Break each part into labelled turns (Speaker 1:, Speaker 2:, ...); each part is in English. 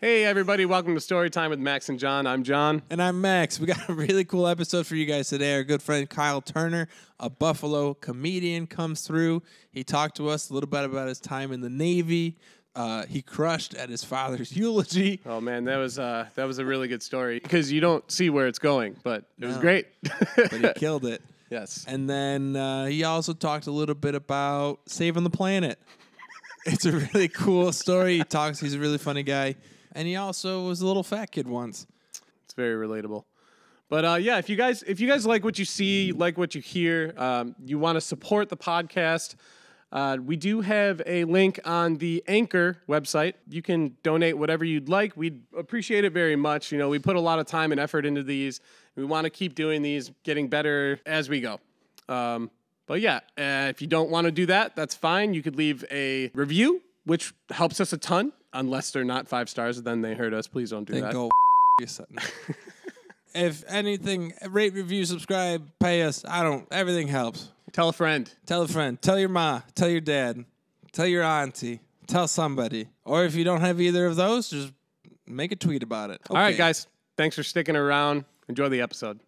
Speaker 1: Hey, everybody, welcome to Story Time with Max and Jon. I'm Jon.
Speaker 2: And I'm Max. We got a really cool episode for you guys today. Our good friend Kyle Turner, a Buffalo comedian, comes through. He talked to us a little bit about his time in the Navy. Uh, he crushed at his father's eulogy.
Speaker 1: Oh man, that was uh, that was a really good story because you don't see where it's going, but it was
Speaker 2: No.
Speaker 1: great.
Speaker 2: but he killed it.
Speaker 1: yes.
Speaker 2: And then uh, he also talked a little bit about saving the planet. It's a really cool story. He talks. He's a really funny guy, and he also was a little fat kid once.
Speaker 1: It's very relatable. But uh, yeah, if you guys if you guys like what you see, like what you hear, um, you want to support the podcast. Uh, we do have a link on the Anchor website. You can donate whatever you'd like. We'd appreciate it very much. You know, we put a lot of time and effort into these. We want to keep doing these, getting better as we go. Um, but yeah, uh, if you don't want to do that, that's fine. You could leave a review, which helps us a ton. Unless they're not five stars, then they hurt us. Please don't do
Speaker 2: Then
Speaker 1: that.
Speaker 2: go yourself. if anything, rate, review, subscribe, pay us. I don't. Everything helps.
Speaker 1: Tell a friend.
Speaker 2: Tell a friend. Tell your ma. Tell your dad. Tell your auntie. Tell somebody. Or if you don't have either of those, just make a tweet about it.
Speaker 1: All right, guys. Thanks for sticking around. Enjoy the episode.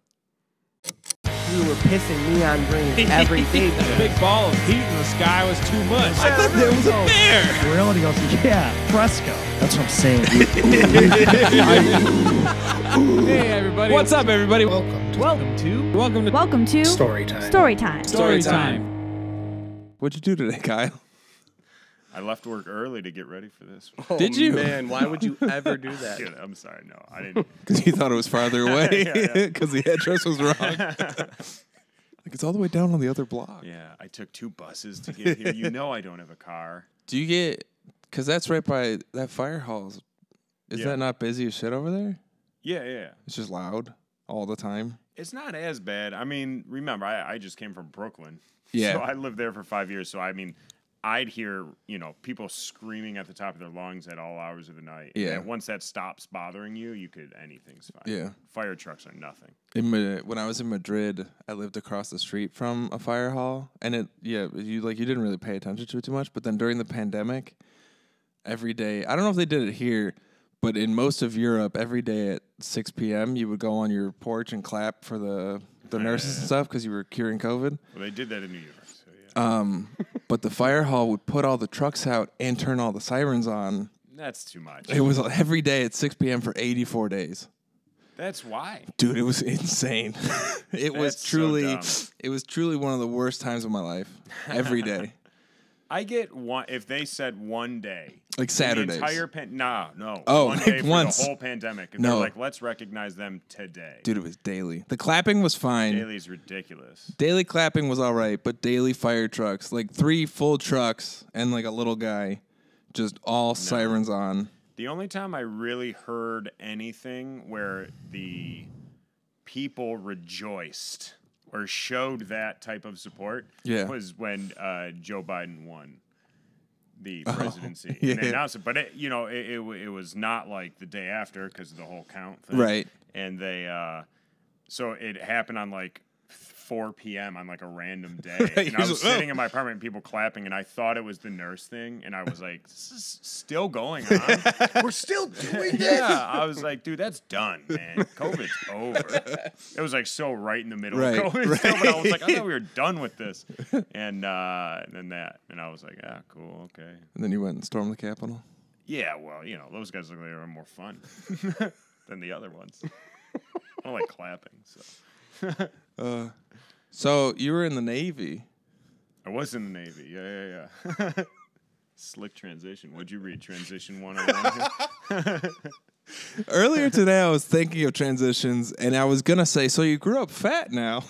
Speaker 3: We were pissing neon green every day.
Speaker 4: The big ball of heat in the sky was too much.
Speaker 2: I thought there was a bear.
Speaker 5: Reality goes, yeah, fresco. That's what I'm saying.
Speaker 1: Hey, everybody.
Speaker 4: What's up, everybody?
Speaker 5: Welcome to
Speaker 3: Welcome
Speaker 5: to
Speaker 4: Welcome to
Speaker 6: Welcome to
Speaker 5: Story Time.
Speaker 6: Story Time.
Speaker 4: Story
Speaker 2: Story
Speaker 4: Time.
Speaker 2: What'd you do today, Kyle?
Speaker 7: I left work early to get ready for this.
Speaker 1: Oh,
Speaker 2: Did you?
Speaker 1: Man, why would you ever do that?
Speaker 7: Dude, I'm sorry, no, I didn't.
Speaker 2: Because you thought it was farther away.
Speaker 7: Yeah, yeah.
Speaker 2: Because the address was wrong. like it's all the way down on the other block.
Speaker 7: Yeah, I took two buses to get here. You know, I don't have a car.
Speaker 2: Do you get? Because that's right by that fire hall. Is
Speaker 7: Yeah.
Speaker 2: that not busy as shit over there?
Speaker 7: Yeah, yeah.
Speaker 2: It's just loud all the time.
Speaker 7: It's not as bad. I mean, remember, I, I just came from Brooklyn.
Speaker 2: Yeah.
Speaker 7: So I lived there for five years. So I mean, I'd hear you know people screaming at the top of their lungs at all hours of the night.
Speaker 2: Yeah.
Speaker 7: And once that stops bothering you, you could anything's fine.
Speaker 2: Yeah.
Speaker 7: Fire trucks are nothing.
Speaker 2: In when I was in Madrid, I lived across the street from a fire hall, and it yeah you like you didn't really pay attention to it too much. But then during the pandemic, every day I don't know if they did it here, but in most of Europe, every day at six p.m. you would go on your porch and clap for the the nurses and stuff because you were curing COVID.
Speaker 7: Well, they did that in New York. So.
Speaker 2: Um, but the fire hall would put all the trucks out and turn all the sirens on.
Speaker 7: That's too much.
Speaker 2: It was every day at six p.m. for eighty-four days.
Speaker 7: That's why.
Speaker 2: Dude, it was insane. it was
Speaker 7: That's so
Speaker 2: truly,
Speaker 7: dumb.
Speaker 2: it was truly one of the worst times of my life. Every day,
Speaker 7: I get one if they said one day,
Speaker 2: like Saturdays.
Speaker 7: The entire pan- nah, no.
Speaker 2: Oh,
Speaker 7: one
Speaker 2: like
Speaker 7: day for
Speaker 2: once.
Speaker 7: the whole pandemic. And
Speaker 2: No.
Speaker 7: they're like, let's recognize them today.
Speaker 2: Dude, it was daily. The clapping was fine. Daily.
Speaker 7: Daly's ridiculous.
Speaker 2: Daily clapping was all right, but daily fire trucks, like three full trucks and like a little guy, just all sirens on.
Speaker 7: The only time I really heard anything where the people rejoiced or showed that type of support
Speaker 2: Yeah.
Speaker 7: was when uh, Joe Biden won the presidency. And
Speaker 2: Oh, yeah.
Speaker 7: they announced it, but it, you know, it, it, it was not like the day after because of the whole count thing.
Speaker 2: Right.
Speaker 7: And they, uh, so it happened on like 4 p.m. on like a random day. And I was
Speaker 2: just,
Speaker 7: sitting
Speaker 2: "Oh."
Speaker 7: in my apartment and people clapping, and I thought it was the nurse thing. And I was like, this is still going on. We're still doing this. Yeah. I was like, dude, that's done, man. COVID's over. It was like so right in the middle
Speaker 2: Right,
Speaker 7: of COVID. still, but I was like, I thought we were done with this. And, uh, and then that. And I was like, ah, cool, okay.
Speaker 2: And then you went and stormed the Capitol.
Speaker 7: Yeah, well, you know, those guys look like they were more fun than the other ones. I don't like clapping, so.
Speaker 2: So you were in the Navy.
Speaker 7: I was in the Navy. Yeah, yeah, yeah. Slick transition. What'd you read? Transition 101?
Speaker 2: Earlier today, I was thinking of transitions, and I was gonna say, so you grew up fat now.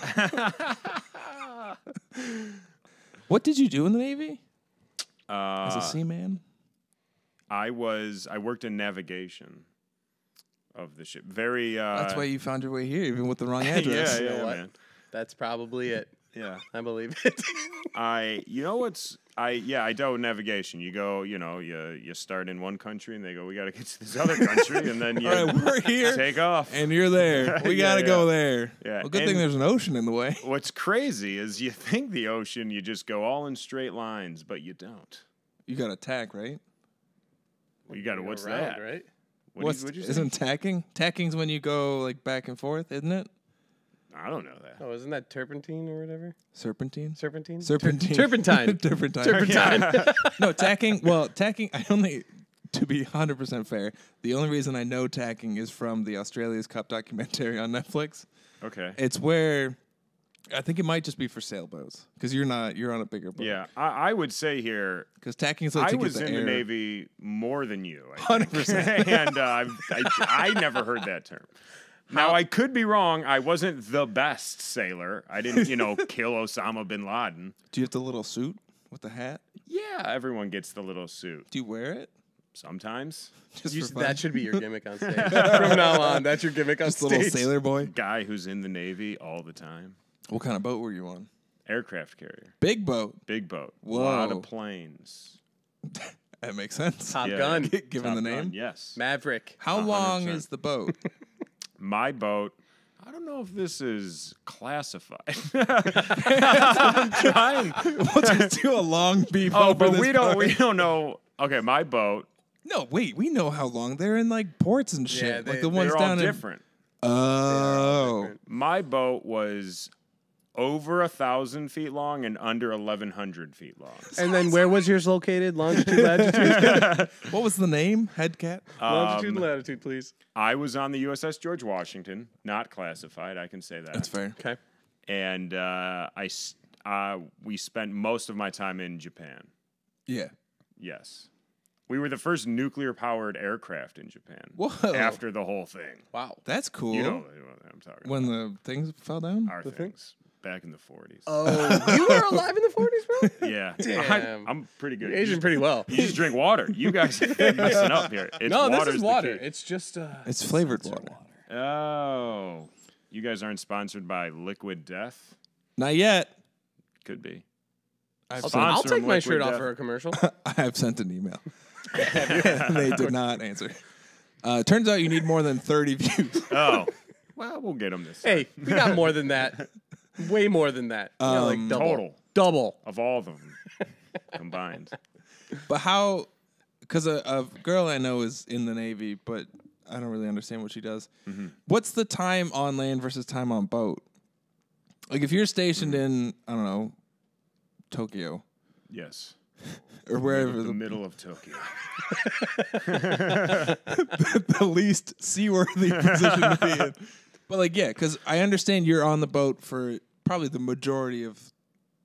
Speaker 2: what did you do in the Navy as
Speaker 7: uh,
Speaker 2: a seaman?
Speaker 7: I was, I worked in navigation of the ship. Very, uh,
Speaker 2: That's why you found your way here, even with the wrong address.
Speaker 7: yeah,
Speaker 1: You know what?
Speaker 7: man.
Speaker 1: That's probably it.
Speaker 7: Yeah.
Speaker 1: I believe it.
Speaker 7: I, you know what's, I, yeah, I dealt with navigation. You go, you know, you, you start in one country and they go, we got to get to this other country. And then you
Speaker 2: All right, we're here,
Speaker 7: take off.
Speaker 2: and you're there. We
Speaker 7: Yeah,
Speaker 2: gotta go
Speaker 7: yeah.
Speaker 2: there.
Speaker 7: Yeah,
Speaker 2: Well, good thing there's an ocean in the way.
Speaker 7: What's crazy is you think the ocean, you just go all in straight lines, but you don't.
Speaker 2: You got to tack, right?
Speaker 7: Well, you got to,
Speaker 1: Go
Speaker 7: what's
Speaker 1: around,
Speaker 7: that?
Speaker 1: Right?
Speaker 7: What
Speaker 2: What's,
Speaker 7: did, what'd you say?
Speaker 2: isn't tacking? Tacking's when you go like back and forth, isn't it?
Speaker 7: I don't know that.
Speaker 1: Oh, isn't that turpentine or whatever?
Speaker 2: Serpentine.
Speaker 1: Serpentine.
Speaker 2: Serpentine.
Speaker 1: turpentine.
Speaker 2: Turpentine.
Speaker 1: Turpentine.
Speaker 2: no, tacking. Well, tacking. I only, to be hundred percent fair, the only reason I know tacking is from the Australia's Cup documentary on Netflix.
Speaker 7: Okay.
Speaker 2: It's where I think it might just be for sailboats because you're not you're on a bigger boat.
Speaker 7: Yeah, I, I would say here.
Speaker 2: Because tacking is like to
Speaker 7: I was
Speaker 2: the
Speaker 7: in
Speaker 2: air.
Speaker 7: the Navy more than you. Hundred percent, and uh, I've- I, I never heard that term. Now I could be wrong. I wasn't the best sailor. I didn't, you know, kill Osama bin Laden.
Speaker 2: Do you have the little suit with the hat?
Speaker 7: Yeah, everyone gets the little suit
Speaker 2: Do you wear it?
Speaker 7: sometimes.
Speaker 2: Just
Speaker 1: You- that should be your gimmick on stage. From now on, that's your gimmick on
Speaker 2: Just a
Speaker 1: stage.
Speaker 2: little sailor boy.
Speaker 7: Guy who's in the Navy all the time.
Speaker 2: What kind of boat were you on?
Speaker 7: Aircraft carrier,
Speaker 2: Big boat.
Speaker 7: big boat, Whoa. a lot of planes.
Speaker 2: That makes sense.
Speaker 1: Top
Speaker 7: Yeah.
Speaker 1: Gun.
Speaker 2: Given the
Speaker 7: Top Gun,
Speaker 2: name.
Speaker 7: yes.
Speaker 1: Maverick.
Speaker 2: How long
Speaker 7: 100%.
Speaker 2: is the boat?
Speaker 7: My boat. I don't know if this is classified. I'm trying.
Speaker 2: we'll just do a long beef.
Speaker 7: Oh,
Speaker 2: over
Speaker 7: but
Speaker 2: this
Speaker 7: we don't.
Speaker 2: part.
Speaker 7: We don't know. Okay, my boat.
Speaker 2: No, wait. We know how long they're in like ports and shit.
Speaker 1: Yeah,
Speaker 2: like the ones
Speaker 7: They're all
Speaker 2: down in.
Speaker 7: different.
Speaker 2: Oh,
Speaker 7: My boat was over a thousand feet long and under eleven hundred feet long.
Speaker 1: And then where was yours located? Longitude, latitude?
Speaker 2: what was the name? Headcat.
Speaker 1: Longitude and
Speaker 7: Um,
Speaker 1: latitude, please.
Speaker 7: I was on the USS George Washington, not classified. I can say that.
Speaker 2: That's fair.
Speaker 1: Okay.
Speaker 7: And uh, I, s- uh, we spent most of my time in Japan.
Speaker 2: Yeah.
Speaker 7: Yes, we were the first nuclear-powered aircraft in Japan.
Speaker 2: Whoa.
Speaker 7: After the whole thing,
Speaker 1: Wow.
Speaker 2: That's cool.
Speaker 7: you know what I'm talking
Speaker 2: when the things fell down.
Speaker 7: about. Our
Speaker 1: the thing?
Speaker 7: things back in the 40s.
Speaker 1: Oh, you were alive in the 40s, bro?
Speaker 7: yeah,
Speaker 1: Damn.
Speaker 7: I, am pretty good.
Speaker 1: You're aging
Speaker 7: just-
Speaker 1: pretty well.
Speaker 7: You just drink water. You guys are messing up here. It's
Speaker 1: no, this is water. It's just uh,
Speaker 2: It's flavored water.
Speaker 7: Oh, you guys aren't sponsored by Liquid Death?
Speaker 2: Not yet.
Speaker 7: Could be.
Speaker 2: I've
Speaker 1: I'll, I'll take my
Speaker 7: Liquid
Speaker 1: shirt off for a commercial.
Speaker 2: I have sent an email. they did not answer. Uh, turns out you need more than 30 views.
Speaker 7: Oh, well, we'll get them this
Speaker 1: hey, we got more than that. Way more than that. We got, like
Speaker 2: Um,
Speaker 1: double.
Speaker 7: total
Speaker 1: Double.
Speaker 7: of all of them combined.
Speaker 2: But how? Because a, a girl I know is in the Navy, but I don't really understand what she does. What's the time on land versus time on boat? Like if you're stationed in, I don't know, Tokyo
Speaker 7: Yes.
Speaker 2: or wherever
Speaker 7: the
Speaker 2: the,
Speaker 7: middle of Tokyo.
Speaker 2: the least seaworthy position to be in. But like, yeah, because I understand you're on the boat for probably the majority of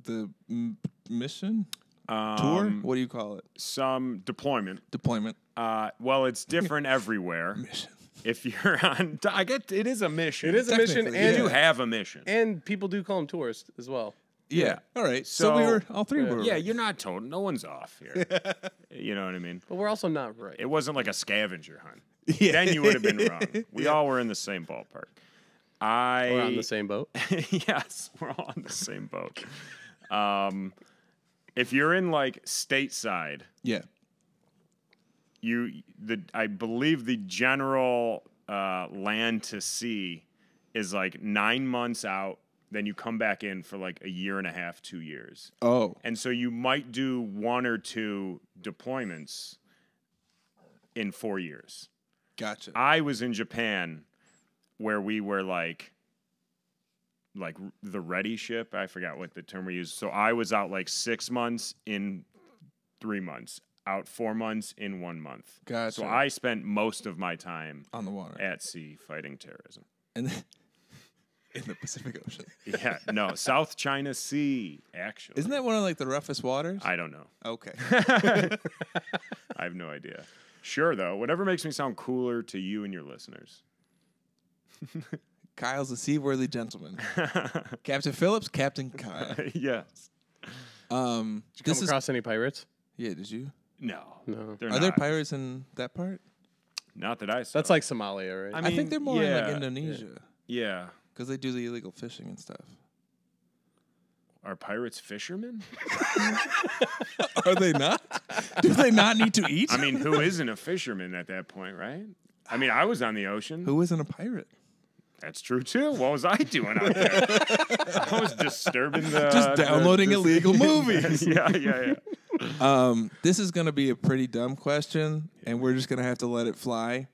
Speaker 2: the m- mission tour.
Speaker 7: Um,
Speaker 2: What do you call it?
Speaker 7: Some deployment.
Speaker 2: Deployment
Speaker 7: Uh, well, it's different everywhere.
Speaker 2: mission.
Speaker 7: If you're on, I get it is a mission.
Speaker 1: It is a mission,
Speaker 2: Technically,
Speaker 7: You
Speaker 1: and
Speaker 7: do
Speaker 2: yeah.
Speaker 7: have a mission.
Speaker 1: and people do call them tourists as well.
Speaker 2: Yeah. All right. So, we were all three were.
Speaker 7: Yeah, you're not told. No one's off here. you know what I mean?
Speaker 1: But we're also not right.
Speaker 7: It wasn't like a scavenger hunt.
Speaker 2: Yeah.
Speaker 7: Then you would have been wrong. We all were in the same ballpark. I
Speaker 1: We're on the same boat.
Speaker 7: yes, we're all on the same boat. Um, if you're in like stateside,
Speaker 2: Yeah.
Speaker 7: you the I believe the general uh, land to sea is like nine months out. Then you come back in for like a year and a half, two years,
Speaker 2: Oh.
Speaker 7: and so you might do one or two deployments in four years.
Speaker 2: Gotcha.
Speaker 7: I was in Japan where we were like like the ready ship. I forgot what the term we used. So I was out like 6 months in 3 months, out 4 months in 1 month.
Speaker 2: Gotcha.
Speaker 7: So I spent most of my time
Speaker 2: on the water.
Speaker 7: at sea fighting terrorism.
Speaker 2: and then in the Pacific Ocean.
Speaker 7: Yeah, no, South China Sea actually.
Speaker 2: Isn't that one of like the roughest waters?
Speaker 7: I don't know.
Speaker 2: okay.
Speaker 7: I have no idea. Sure though, whatever makes me sound cooler to you and your listeners.
Speaker 2: Kyle's a seaworthy gentleman. Captain Phillips, Captain Kyle.
Speaker 7: yes.
Speaker 2: Um,
Speaker 1: Come
Speaker 2: this is
Speaker 1: across any pirates?
Speaker 2: yeah. Did you?
Speaker 7: No.
Speaker 1: No.
Speaker 7: They're
Speaker 2: Are there pirates in that part?
Speaker 7: Not that I saw.
Speaker 1: That's like Somalia, right?
Speaker 7: I
Speaker 2: I,
Speaker 7: mean,
Speaker 2: think they're more in
Speaker 7: yeah,
Speaker 2: like Indonesia
Speaker 7: Yeah.
Speaker 2: because they do the illegal fishing and stuff.
Speaker 7: Are pirates fishermen?
Speaker 2: Are they not? do they not need to eat?
Speaker 7: I mean, who isn't a fisherman at that point, right? I mean, I was on the ocean.
Speaker 2: who isn't a pirate?
Speaker 7: That's true too. What was I doing out there? I was disturbing the
Speaker 2: Just downloading
Speaker 7: the-
Speaker 2: illegal movies.
Speaker 7: yeah, yeah, yeah.
Speaker 2: Um, this is gonna be a pretty dumb question, and we're just gonna have to let it fly.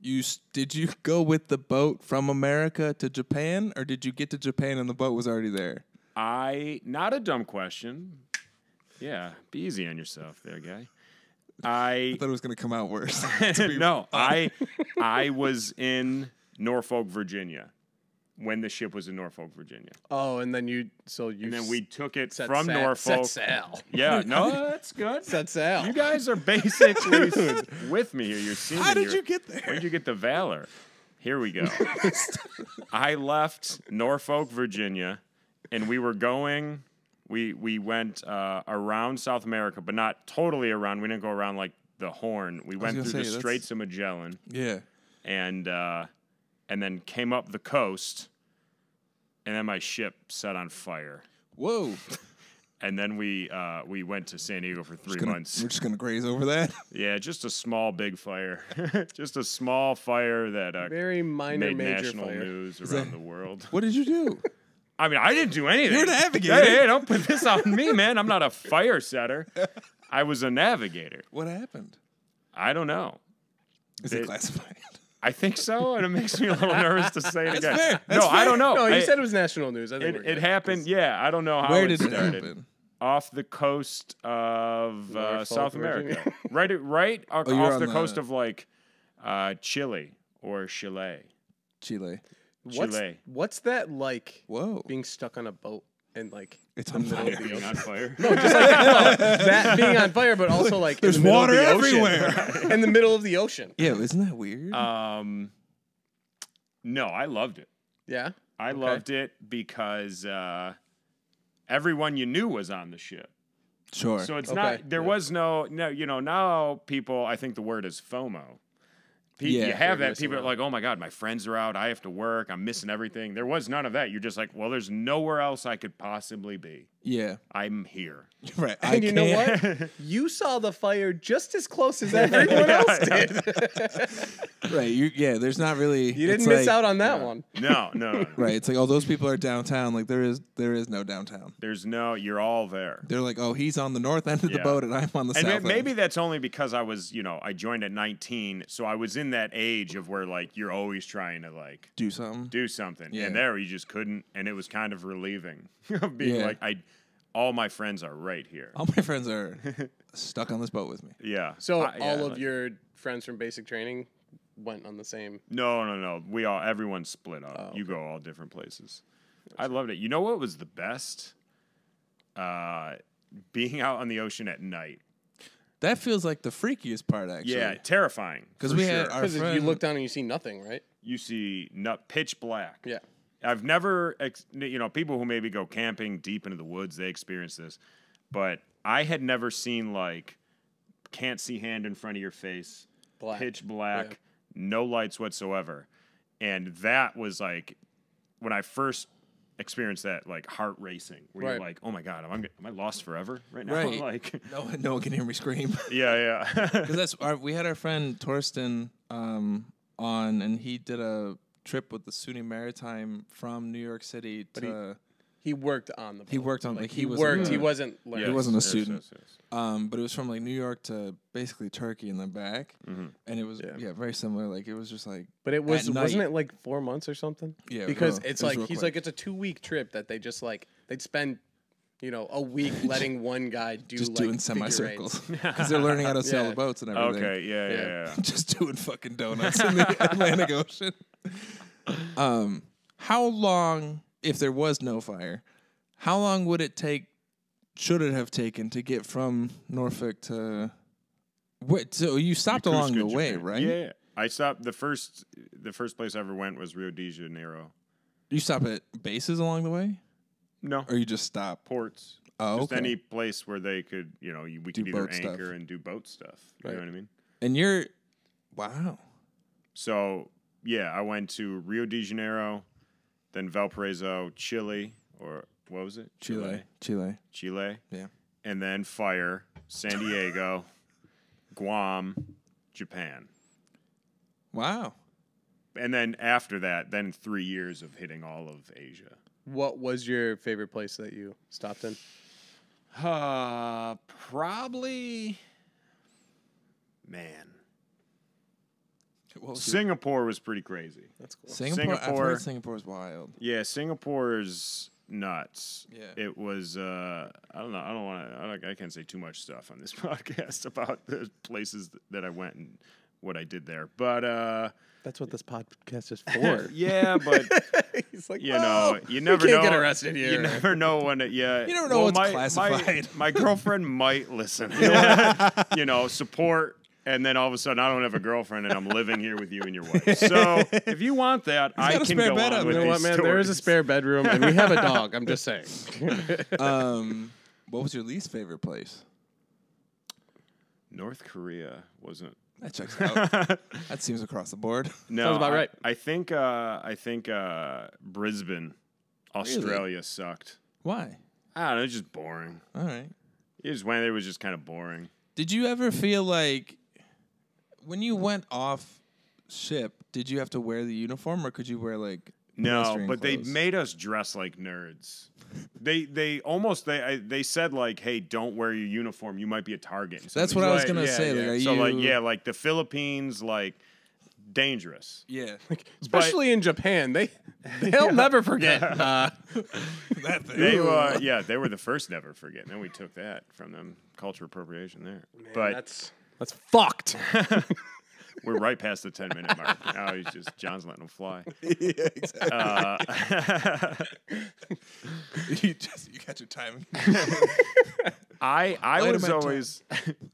Speaker 2: You did you go with the boat from America to Japan, or did you get to Japan and the boat was already there?
Speaker 7: I not a dumb question. Yeah, be easy on yourself there, guy. I
Speaker 2: I thought it was gonna come out worse.
Speaker 7: no, I I was in Norfolk, Virginia, when the ship was in Norfolk, Virginia,
Speaker 1: Oh, and then you so you
Speaker 7: and then we took it
Speaker 1: set
Speaker 7: from
Speaker 1: sa-
Speaker 7: Norfolk.
Speaker 1: set sail.
Speaker 7: Yeah, no, that's good.
Speaker 1: Set sail.
Speaker 7: You guys are basically with me here. You're seeing.
Speaker 2: How did
Speaker 7: you're-
Speaker 2: you get there?
Speaker 7: Where'd you get the valor? Here we go. I left Norfolk, Virginia, and we were going. We we went uh, around South America, but not totally around. We didn't go around like the Horn. We went through the
Speaker 2: say, that's-
Speaker 7: Straits of Magellan,
Speaker 2: Yeah.
Speaker 7: and uh, and then came up the coast, and then my ship set on fire.
Speaker 2: Whoa.
Speaker 7: And then we uh, we went to San Diego for 3
Speaker 2: Gonna-
Speaker 7: months.
Speaker 2: We're just gonna graze over that.
Speaker 7: Yeah, just a small big fire, just a small fire that uh,
Speaker 1: Very minor
Speaker 7: made
Speaker 1: major
Speaker 7: national
Speaker 1: fire.
Speaker 7: news around the world.
Speaker 2: What did you do?
Speaker 7: I mean, I didn't do anything.
Speaker 2: You're a navigator.
Speaker 7: Hey, hey, don't put this on me, man. I'm not a fire setter. I was a navigator.
Speaker 2: What happened?
Speaker 7: I don't know.
Speaker 2: Is
Speaker 7: They-
Speaker 2: it classified?
Speaker 7: I think so, and it makes me a little nervous to say it again.
Speaker 2: fair.
Speaker 7: No,
Speaker 2: That's
Speaker 7: I don't know.
Speaker 1: No, you
Speaker 7: I-
Speaker 1: said it was national news. I think
Speaker 7: it, it happened. Yeah, I don't know how
Speaker 2: Where
Speaker 7: it
Speaker 2: did it
Speaker 7: started.
Speaker 2: happen?
Speaker 7: Off the coast of uh, South America, right, right off
Speaker 2: Oh, you're on
Speaker 7: the
Speaker 2: the-
Speaker 7: coast of like uh, Chile or Chile.
Speaker 2: Chile.
Speaker 1: What's,
Speaker 7: Chile.
Speaker 1: what's that like?
Speaker 2: Whoa.
Speaker 1: Being stuck on a boat and like
Speaker 2: It's
Speaker 1: the
Speaker 2: on
Speaker 1: middle
Speaker 2: fire.
Speaker 1: of the
Speaker 7: Being on fire.
Speaker 1: No, just like no, that being on fire, but also like
Speaker 2: There's
Speaker 1: in the
Speaker 2: water
Speaker 1: of the ocean.
Speaker 2: everywhere.
Speaker 1: in the middle of the ocean.
Speaker 2: Yeah, isn't that weird?
Speaker 7: Um, no, I loved it.
Speaker 1: Yeah.
Speaker 7: I loved it because uh, everyone you knew was on the ship.
Speaker 2: sure.
Speaker 7: So it's
Speaker 1: Okay,
Speaker 7: not there
Speaker 1: yeah.
Speaker 7: was no no you know now people I think the word is FOMO.
Speaker 2: Yeah,
Speaker 7: you have that people are like, oh my god, my friends are out, I have to work, I'm missing everything. There was none of that. You're just like, well, there's nowhere else I could possibly be.
Speaker 2: Yeah.
Speaker 7: I'm here.
Speaker 2: Right. I
Speaker 1: And you know
Speaker 2: can't-
Speaker 1: what? You saw the fire just as close as everyone else did.
Speaker 2: Right. You, yeah. There's not really.
Speaker 1: You didn't miss
Speaker 2: like-
Speaker 1: out on that one.
Speaker 7: No, no, no.
Speaker 2: Right. It's like, oh, those people are downtown. Like there is, there is no downtown.
Speaker 7: There's no. You're all there.
Speaker 2: They're like, oh, he's on the north end of the boat, and I'm on the
Speaker 7: And
Speaker 2: south.
Speaker 7: ma- maybe
Speaker 2: end.
Speaker 7: that's only because I was, you know, I joined at 19, so I was in that age of where like you're always trying to like
Speaker 2: do something.
Speaker 7: do something,
Speaker 2: Yeah.
Speaker 7: and there you just couldn't, and it was kind of relieving of being
Speaker 2: Yeah.
Speaker 7: like I, all my friends are right here.
Speaker 2: All my friends are stuck on this boat with me.
Speaker 7: Yeah.
Speaker 1: So
Speaker 7: I- yeah,
Speaker 1: all of
Speaker 7: like-
Speaker 1: your friends from basic training went on the same.
Speaker 7: No, no, no. We all everyone split up.
Speaker 1: Oh,
Speaker 7: You go all different places. I loved it. You know what was the best? Uh, being out on the ocean at night.
Speaker 2: That feels like the freakiest part, actually.
Speaker 7: Yeah, terrifying.
Speaker 2: because
Speaker 7: for
Speaker 2: we
Speaker 7: sure.
Speaker 2: had our
Speaker 1: Because if
Speaker 2: friend.
Speaker 1: you look down and you see nothing, right?
Speaker 7: you see nut pitch black.
Speaker 1: Yeah.
Speaker 7: I've never, ex- you know, people who maybe go camping deep into the woods, they experience this, but I had never seen like can't see hand in front of your face,
Speaker 1: Black.
Speaker 7: pitch black,
Speaker 1: Yeah.
Speaker 7: no lights whatsoever, and that was like when I first experienced that, like heart racing, where you're like, oh my god, am I am I lost forever right now?
Speaker 2: Right.
Speaker 7: like,
Speaker 2: no, no one can hear me scream.
Speaker 7: yeah, yeah,
Speaker 2: Because that's our, we had our friend Torsten um, on, and he did a trip with the SUNY Maritime from New York City
Speaker 1: he-
Speaker 2: to.
Speaker 1: He worked on the. Boat.
Speaker 2: He worked on- like,
Speaker 1: he,
Speaker 2: he was
Speaker 1: worked.
Speaker 2: on
Speaker 1: He wasn't. Learning.
Speaker 2: He wasn't a student.
Speaker 7: yes, yes.
Speaker 2: um, but it was from like New York to basically Turkey and then back,
Speaker 7: Mm-hmm.
Speaker 2: and it was
Speaker 1: Yeah.
Speaker 2: yeah. very similar. Like it was just like
Speaker 1: But it was wasn't
Speaker 2: night.
Speaker 1: it like four months or something?
Speaker 2: Yeah,
Speaker 1: Because
Speaker 2: real-
Speaker 1: it's
Speaker 2: it
Speaker 1: like he's
Speaker 2: quick.
Speaker 1: like it's a two week trip that they just like they'd spend, you know, a week letting one guy do
Speaker 2: just
Speaker 1: like
Speaker 2: doing semicircles
Speaker 1: eights.
Speaker 2: because they're learning how to sail
Speaker 1: Yeah.
Speaker 2: the boats and everything.
Speaker 7: Okay, yeah, yeah,
Speaker 1: Yeah.
Speaker 7: yeah.
Speaker 2: just doing fucking donuts in the Atlantic Ocean. Um, how long, if there was no fire, how long would it take? Should it have taken to get from Norfolk to? What? So you stopped along the
Speaker 7: Yokosuka,
Speaker 2: way, right?
Speaker 7: Yeah, yeah. I stopped the first the first place I ever went was Rio de Janeiro.
Speaker 2: You stop at bases along the way,
Speaker 7: No,
Speaker 2: or you just stop?
Speaker 7: ports.
Speaker 2: Oh,
Speaker 7: Just
Speaker 2: okay.
Speaker 7: any place where they could, you know, we
Speaker 2: Do
Speaker 7: could either
Speaker 2: boat stuff.
Speaker 7: anchor and do boat stuff. You know what I mean?
Speaker 2: And you're, wow.
Speaker 7: So yeah, I went to Rio de Janeiro, then Valparaiso, Chile, or what was it?
Speaker 2: Chile, Chile.
Speaker 7: Chile,
Speaker 2: Yeah.
Speaker 7: and then Fire, San Diego, Guam, Japan.
Speaker 2: Wow.
Speaker 7: And then after that, then three years of hitting all of Asia.
Speaker 1: What was your favorite place that you stopped in?
Speaker 7: Uh, probably. Man,
Speaker 2: What was your-
Speaker 7: Singapore was pretty crazy.
Speaker 1: That's cool.
Speaker 2: Singapore. I've
Speaker 7: Singapore-
Speaker 2: heard Singapore's wild.
Speaker 7: Yeah, Singapore's nuts.
Speaker 2: Yeah.
Speaker 7: It was. Uh, I don't know. I don't want to. I, I can't say too much stuff on this podcast about the places that I went and what I did there. But uh,
Speaker 1: That's what this podcast is for.
Speaker 7: yeah, but
Speaker 1: He's like,
Speaker 7: you
Speaker 1: "Well,
Speaker 7: know, you never
Speaker 1: can't
Speaker 7: know.
Speaker 1: get arrested here.
Speaker 7: You never know when. It, yeah,
Speaker 2: You never know
Speaker 7: well,
Speaker 2: what's
Speaker 7: my,
Speaker 2: classified.
Speaker 7: My, my girlfriend might listen. you know, support. And then all of a sudden, I don't have a girlfriend, and I'm living here with you and your wife. So if you want that, I
Speaker 2: got a
Speaker 7: can
Speaker 2: spare
Speaker 7: go
Speaker 2: bed
Speaker 7: on
Speaker 2: up
Speaker 7: with
Speaker 1: you know what, man? There is a
Speaker 7: stories.
Speaker 1: spare bedroom, and we have a dog. I'm just saying.
Speaker 2: um, what was your least favorite place?
Speaker 7: North Korea wasn't.
Speaker 2: That checks out. that seems across the board.
Speaker 7: No,
Speaker 1: Sounds about
Speaker 7: I,
Speaker 1: right.
Speaker 7: I think. Uh, I think uh, Brisbane, Australia sucked.
Speaker 2: Why?
Speaker 7: I don't know. It's just boring.
Speaker 2: All right.
Speaker 7: It just went. It was just kind of boring.
Speaker 2: Did you ever feel like when you went off ship, did you have to wear the uniform or could you wear like
Speaker 7: No,
Speaker 2: pedestrian
Speaker 7: but they made us dress like nerds. They they almost they I, they said like, hey, don't wear your uniform. You might be a target. And
Speaker 2: That's what I was
Speaker 7: Like,
Speaker 2: gonna
Speaker 7: yeah,
Speaker 2: say, like,
Speaker 7: yeah.
Speaker 2: are
Speaker 7: so like yeah, like the Philippines, like dangerous.
Speaker 2: Yeah.
Speaker 1: Especially in Japan, they they'll never forget. Uh,
Speaker 2: that thing.
Speaker 7: They uh, yeah, they were the first never forget. And then we took that from them, culture appropriation there. but
Speaker 1: that's that's fucked.
Speaker 7: we're right past the ten minute mark. Now he's just Jon's letting him fly.
Speaker 2: yeah, exactly.
Speaker 7: Uh,
Speaker 2: you just you got your timing.
Speaker 7: I I
Speaker 2: Light 'em
Speaker 7: was
Speaker 2: at ten.
Speaker 7: always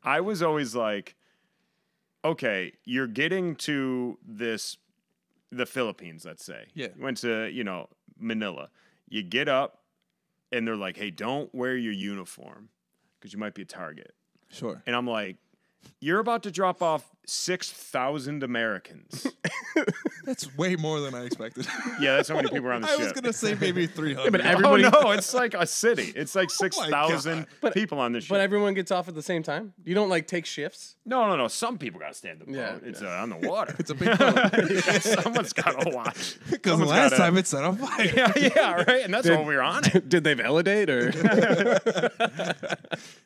Speaker 7: I was always like, okay, you're getting to this the Philippines, let's say.
Speaker 2: Yeah.
Speaker 7: You went to, you know, Manila. You get up and they're like, hey, don't wear your uniform because you might be a target.
Speaker 2: Sure.
Speaker 7: And I'm like, you're about to drop off 6,000 Americans.
Speaker 2: That's way more than I expected.
Speaker 7: yeah, that's how many people are on the show.
Speaker 2: I
Speaker 7: ship.
Speaker 2: was gonna say maybe three hundred.
Speaker 1: but everybody-
Speaker 7: oh, no, it's like a city. It's like
Speaker 2: Oh
Speaker 7: 6,000
Speaker 1: God.
Speaker 7: people on the ship.
Speaker 1: But everyone gets off at the same time. You don't like take shifts.
Speaker 7: no, no, no. Some people got to stand in the boat.
Speaker 1: Yeah,
Speaker 7: it's uh, on the water.
Speaker 2: it's a big boat.
Speaker 7: Someone's got to watch.
Speaker 2: Because last
Speaker 7: gotta-
Speaker 2: time it set on fire.
Speaker 7: Yeah, yeah, right. And that's when we were on it.
Speaker 1: Did they validate or?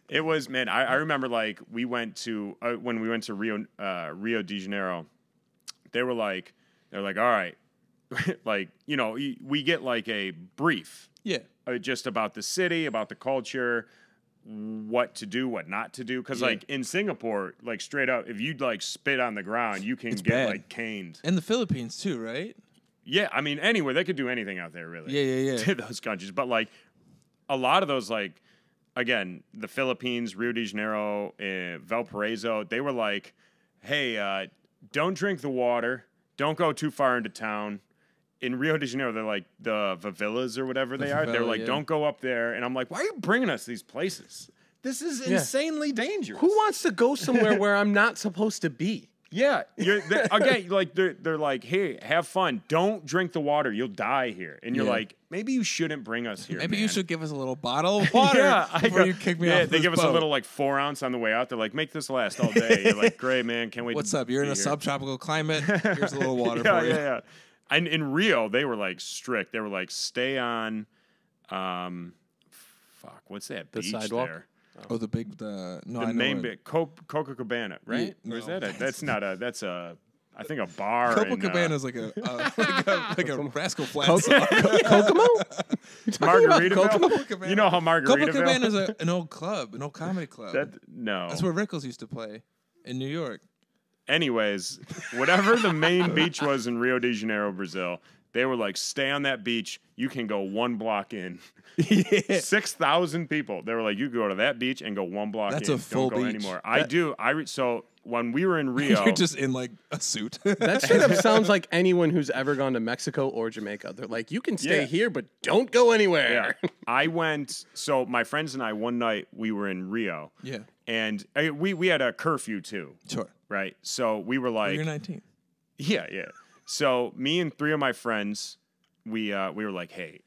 Speaker 7: It was man. I, I remember like we went to uh, when we went to Rio uh, Rio de Janeiro. They were like, they're like, all right, like you know, we get like a brief
Speaker 2: Yeah.
Speaker 7: uh, just about the city, about the culture, what to do, what not to do. Because
Speaker 2: Yeah.
Speaker 7: like in Singapore, like straight up, if you'd like spit on the ground, you can
Speaker 2: It's
Speaker 7: get
Speaker 2: bad.
Speaker 7: like caned.
Speaker 2: And the Philippines too, right?
Speaker 7: Yeah, I mean anywhere they could do anything out there, really.
Speaker 2: Yeah, yeah, yeah.
Speaker 7: To those countries, but like a lot of those, like again, the Philippines, Rio de Janeiro, uh, Valparaiso, they were like, "Hey, uh, don't drink the water. Don't go too far into town." In Rio de Janeiro, they're like the favelas or whatever they are. They're like,
Speaker 2: yeah.
Speaker 7: "Don't go up there." And I'm like, "Why are you bringing us these places? This is insanely dangerous."
Speaker 1: Who wants to go somewhere where I'm not supposed to be?
Speaker 7: Yeah, you're they're- again like they're they're like, hey, have fun. Don't drink the water. You'll die here. And you're
Speaker 2: Yeah.
Speaker 7: like, maybe you shouldn't bring us here.
Speaker 2: Maybe you should give us a little bottle of water
Speaker 7: yeah,
Speaker 2: before
Speaker 7: go-
Speaker 2: you kick me
Speaker 7: yeah,
Speaker 2: off.
Speaker 7: They
Speaker 2: this
Speaker 7: give us a little like four ounce on the way out. They're like, make this last all day. You're like, great, man. Can't wait.
Speaker 2: What's
Speaker 7: to
Speaker 2: up? You're in a
Speaker 7: here."
Speaker 2: subtropical climate. Here's a little water
Speaker 7: yeah,
Speaker 2: for you.
Speaker 7: yeah, yeah. And in Rio, they were like strict. They were like, stay on, um, fuck, what's that
Speaker 1: The
Speaker 7: beach
Speaker 1: sidewalk?
Speaker 7: there?
Speaker 2: Oh, the big the no,
Speaker 7: The
Speaker 2: know
Speaker 7: main
Speaker 2: it.
Speaker 7: bit, Co- Copacabana, right?
Speaker 2: Yeah,
Speaker 7: or is
Speaker 2: no.
Speaker 7: that a? That's not a. That's a. I think a bar. in, uh,
Speaker 2: Copacabana is like a uh, like a like a rascal flat song.
Speaker 1: Kokomo?
Speaker 7: Margaritaville. You know how Margaritaville?
Speaker 2: Copacabana is a, an old club, an old comedy club.
Speaker 7: that no.
Speaker 2: That's where Rickles used to play in New York.
Speaker 7: Anyways, whatever the main beach was in Rio de Janeiro, Brazil, they were like, stay on that beach. You can go one block in.
Speaker 2: yeah.
Speaker 7: Six thousand people. They were like, you could go to that beach and go one block
Speaker 2: That's
Speaker 7: in.
Speaker 2: a full
Speaker 7: Don't go
Speaker 2: beach.
Speaker 7: anymore. I
Speaker 2: That-
Speaker 7: do. I re- so when we were in Rio,
Speaker 2: You're just in like a suit.
Speaker 1: That straight up sounds like anyone who's ever gone to Mexico or Jamaica. They're like, you can stay
Speaker 7: Yeah.
Speaker 1: here, but don't go
Speaker 7: yeah,
Speaker 1: anywhere.
Speaker 7: I went. So my friends and I one night we were in Rio,
Speaker 2: yeah,
Speaker 7: and uh, we we had a curfew too,
Speaker 2: sure.
Speaker 7: right? So we were like,
Speaker 2: You're 19.
Speaker 7: Yeah, yeah. So me and three of my friends, we uh, we were like, hey,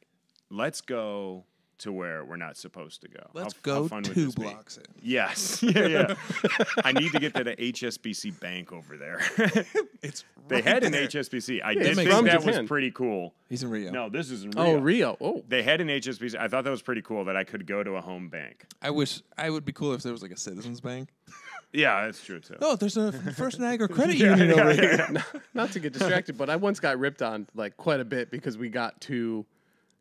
Speaker 7: let's go to where we're not supposed to go.
Speaker 2: Let's
Speaker 7: how,
Speaker 2: go
Speaker 7: how fun
Speaker 2: two
Speaker 7: this be?
Speaker 2: in.
Speaker 7: Yes. Yeah, yeah. I need to get to the HSBC bank over there.
Speaker 2: It's
Speaker 7: they
Speaker 2: right
Speaker 7: had an
Speaker 2: there.
Speaker 7: HSBC. I
Speaker 1: it's
Speaker 7: did think that
Speaker 1: Japan.
Speaker 7: was pretty cool.
Speaker 2: He's in Rio.
Speaker 7: No, this is in Rio.
Speaker 1: Oh, Rio. Oh,
Speaker 7: They had an HSBC. I thought that was pretty cool that I could go to a home bank.
Speaker 2: I wish I would be cool if there was like a Citizens Bank.
Speaker 7: Yeah, that's true too.
Speaker 2: No, there's a First Niagara Credit
Speaker 7: Yeah,
Speaker 2: Union
Speaker 7: yeah,
Speaker 2: over
Speaker 7: yeah,
Speaker 2: here.
Speaker 7: yeah.
Speaker 1: not to get distracted, but I once got ripped on like quite a bit because we got to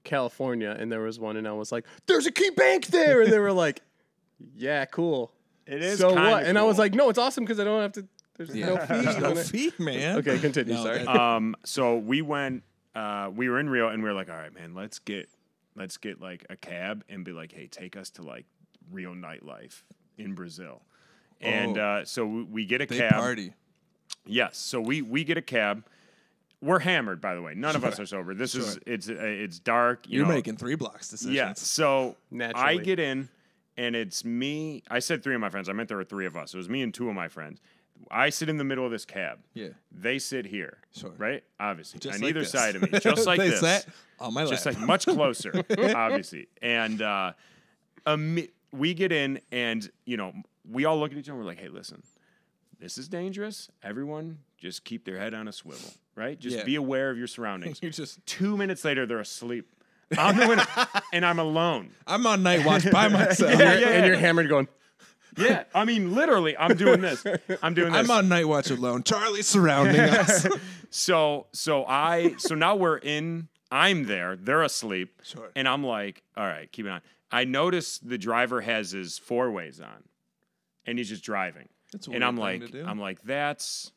Speaker 1: California and there was one, and I was like, "There's a KeyBank there," and they were like, "Yeah, cool."
Speaker 7: It is
Speaker 1: so
Speaker 7: kinda
Speaker 1: what? And I was like, "No, it's awesome because I don't have to. There's no
Speaker 2: Yeah.
Speaker 1: fees
Speaker 2: There's no
Speaker 1: on
Speaker 2: fee, man.
Speaker 1: Okay, continue.
Speaker 2: No,
Speaker 1: sorry.
Speaker 7: um, so we went. Uh, we were in Rio, and we were like, "All right, man, let's get, let's get like a cab and be like, hey, take us to like Rio nightlife in Brazil." And
Speaker 2: Oh.
Speaker 7: uh, so we, we get a
Speaker 2: They
Speaker 7: cab.
Speaker 2: party.
Speaker 7: Yes. So we we get a cab. We're hammered, by the way. None of us are sober. This is
Speaker 2: Sure.
Speaker 7: it's uh, it's dark. You
Speaker 2: You're
Speaker 7: know,
Speaker 2: making three blocks decisions.
Speaker 7: Yeah. So I
Speaker 1: Naturally.
Speaker 7: get in, and it's me. I said three of my friends. I meant there were three of us. It was me and two of my friends. I sit in the middle of this cab.
Speaker 2: Yeah.
Speaker 7: They sit here.
Speaker 2: Sure.
Speaker 7: Right. Obviously,
Speaker 2: Just
Speaker 7: on
Speaker 2: like
Speaker 7: either
Speaker 2: this.
Speaker 7: side of me, just like
Speaker 2: they
Speaker 7: this.
Speaker 2: sat on my
Speaker 7: just
Speaker 2: lap.
Speaker 7: like much closer, obviously. And uh, ami- we get in, and you know, we all look at each other. and We're like, "Hey, listen, this is dangerous. Everyone, just keep their head on a swivel, right? Just
Speaker 2: Yeah.
Speaker 7: be aware of your surroundings."
Speaker 2: You're just.
Speaker 7: Two minutes later, they're asleep. I'm the winner, and I'm alone.
Speaker 2: I'm on night watch by myself.
Speaker 7: Yeah, yeah,
Speaker 1: and you're hammered, going.
Speaker 7: Yeah, I mean, literally, I'm doing this. I'm doing this.
Speaker 2: I'm on night watch alone. Charlie's surrounding us.
Speaker 7: So so I so now we're in. I'm there. They're asleep.
Speaker 2: Sure.
Speaker 7: And I'm like, all right, keep it on. I notice the driver has his four ways on, and he's just driving.
Speaker 2: That's
Speaker 7: and I'm like. I'm like, that's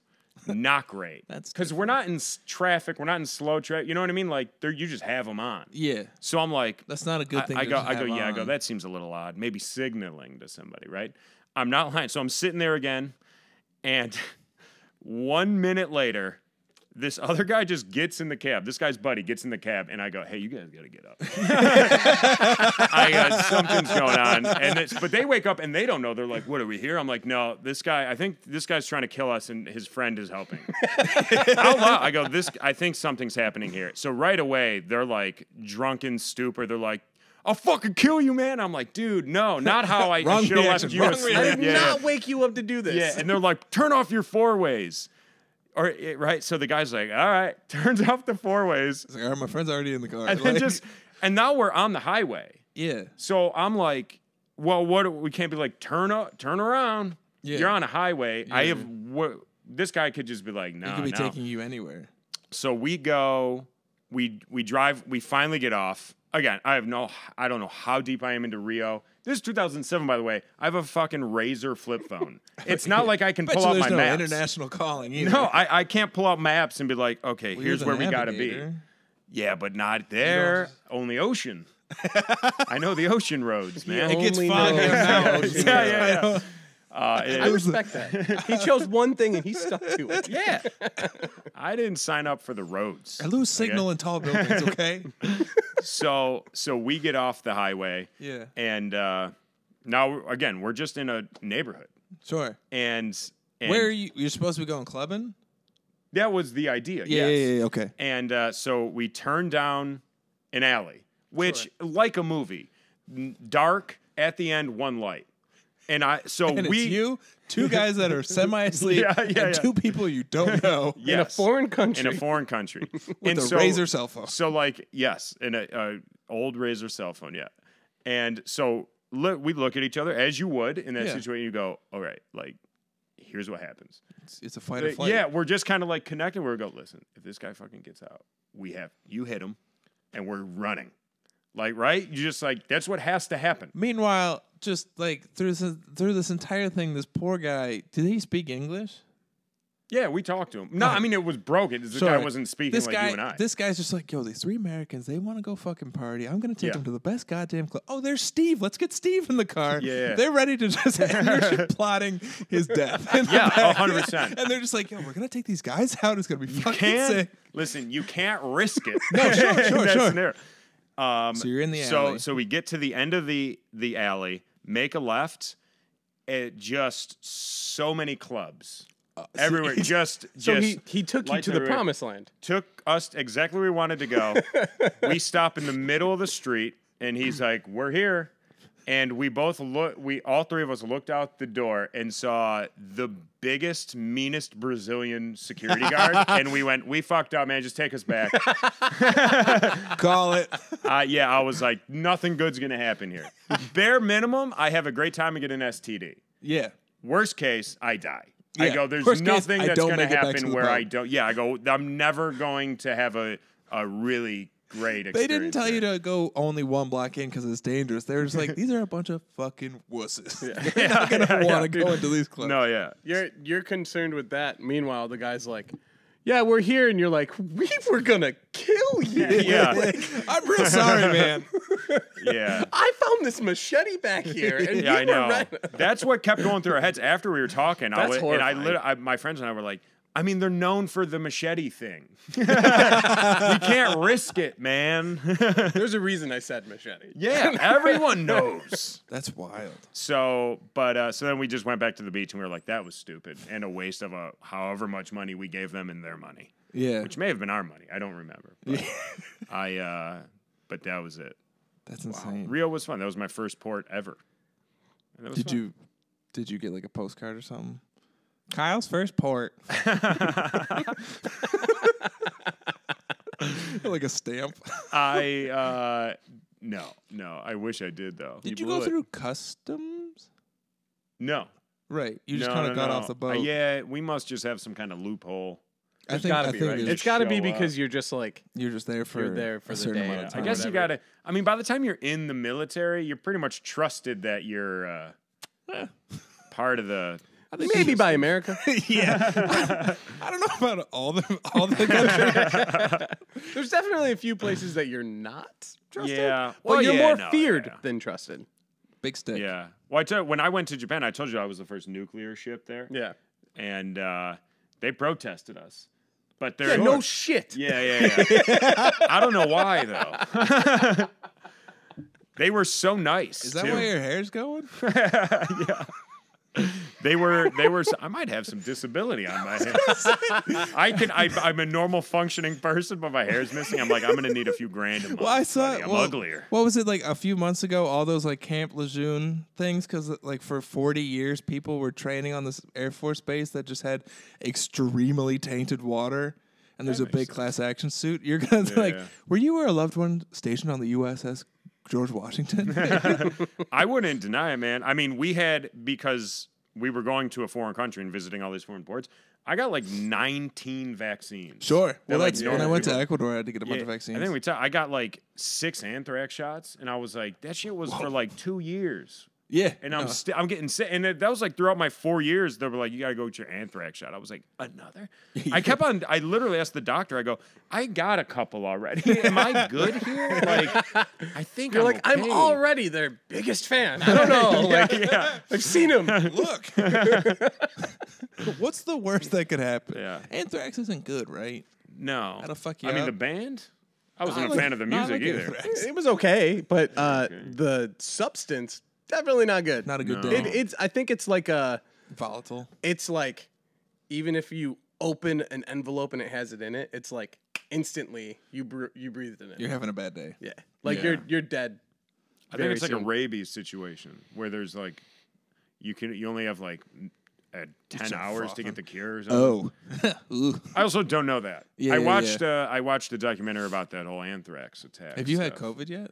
Speaker 7: not great.
Speaker 2: That's
Speaker 7: because we're not in s- traffic. We're not in slow traffic. You know what I mean? Like, they're, you just have them on.
Speaker 2: yeah.
Speaker 7: So I'm like,
Speaker 2: That's not a good
Speaker 7: I,
Speaker 2: thing.
Speaker 7: I
Speaker 2: to
Speaker 7: go,
Speaker 2: just
Speaker 7: I go,
Speaker 2: have
Speaker 7: yeah, I go.
Speaker 2: on.
Speaker 7: That seems a little odd. Maybe signaling to somebody, right? I'm not lying. So I'm sitting there again, and one minute later, this other guy just gets in the cab. This guy's buddy gets in the cab, and I go, "Hey, you guys gotta get up. I got something's going on." And it's, but they wake up and they don't know. They're like, "What are we here?" I'm like, "No, this guy. I think this guy's trying to kill us, and his friend is helping." Out loud, I go, "This. I think something's happening here." So right away, they're like drunken stupor. They're like. I'll fucking kill you, man. I'm like, dude, no, not how I, should have left you
Speaker 2: wrong
Speaker 7: asleep.
Speaker 1: I did
Speaker 7: yeah.
Speaker 1: not wake you up to do this.
Speaker 7: Yeah, and they're like, turn off your four ways. Or eh, right, so the guy's like, all right, turns off the four ways,
Speaker 2: like, all right, my friend's already in the car.
Speaker 7: and then
Speaker 2: Like,
Speaker 7: just, and now we're on the highway.
Speaker 2: yeah.
Speaker 7: So I'm like, well, what? We can't be like, turn up, turn around.
Speaker 2: Yeah.
Speaker 7: You're on a highway. I have what? This guy could just be like, no,
Speaker 2: He could be
Speaker 7: no.
Speaker 2: taking you anywhere.
Speaker 7: So we go, we we drive, we finally get off. Again, I have no, I don't know how deep I am into Rio. This is 2007, by the way. I have a fucking Razr flip phone. It's not like I can
Speaker 2: Bet
Speaker 7: pull
Speaker 2: you
Speaker 7: out
Speaker 2: there's
Speaker 7: my
Speaker 2: no
Speaker 7: maps.
Speaker 2: international calling either.
Speaker 7: No, I, I can't pull out maps and be like, okay,
Speaker 2: Well,
Speaker 7: here's where
Speaker 2: the
Speaker 7: we gotta be. Yeah, but not there. Only ocean. I know the ocean roads, man.
Speaker 2: It gets foggy
Speaker 1: knows
Speaker 2: now.
Speaker 1: the ocean
Speaker 7: yeah, yeah, yeah. Uh,
Speaker 1: I respect that. He chose one thing and he stuck to it.
Speaker 7: yeah. I didn't sign up for the roads.
Speaker 2: I lose signal in tall buildings, okay?
Speaker 7: So, so we get off the highway,
Speaker 2: yeah.
Speaker 7: and uh, now again, we're just in a neighborhood,
Speaker 2: Sure.
Speaker 7: and, and
Speaker 2: Where are you? You're supposed to be going clubbing?
Speaker 7: that was the idea.
Speaker 2: Yeah,
Speaker 7: yes.
Speaker 2: yeah, yeah, okay.
Speaker 7: And uh, so we turned down an alley, which, like a movie, dark at the end, one light. And I, so
Speaker 2: And
Speaker 7: we,
Speaker 2: it's you, two guys that are semi asleep,
Speaker 7: Yeah, yeah,
Speaker 2: and two people you don't know
Speaker 7: yes,
Speaker 1: In a foreign country.
Speaker 7: in a foreign country,
Speaker 2: with
Speaker 7: and
Speaker 2: a
Speaker 7: so,
Speaker 2: Razr cell phone.
Speaker 7: So like, yes, in a, a old Razr cell phone, yeah. And so look, we look at each other as you would in that
Speaker 2: Yeah.
Speaker 7: situation. You go, all right, like, here's what happens.
Speaker 2: It's, it's a fight or
Speaker 7: Uh,
Speaker 2: flight.
Speaker 7: Yeah, we're just kind of like connecting. We're go, listen, if this guy fucking gets out, we have you hit him, and we're running. Like, right? You just like that's what has to happen.
Speaker 2: Meanwhile, just like through this through this entire thing, this poor guy, did he speak English?
Speaker 7: Yeah, we talked to him. No, I mean it was broken. This guy wasn't speaking
Speaker 2: This
Speaker 7: like
Speaker 2: guy,
Speaker 7: you and I.
Speaker 2: this guy's just like, yo, these three Americans, they want to go fucking party. I'm gonna take
Speaker 7: Yeah.
Speaker 2: them to the best goddamn club. Oh, there's Steve. Let's get Steve in the car.
Speaker 7: Yeah.
Speaker 2: they're ready to just you're plotting his death.
Speaker 7: Yeah,
Speaker 2: back.
Speaker 7: 100%.
Speaker 2: And they're just like, yo, we're gonna take these guys out. It's gonna be
Speaker 7: you
Speaker 2: fucking
Speaker 7: can't
Speaker 2: sick.
Speaker 7: listen. You can't risk it.
Speaker 2: No, sure, sure, sure.
Speaker 7: scenario. Um,
Speaker 2: So you're in the alley.
Speaker 7: so so we get to the end of the the alley, make a left. It just so many clubs uh, everywhere. Just
Speaker 1: so
Speaker 7: just
Speaker 1: he, he took you to the
Speaker 7: everywhere.
Speaker 1: promised land.
Speaker 7: took us exactly where we wanted to go. we stop in the middle of the street. and he's like, "We're here." And we both look. We all three of us looked out the door and saw the biggest, meanest Brazilian security guard. and we went, "We fucked up, man. Just take us back."
Speaker 2: Call it.
Speaker 7: uh, yeah, I was like, "Nothing good's gonna happen here." Bare minimum, I have a great time and get an STD.
Speaker 2: Yeah.
Speaker 7: Worst case, I die.
Speaker 2: yeah.
Speaker 7: I go, there's
Speaker 2: Worst
Speaker 7: nothing
Speaker 2: I
Speaker 7: that's going to
Speaker 2: make to
Speaker 7: happen where I don't. Yeah, I go, I'm never going to have a, a really great experience.
Speaker 2: They didn't tell you to go only one block in because it's dangerous. They were just like, these are a bunch of fucking wusses. You're not gonna
Speaker 7: yeah,
Speaker 2: want to
Speaker 7: yeah.
Speaker 2: go into these clubs.
Speaker 7: No, yeah.
Speaker 1: You're you're concerned with that. Meanwhile, the guy's like, "Yeah, we're here," and you're like, "We were gonna kill you."
Speaker 7: Yeah.
Speaker 2: I'm real sorry, man.
Speaker 7: Yeah.
Speaker 1: I found this machete back here, and
Speaker 7: Yeah, I know.
Speaker 1: right.
Speaker 7: That's what kept going through our heads after we were talking. I
Speaker 1: That's
Speaker 7: wa- and I,
Speaker 1: horrifying.
Speaker 7: lit- I, my friends and I were like, I mean, they're known for the machete thing. we can't risk it, man.
Speaker 1: There's a reason I said machete.
Speaker 7: yeah, everyone knows.
Speaker 2: That's wild.
Speaker 7: So, but uh, so then we just went back to the beach and we were like, that was stupid and a waste of a however much money we gave them and their money,
Speaker 2: Yeah.
Speaker 7: which may have been our money. I don't remember. But I, uh, but that was it.
Speaker 2: That's insane.
Speaker 7: Rio was fun. That was my first port ever. And that was
Speaker 2: Did
Speaker 7: fun.
Speaker 2: you did you get like a postcard or something? Kyle's first port. like a stamp.
Speaker 7: I uh, no, no. I wish I did though.
Speaker 2: Did
Speaker 1: You
Speaker 2: you, go
Speaker 1: blew it.
Speaker 2: through customs?
Speaker 7: No,
Speaker 2: Right. You just
Speaker 7: No,
Speaker 2: kind
Speaker 7: no,
Speaker 2: of got
Speaker 7: no.
Speaker 2: off the
Speaker 7: Uh,
Speaker 2: boat.
Speaker 7: yeah, we must just have some kind of loophole.
Speaker 2: I think,
Speaker 1: gotta
Speaker 2: I
Speaker 1: be,
Speaker 2: think
Speaker 1: right?
Speaker 2: it's-
Speaker 1: It's got to be because
Speaker 7: up.
Speaker 1: you're just like,
Speaker 2: you're just there for,
Speaker 1: You're there for
Speaker 2: a
Speaker 1: the
Speaker 2: certain
Speaker 1: day,
Speaker 2: amount of time.
Speaker 7: I guess you got to. I mean, by the time you're in the military, you're pretty much trusted that you're uh, part of the.
Speaker 1: Maybe by America.
Speaker 2: yeah. I don't know about all the all the countries.
Speaker 1: There's definitely a few places that you're not trusted.
Speaker 7: Yeah.
Speaker 1: but
Speaker 7: Well,
Speaker 1: you're
Speaker 7: yeah,
Speaker 1: more
Speaker 7: no,
Speaker 1: feared
Speaker 7: yeah.
Speaker 1: than trusted.
Speaker 2: Big stick.
Speaker 7: Yeah. Well, I tell, when I went to Japan, I told you I was the first nuclear ship there,
Speaker 1: Yeah.
Speaker 7: and uh, they protested us. But they're
Speaker 1: Yeah. No shit.
Speaker 7: Yeah, yeah, yeah. I don't know why though. they were so nice.
Speaker 2: Is that
Speaker 7: too.
Speaker 2: why your hair's going?
Speaker 7: yeah. They were. They were. I might have some disability on my head. I can. I, I'm a normal functioning person, but my hair's missing. I'm like, I'm gonna need a few grand a month.
Speaker 2: Well, I saw.
Speaker 7: buddy. I'm
Speaker 2: well,
Speaker 7: uglier.
Speaker 2: What was it like a few months ago? All those like Camp Lejeune things, because like for 40 years, people were training on this Air Force base that just had extremely tainted water, and there's a big
Speaker 7: sense.
Speaker 2: class action suit. You're gonna be like,
Speaker 7: Yeah.
Speaker 2: were you or a loved one stationed on the USS George Washington?
Speaker 7: I wouldn't deny it, man. I mean, we had because we were going to a foreign country and visiting all these foreign ports. I got like 19 vaccines.
Speaker 2: sure. Well,
Speaker 7: like
Speaker 2: that's when I went to. Ecuador. I had to get a bunch of vaccines.
Speaker 7: I think we. ta- I got like six anthrax shots, and I was like, that shit was for like two years.
Speaker 2: Yeah,
Speaker 7: And I'm
Speaker 2: no.
Speaker 7: sti- I'm getting sick, and that that was like throughout my four years. They were like, "You gotta go get your anthrax shot." I was like, "Another?" I kept on. I literally asked the doctor. I go, "I got a couple already. Am I good here?" Like, I think
Speaker 1: You're
Speaker 7: I'm
Speaker 1: like, I'm already their biggest fan. I don't know. like,
Speaker 7: yeah,
Speaker 1: I've seen him.
Speaker 2: Look, what's the worst that could happen?
Speaker 7: Yeah.
Speaker 2: Anthrax isn't good, right?
Speaker 7: no.
Speaker 2: That'll fuck you
Speaker 7: I mean, the band. I wasn't
Speaker 2: I
Speaker 7: a
Speaker 2: like-
Speaker 7: fan of the music
Speaker 2: like
Speaker 7: either.
Speaker 2: Anthrax.
Speaker 1: It was okay, but uh,
Speaker 7: okay.
Speaker 1: the substance definitely not good.
Speaker 2: Not a good
Speaker 7: No.
Speaker 2: day.
Speaker 1: It, it's. I think it's like a.
Speaker 2: Volatile.
Speaker 1: It's like, even if you open an envelope and it has it in it, it's like instantly you br- you breathed in it.
Speaker 2: You're having a bad day.
Speaker 1: yeah, like
Speaker 7: Yeah.
Speaker 1: you're you're dead.
Speaker 7: I think
Speaker 1: very
Speaker 7: it's like a rabies situation where there's like, you can you only have like uh, ten
Speaker 2: start
Speaker 7: hours to
Speaker 2: frothing.
Speaker 7: get the cure. Or something.
Speaker 2: Oh. Ooh.
Speaker 7: I also don't know that.
Speaker 2: Yeah,
Speaker 7: I
Speaker 2: yeah,
Speaker 7: watched
Speaker 2: yeah.
Speaker 7: Uh, I watched a documentary about that whole anthrax attack.
Speaker 2: Have you had
Speaker 7: stuff.
Speaker 2: COVID yet?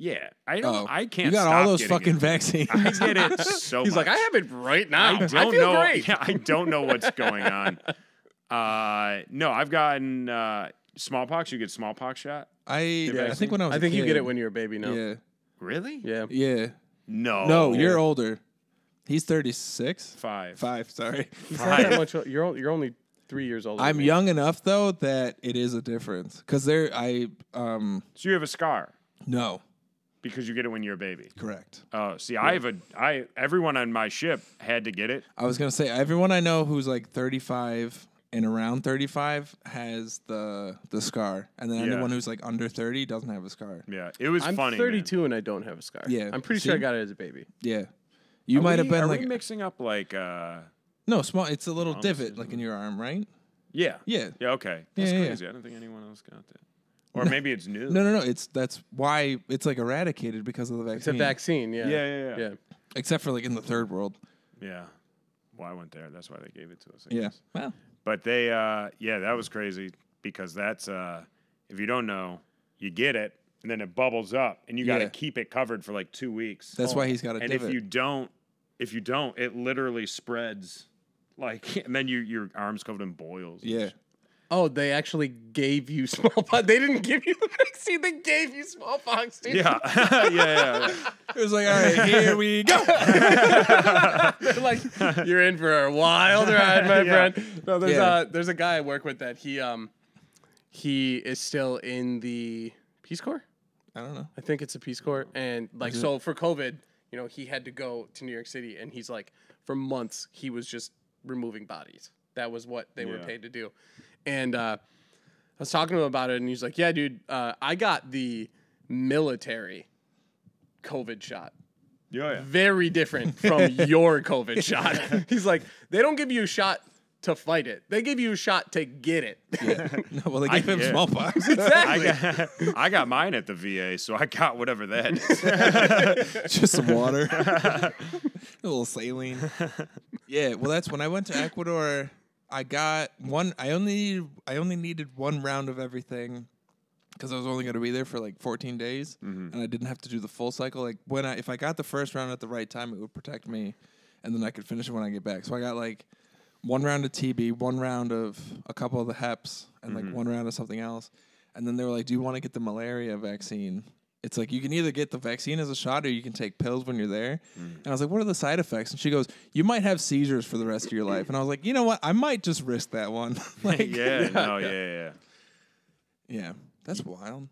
Speaker 7: Yeah, I don't.
Speaker 2: Oh.
Speaker 7: I can't.
Speaker 2: You got
Speaker 7: stop
Speaker 2: all those fucking
Speaker 7: it.
Speaker 2: vaccines.
Speaker 7: I get it so.
Speaker 1: He's like. I have it right now.
Speaker 7: I
Speaker 1: I,
Speaker 7: don't
Speaker 1: feel
Speaker 7: know.
Speaker 1: great.
Speaker 7: Yeah, I don't know what's going on. Uh, no, I've gotten uh, smallpox. You get smallpox shot.
Speaker 2: I I think when I was
Speaker 1: I think you get it when you're a baby. No.
Speaker 2: Yeah.
Speaker 7: Really?
Speaker 1: Yeah.
Speaker 2: Yeah.
Speaker 7: No.
Speaker 2: No, you're older. He's 36.
Speaker 7: five.
Speaker 2: Five, sorry.
Speaker 1: He's not that much. You're you're only three years old.
Speaker 2: I'm
Speaker 1: than me.
Speaker 2: young enough though that it is a difference cuz there I um
Speaker 7: So you have a scar
Speaker 2: no,
Speaker 7: because you get it when you're a baby.
Speaker 2: correct.
Speaker 7: Oh, see, I have a. I everyone on my ship had to get it.
Speaker 2: I was going to say everyone I know who's like 35 and around 35 has the the scar and then
Speaker 7: Yeah.
Speaker 2: anyone who's like under 30 doesn't have a scar.
Speaker 7: Yeah, it was
Speaker 1: I'm
Speaker 7: funny. man.
Speaker 1: 32 and I don't have a scar.
Speaker 2: Yeah,
Speaker 1: I'm pretty sure I
Speaker 2: see?
Speaker 1: got it as a baby.
Speaker 2: Yeah. You
Speaker 7: Are
Speaker 2: might have
Speaker 7: we-
Speaker 2: been
Speaker 7: are
Speaker 2: like
Speaker 7: we mixing up like. uh
Speaker 2: No, small it's a little divot like in your arm, right?
Speaker 7: Yeah.
Speaker 2: Yeah.
Speaker 7: Yeah. Okay. That's
Speaker 2: Yeah, yeah, yeah.
Speaker 7: crazy. I don't think anyone else got that. Or maybe it's new.
Speaker 2: No, no, no. It's that's why it's like eradicated because of the vaccine.
Speaker 1: It's a
Speaker 2: vaccine.
Speaker 1: vaccine. Yeah.
Speaker 7: Yeah, yeah, yeah.
Speaker 1: Yeah.
Speaker 2: Except for like in the third world.
Speaker 7: Yeah. Well, I went there. That's why they gave it to us. I
Speaker 2: Yeah.
Speaker 7: guess.
Speaker 2: Well,
Speaker 7: But they, uh, yeah, that was crazy because that's, uh, if you don't know, you get it and then it bubbles up and you got to
Speaker 2: Yeah.
Speaker 7: keep it covered for like two weeks.
Speaker 2: that's why he's got a
Speaker 7: and
Speaker 2: divot.
Speaker 7: if you don't, if you don't, it literally spreads like, and then you, your arms covered in boils. and
Speaker 2: yeah.
Speaker 7: sh-
Speaker 1: Oh, they actually gave you smallpox. They didn't give you the vaccine. They gave you smallpox, dude.
Speaker 7: Yeah. yeah. Yeah. yeah.
Speaker 2: It was like, all right, here we go.
Speaker 1: They're like, you're in for a wild ride, my
Speaker 7: Yeah.
Speaker 1: friend. No, there's
Speaker 2: Yeah.
Speaker 1: a there's a guy I work with that he um he is still in the Peace Corps.
Speaker 2: I don't know.
Speaker 1: I think it's a Peace Corps, and like
Speaker 2: it?
Speaker 1: so for COVID, you know, he had to go to New York City, and he's like, for months he was just removing bodies. That was what they were paid to do, and uh, I was talking to him about it, and he's like, "Yeah, dude, uh, I got the military COVID shot."
Speaker 7: Yeah. yeah.
Speaker 1: very different from your COVID shot. He's like, they don't give you a shot to fight it. They give you a shot to get it.
Speaker 2: No, well, they gave him
Speaker 7: yeah.
Speaker 2: smallpox.
Speaker 7: I
Speaker 1: exactly.
Speaker 7: got, I got mine at the VA, so I got whatever that is.
Speaker 2: Just some water, a little saline. Yeah, well, that's when I went to Ecuador. I got one. I only I only needed one round of everything because I was only going to be there for like 14 days, mm-hmm. and I didn't have to do the full cycle. Like when I if I got the first round at the right time, it would protect me, and then I could finish it when I get back. So I got like one round of TB, one round of a couple of the HEPs, and like mm-hmm. one round of something else. And then they were like, "Do you want to get the malaria vaccine?" It's like you can either get the vaccine as a shot or you can take pills when you're there. Mm. And I was like, "What are the side effects?" And she goes, "You might have seizures for the rest of your life." And I was like, "You know what? I might just risk that one." like,
Speaker 7: yeah, no, yeah, yeah.
Speaker 2: yeah, that's wild.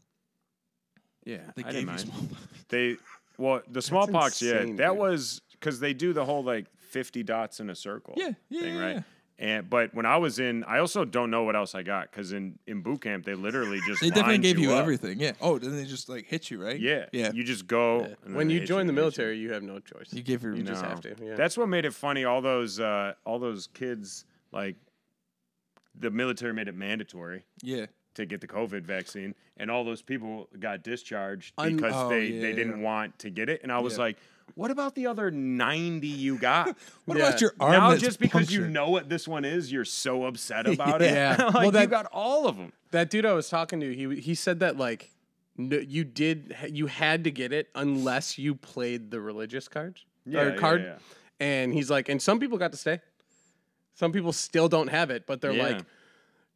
Speaker 7: Yeah,
Speaker 2: They
Speaker 7: I
Speaker 2: gave
Speaker 7: didn't
Speaker 2: you
Speaker 7: mind. They well, the smallpox, yeah,
Speaker 1: insane,
Speaker 7: that
Speaker 1: dude.
Speaker 7: was because they do the whole like fifty dots in a circle,
Speaker 2: Yeah, yeah,
Speaker 7: thing,
Speaker 2: yeah,
Speaker 7: right?
Speaker 2: yeah.
Speaker 7: And but when I was in, I also don't know what else I got because in in boot camp they literally just
Speaker 2: They definitely gave you
Speaker 7: up.
Speaker 2: everything. Yeah. Oh, then they just like hit you, right?
Speaker 7: Yeah,
Speaker 2: Yeah.
Speaker 7: You just go and
Speaker 1: when you
Speaker 7: hit
Speaker 1: join the
Speaker 7: hit you.
Speaker 1: military, you have no choice.
Speaker 2: you give your
Speaker 1: You just have to. Yeah.
Speaker 7: That's what made it funny. All those uh, all those kids like the military made it mandatory
Speaker 2: yeah.
Speaker 7: to get the COVID vaccine, and all those people got discharged
Speaker 1: Un-
Speaker 7: because
Speaker 2: Oh,
Speaker 7: they,
Speaker 2: yeah,
Speaker 7: they didn't want to get it. And I was
Speaker 2: Yeah.
Speaker 7: like, what about the other 90 you got?
Speaker 2: What
Speaker 1: Yeah.
Speaker 2: about your arm?
Speaker 7: now, just because you know what this one is, you're so upset about
Speaker 1: Yeah.
Speaker 7: it. like,
Speaker 1: Well,
Speaker 7: you got all of them.
Speaker 1: that dude I was talking to, he he said that like no, you did you had to get it unless you played the religious cards
Speaker 7: Yeah,
Speaker 1: or
Speaker 7: yeah,
Speaker 1: card,
Speaker 7: yeah.
Speaker 1: and he's like, and some people got to stay. Some people still don't have it, but they're
Speaker 7: Yeah.
Speaker 1: like,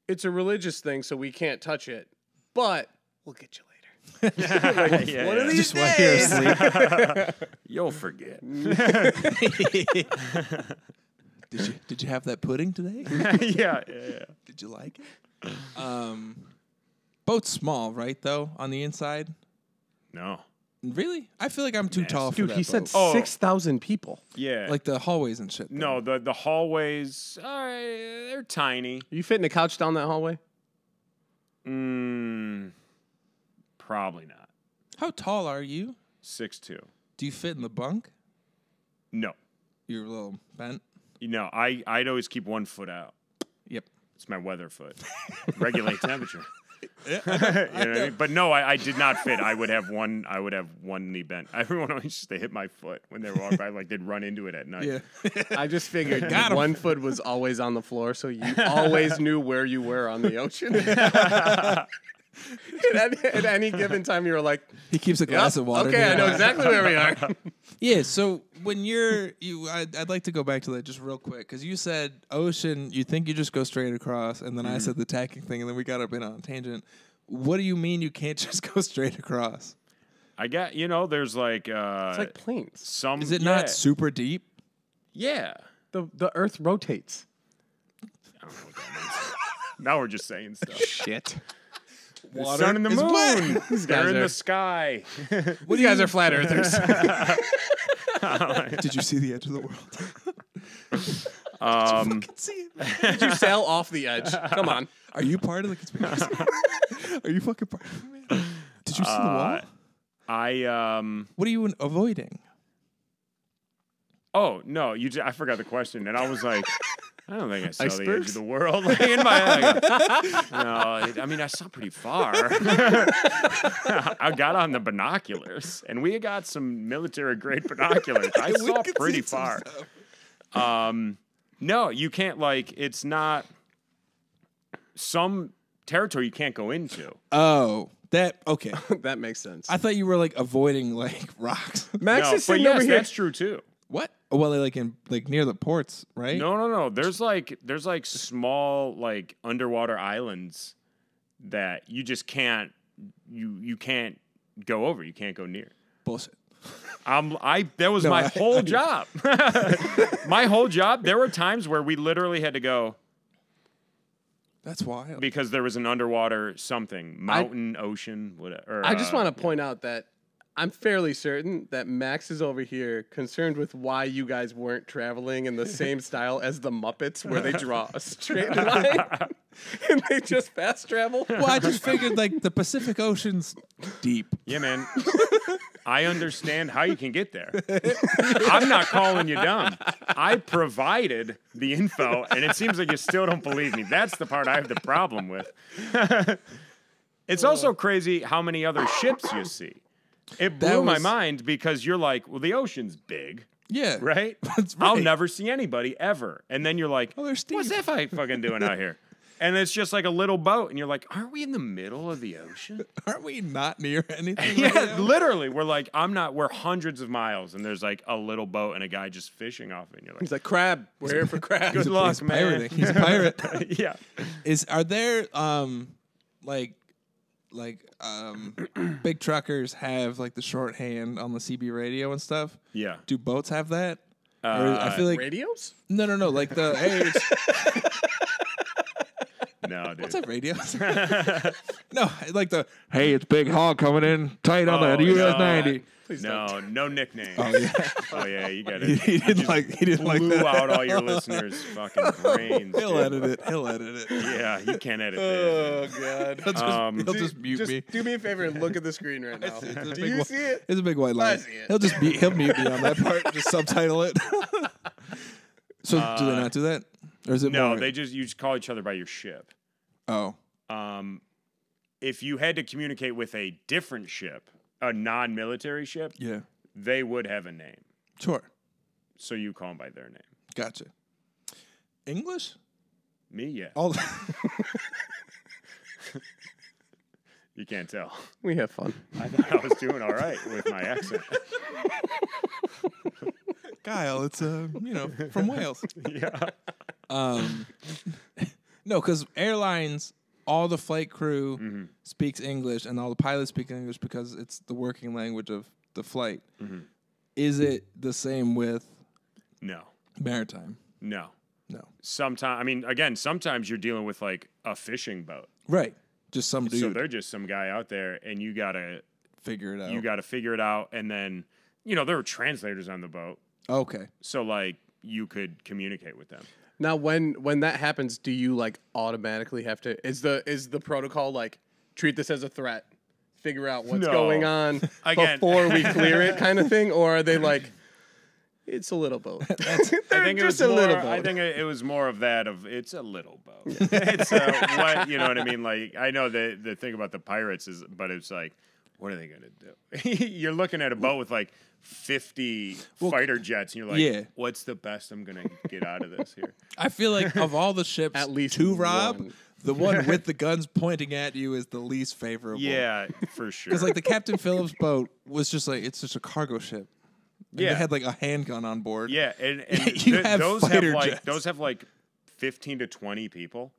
Speaker 1: it's a religious thing, so we can't touch it. But we'll get you later.
Speaker 7: Yeah,
Speaker 1: One of
Speaker 7: yeah.
Speaker 1: these
Speaker 2: Just you're
Speaker 1: days.
Speaker 2: asleep.
Speaker 7: You'll forget.
Speaker 2: Did you did you have that pudding today?
Speaker 7: yeah, yeah, yeah.
Speaker 2: Did you like it? Um, both small, right? Though on the inside,
Speaker 7: No.
Speaker 2: really, I feel like I'm too tall for
Speaker 1: Dude,
Speaker 2: that.
Speaker 1: he said
Speaker 2: boat.
Speaker 7: Oh.
Speaker 1: six thousand people.
Speaker 7: Yeah.
Speaker 2: like the hallways and shit.
Speaker 7: no, the the hallways, uh, they're tiny.
Speaker 1: Are you fitting a couch down that hallway?
Speaker 7: Mm, probably not.
Speaker 2: How tall are you?
Speaker 7: Six two.
Speaker 2: Do you fit in the bunk?
Speaker 7: No.
Speaker 2: You're a little bent.
Speaker 7: You know, I I'd always keep one foot out.
Speaker 2: Yep.
Speaker 7: It's my weather foot. Regulate temperature. you know I mean? But no, I, I did not fit. I would have one. I would have one knee bent. Everyone always used to hit my foot when they were walking by, like they'd run into it at night.
Speaker 2: Yeah.
Speaker 1: I just figured
Speaker 2: Got 'em.
Speaker 1: one foot was always on the floor, so you always knew where you were on the ocean. at, any, at any given time, you were like,
Speaker 2: He keeps a glass
Speaker 1: "Yep,
Speaker 2: of water.
Speaker 1: Okay, I know exactly where we are.
Speaker 2: Yeah. So when you're you, I'd, I'd like to go back to that just real quick because you said ocean. You think you just go straight across, and then I said the tacking thing, and then we got up in on a tangent. What do you mean you can't just go straight across?
Speaker 7: I got you know. There's like uh,
Speaker 1: It's like planes.
Speaker 7: some.
Speaker 2: Is it
Speaker 7: yeah,
Speaker 2: not super deep?
Speaker 7: Yeah.
Speaker 1: The the Earth rotates.
Speaker 7: I don't know what that means. now we're just saying stuff.
Speaker 1: Shit.
Speaker 7: The sun and the
Speaker 2: is
Speaker 7: moon.
Speaker 2: wet.
Speaker 1: guys
Speaker 7: They're in
Speaker 1: are-
Speaker 7: the sky.
Speaker 1: What you guys are flat earthers.
Speaker 2: Did you see the edge of the world?
Speaker 7: Um, Did you
Speaker 2: see it.
Speaker 1: Did you sail off the edge? Come on.
Speaker 2: Are you part of the conspiracy? Are you fucking part of it? man? Did you see the wall?
Speaker 7: Uh, I um.
Speaker 2: What are you avoiding?
Speaker 7: Oh no, you. J- I forgot the question, and I was like, I don't think I saw the edge
Speaker 1: Icebergs?
Speaker 7: of the world. Like, in my head, I go, no, it- I mean I saw pretty far. I got on the binoculars, and we got some military grade binoculars. I saw pretty far. Um, no, you can't. Like, it's not some territory you can't go into.
Speaker 2: Oh, that okay.
Speaker 1: that makes sense.
Speaker 2: I thought you were like avoiding like rocks.
Speaker 1: Max
Speaker 7: no,
Speaker 1: is
Speaker 7: but
Speaker 1: sitting
Speaker 7: yes,
Speaker 1: over here.
Speaker 7: that's true too.
Speaker 2: What? Well, like in like near the ports, right?
Speaker 7: No, no, no. There's like there's like small like underwater islands that you just can't you you can't go over. You can't go near.
Speaker 2: bullshit.
Speaker 7: Um, I that was
Speaker 2: No,
Speaker 7: my
Speaker 2: I-
Speaker 7: whole
Speaker 2: I-
Speaker 7: job. my whole job. There were times where we literally had to go
Speaker 2: That's wild.
Speaker 7: because there was an underwater something, mountain, ocean, whatever.
Speaker 1: I just
Speaker 7: uh,
Speaker 1: want to point out that I'm fairly certain that Max is over here concerned with why you guys weren't traveling in the same style as the Muppets, where they draw a straight line and they just fast travel.
Speaker 2: well, I just figured like the Pacific Ocean's deep.
Speaker 7: Yeah, man. I understand how you can get there. I'm not calling you dumb. I provided the info, and it seems like you still don't believe me. That's the part I have the problem with. it's also crazy how many other ships you see. It blew
Speaker 2: That
Speaker 7: my mind because you're like, well, the ocean's big,
Speaker 2: Yeah.
Speaker 7: right?
Speaker 2: That's
Speaker 7: I'll never see anybody ever. And then you're like,
Speaker 2: Oh, there's
Speaker 7: what's
Speaker 2: Steve.
Speaker 7: that fight fucking doing out here? And it's just like a little boat, and you're like, aren't we in the middle of the ocean?
Speaker 2: Aren't we not near anything?
Speaker 7: Yeah,
Speaker 2: right
Speaker 7: literally. We're like, I'm not. We're hundreds of miles, and there's like a little boat and a guy just fishing off it. And you're like,
Speaker 1: He's like, crab. We're here for crab.
Speaker 7: good luck,
Speaker 2: He's
Speaker 7: man.
Speaker 2: pirating. He's a pirate.
Speaker 7: yeah.
Speaker 2: Is are there um like like um big truckers have like the shorthand on the CB radio and stuff?
Speaker 7: Yeah.
Speaker 2: Do boats have that?
Speaker 7: Uh,
Speaker 2: I feel like
Speaker 1: Radios?
Speaker 2: no, no, no. Like the hey, it's,
Speaker 7: No, dude.
Speaker 2: What's up, radio? no, like the hey, it's Big Hog coming in tight on
Speaker 7: Oh,
Speaker 2: the US
Speaker 7: no.
Speaker 2: ninety.
Speaker 1: Please
Speaker 7: No, no nickname.
Speaker 2: Oh yeah,
Speaker 7: Oh yeah, you got it.
Speaker 2: he didn't like he didn't like
Speaker 7: Blew
Speaker 2: that.
Speaker 7: out all your listeners' fucking brains.
Speaker 2: He'll
Speaker 7: dude.
Speaker 2: edit it. He'll edit it.
Speaker 7: Yeah, you can't edit it.
Speaker 1: Oh
Speaker 7: this.
Speaker 1: god.
Speaker 2: He'll just,
Speaker 7: Um,
Speaker 2: he'll just mute
Speaker 1: just
Speaker 2: me.
Speaker 1: do me a favor and look at the screen right now.
Speaker 2: It's a
Speaker 1: Do
Speaker 2: big
Speaker 1: you
Speaker 2: one.
Speaker 1: see it?
Speaker 2: It's a big white line.
Speaker 1: I see it.
Speaker 2: He'll just be he'll mute me on that part. Just subtitle it. so do they
Speaker 7: Uh,
Speaker 2: not do that, or is it
Speaker 7: No,
Speaker 2: more?
Speaker 7: they just you just call each other by your ship.
Speaker 2: Oh,
Speaker 7: Um, if you had to communicate with a different ship, a non-military ship,
Speaker 2: yeah,
Speaker 7: they would have a name,
Speaker 2: sure,
Speaker 7: so you call them by their name.
Speaker 2: gotcha. English?
Speaker 7: Me, yeah.
Speaker 2: All
Speaker 7: You can't tell.
Speaker 1: We have fun.
Speaker 7: I thought I was doing all right with my accent.
Speaker 2: Kyle, it's uh, you know, from Wales.
Speaker 7: yeah.
Speaker 2: Um, no, because airlines, all the flight crew
Speaker 7: Mm-hmm.
Speaker 2: speaks English, and all the pilots speak English because it's the working language of the flight.
Speaker 7: Mm-hmm.
Speaker 2: Is it the same with
Speaker 7: No.
Speaker 2: maritime?
Speaker 7: No.
Speaker 2: No.
Speaker 7: Sometimes, I mean, again, sometimes you're dealing with like a fishing boat.
Speaker 2: Right. Just some dude
Speaker 7: So they're just some guy out there, and you gotta
Speaker 2: figure it out.
Speaker 7: you gotta figure it out, and then you know there are translators on the boat,
Speaker 2: okay.
Speaker 7: so like you could communicate with them.
Speaker 1: Now, when when that happens, do you like automatically have to? Is the is the protocol like treat this as a threat, figure out what's
Speaker 7: No.
Speaker 1: going on
Speaker 7: Again.
Speaker 1: before we clear it, kind of thing, or are they like, it's a little boat?
Speaker 7: I think it was
Speaker 1: just a
Speaker 7: more,
Speaker 1: little
Speaker 7: I think it, it was more of that of it's a little boat. it's uh, what you know what I mean. Like I know the the thing about the pirates is, but it's like, what are they gonna do? you're looking at a boat with like. 50 fighter jets and you're like
Speaker 2: yeah.
Speaker 7: what's the best i'm gonna get out of this here
Speaker 2: I feel like of all the ships
Speaker 1: At least
Speaker 2: to rob,
Speaker 1: one.
Speaker 2: the one with the guns pointing at you is the least favorable.
Speaker 7: yeah for sure
Speaker 2: Because like the Captain Phillips boat was just like it's just a cargo ship. And
Speaker 7: Yeah.
Speaker 2: They had like a handgun on board.
Speaker 7: Yeah, and, and
Speaker 2: You
Speaker 7: th-
Speaker 2: have
Speaker 7: those have
Speaker 2: fighter
Speaker 7: like
Speaker 2: jets.
Speaker 7: those have like fifteen to twenty people.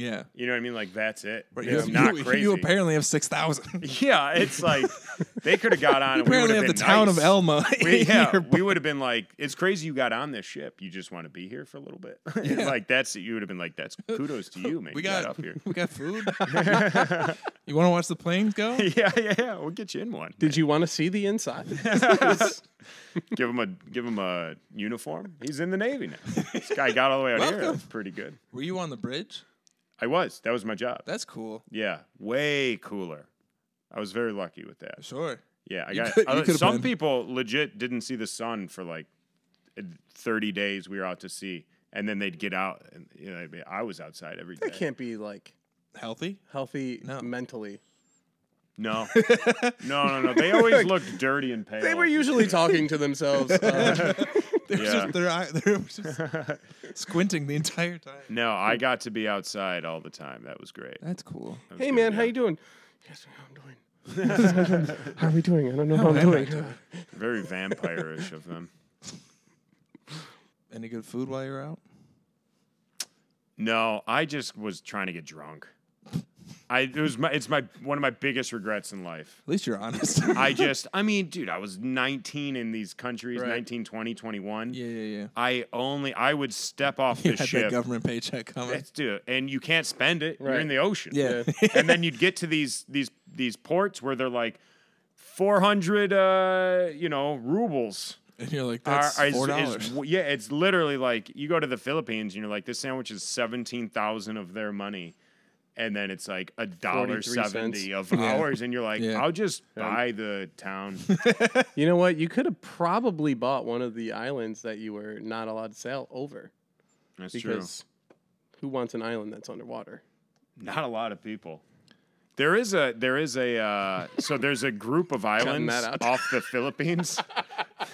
Speaker 2: Yeah.
Speaker 7: You know what I mean? Like that's it.
Speaker 2: But
Speaker 7: it's
Speaker 2: you,
Speaker 7: not
Speaker 2: you,
Speaker 7: crazy.
Speaker 2: you apparently have six thousand.
Speaker 7: yeah, it's like they could have got on.
Speaker 2: You
Speaker 7: we
Speaker 2: apparently have
Speaker 7: would've
Speaker 2: the
Speaker 7: been
Speaker 2: town of Elma.
Speaker 7: We, yeah,
Speaker 2: your
Speaker 7: we would have been like, it's crazy you got on this ship. You just want to be here for a little bit. like that's you would have been like, that's kudos to you, man.
Speaker 2: We
Speaker 7: you
Speaker 2: got,
Speaker 7: up here.
Speaker 2: we got food. you want to watch the planes go?
Speaker 7: yeah, yeah, yeah. We'll get you in one.
Speaker 1: Did you want to see the inside?
Speaker 7: give him a give him a uniform. He's in the Navy now. This guy got all the way out here.
Speaker 2: Welcome.
Speaker 7: That's pretty good.
Speaker 2: Were you on the bridge?
Speaker 7: I was. That was my job.
Speaker 2: That's cool.
Speaker 7: Yeah, way cooler. I was very lucky with that.
Speaker 2: Sure.
Speaker 7: Yeah, I
Speaker 2: You
Speaker 7: got
Speaker 2: could- you
Speaker 7: uh,
Speaker 2: could've
Speaker 7: some
Speaker 2: been-
Speaker 7: people legit didn't see the sun for like 30 days we were out to sea and then they'd get out, and you know, I, mean, I was outside every day.
Speaker 1: That can't be like
Speaker 2: Healthy?
Speaker 1: healthy
Speaker 2: No.
Speaker 1: mentally.
Speaker 7: No, no, no, no. They always looked dirty and pale.
Speaker 1: They were usually talking to themselves. Uh,
Speaker 2: They're
Speaker 7: Yeah.
Speaker 2: just, they're, they're just squinting the entire time.
Speaker 7: No, I got to be outside all the time. That was great.
Speaker 2: That's cool.
Speaker 7: That was
Speaker 1: hey
Speaker 7: good,
Speaker 1: man, how you doing? Yes, how I'm doing. how are we doing? I don't know how I'm
Speaker 2: am I
Speaker 1: doing.
Speaker 7: Very vampire-ish of them.
Speaker 2: Any good food while you're out?
Speaker 7: No, I just was trying to get drunk. I it was my it's my one of my biggest regrets in life.
Speaker 2: At least you're honest.
Speaker 7: I just I mean, dude, I was 19 in these countries,
Speaker 1: Right.
Speaker 7: 19, 20, 21.
Speaker 2: yeah, yeah, yeah.
Speaker 7: I only I would step off
Speaker 2: You
Speaker 7: the ship.
Speaker 2: government paycheck coming.
Speaker 7: Let's do it. And you can't spend it.
Speaker 1: Right.
Speaker 7: You're in the ocean.
Speaker 2: Yeah.
Speaker 7: and then you'd get to these these these ports where they're like 400 uh, you know, rubles.
Speaker 2: And you're like,
Speaker 7: are-
Speaker 2: that's
Speaker 7: is-
Speaker 2: four dollars.
Speaker 7: yeah, it's literally like you go to the Philippines and you're like, this sandwich is seventeen thousand of their money, and then it's like a dollar seventy of
Speaker 2: Yeah.
Speaker 7: ours, and you're like,
Speaker 2: Yeah.
Speaker 7: I'll just buy the town.
Speaker 1: You know what? You could have probably bought one of the islands that you were not allowed to sail over
Speaker 7: That's true.
Speaker 1: because who wants an island that's underwater?
Speaker 7: Not a lot of people. There is a there is a uh, so there's a group of islands off the Philippines.